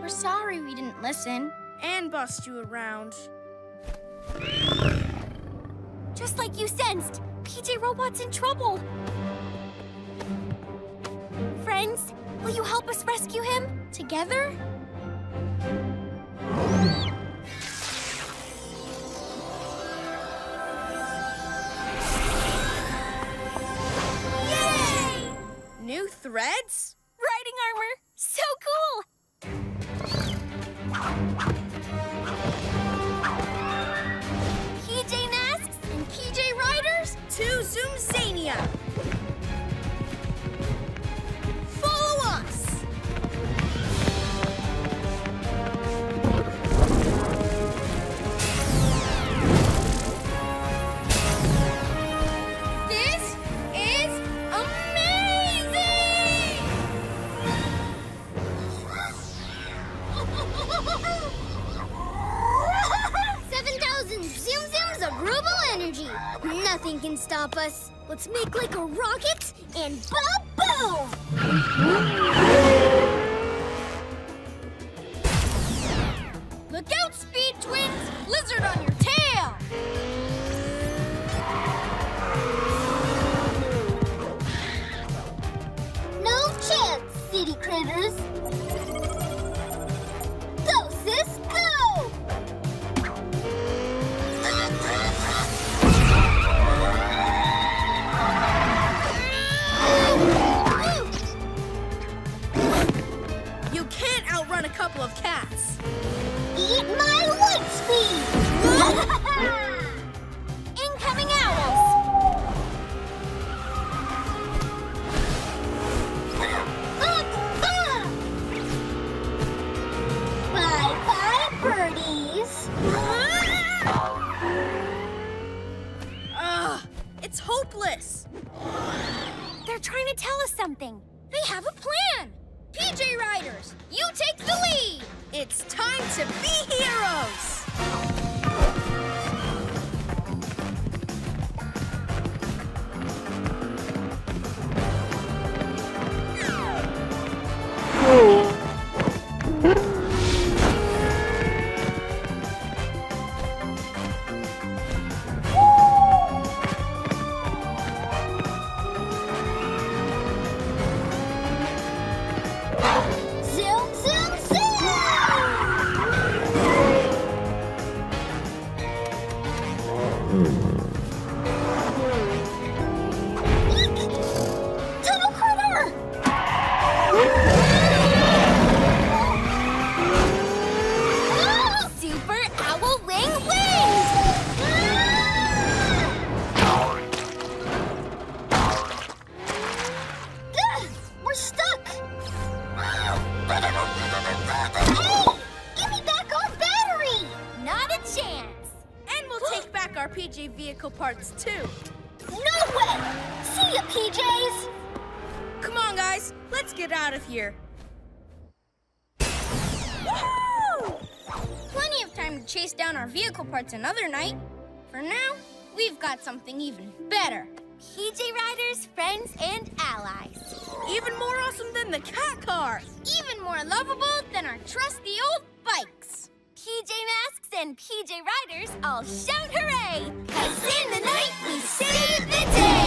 We're sorry we didn't listen. And bust you around. Just like you sensed, PJ Robot's in trouble. Friends, will you help us rescue him? Together? New threads? Riding armor! So cool! PJ Masks And PJ Riders to Zoomzania! Follow us! Energy. Nothing can stop us. Let's make like a rocket and ba-boom! Look out, Speed Twins! Lizard on your tail! No chance, city critters. Of cats. Eat my light [LAUGHS] speed! incoming owls! Bye bye, birdies! [LAUGHS] Ugh, it's hopeless. They're trying to tell us something. They have a plan. PJ Riders, you take the lead. It's time to be heroes. Zoom, parts too. No way! See ya, PJs! Come on, guys, let's get out of here. Woohoo! Plenty of time to chase down our vehicle parts another night. For now, we've got something even better. PJ Riders, friends, and allies. Even more awesome than the cat car. Even more lovable than our trusty old bikes. PJ Masks and PJ Riders all shout hooray! Cause in the night we save the day!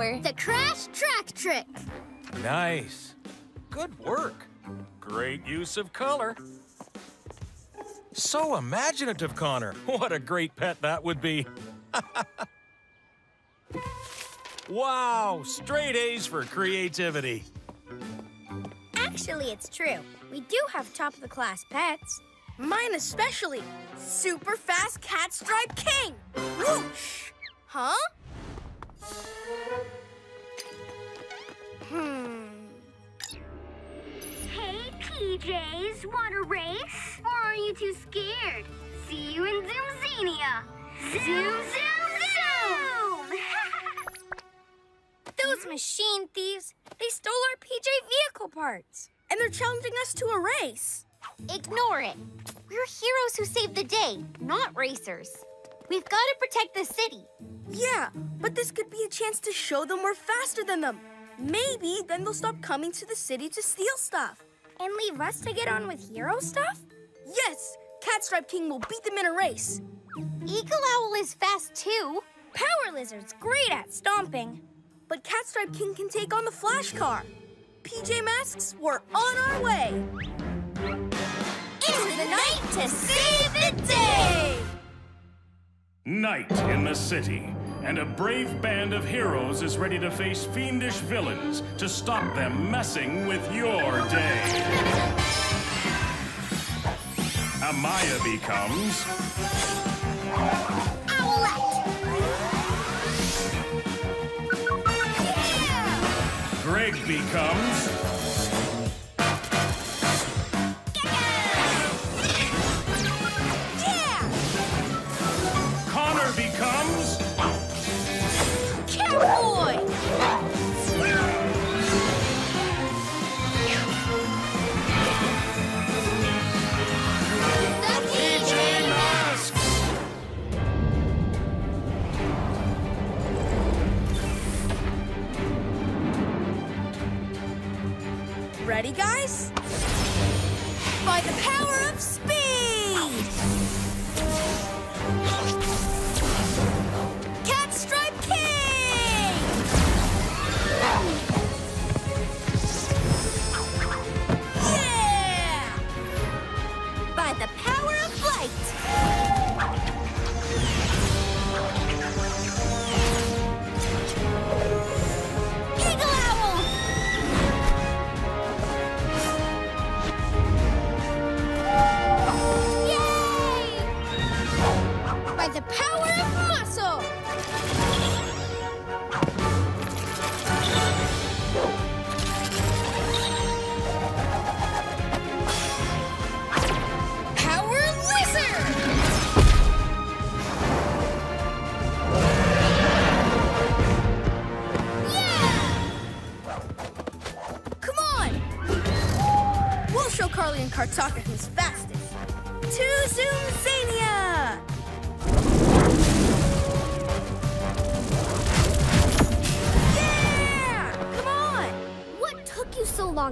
Power, the crash track trick. Nice. Good work. Great use of color. So imaginative, Connor. [LAUGHS] What a great pet that would be. [LAUGHS] wow, straight A's for creativity. Actually, it's true. We do have top of the class pets. Mine especially. Super fast cat stripe king. Whoosh! Huh? Hmm. Hey, PJs, want a race? Or are you too scared? See you in Zoomzania. Zoom, zoom, zoom! [LAUGHS] Those machine thieves, they stole our PJ vehicle parts. And they're challenging us to a race. Ignore it. We're heroes who save the day, not racers. We've got to protect the city. Yeah, but this could be a chance to show them we're faster than them. Maybe then they'll stop coming to the city to steal stuff. And leave us to get on with hero stuff? Yes! Catstripe King will beat them in a race. Eagle Owl is fast too. Power Lizard's great at stomping. But Catstripe King can take on the Flash Car. PJ Masks, we're on our way. Into the night to save the day! Night in the city, and a brave band of heroes is ready to face fiendish villains to stop them messing with your day. Amaya becomes Greg becomes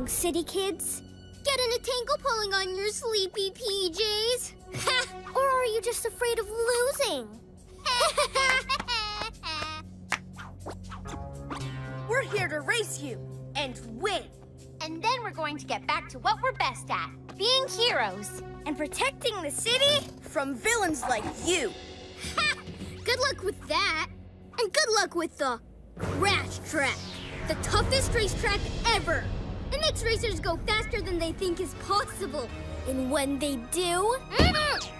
city kids? Getting a tangle pulling on your sleepy PJs? [LAUGHS] or are you just afraid of losing? [LAUGHS] We're here to race you and win and then we're going to get back to what we're best at being heroes. and protecting the city from villains like you. Good luck with that. And good luck with the Crash Track, the toughest racetrack ever. It makes racers go faster than they think is possible. And when they do... [LAUGHS] Mm -hmm.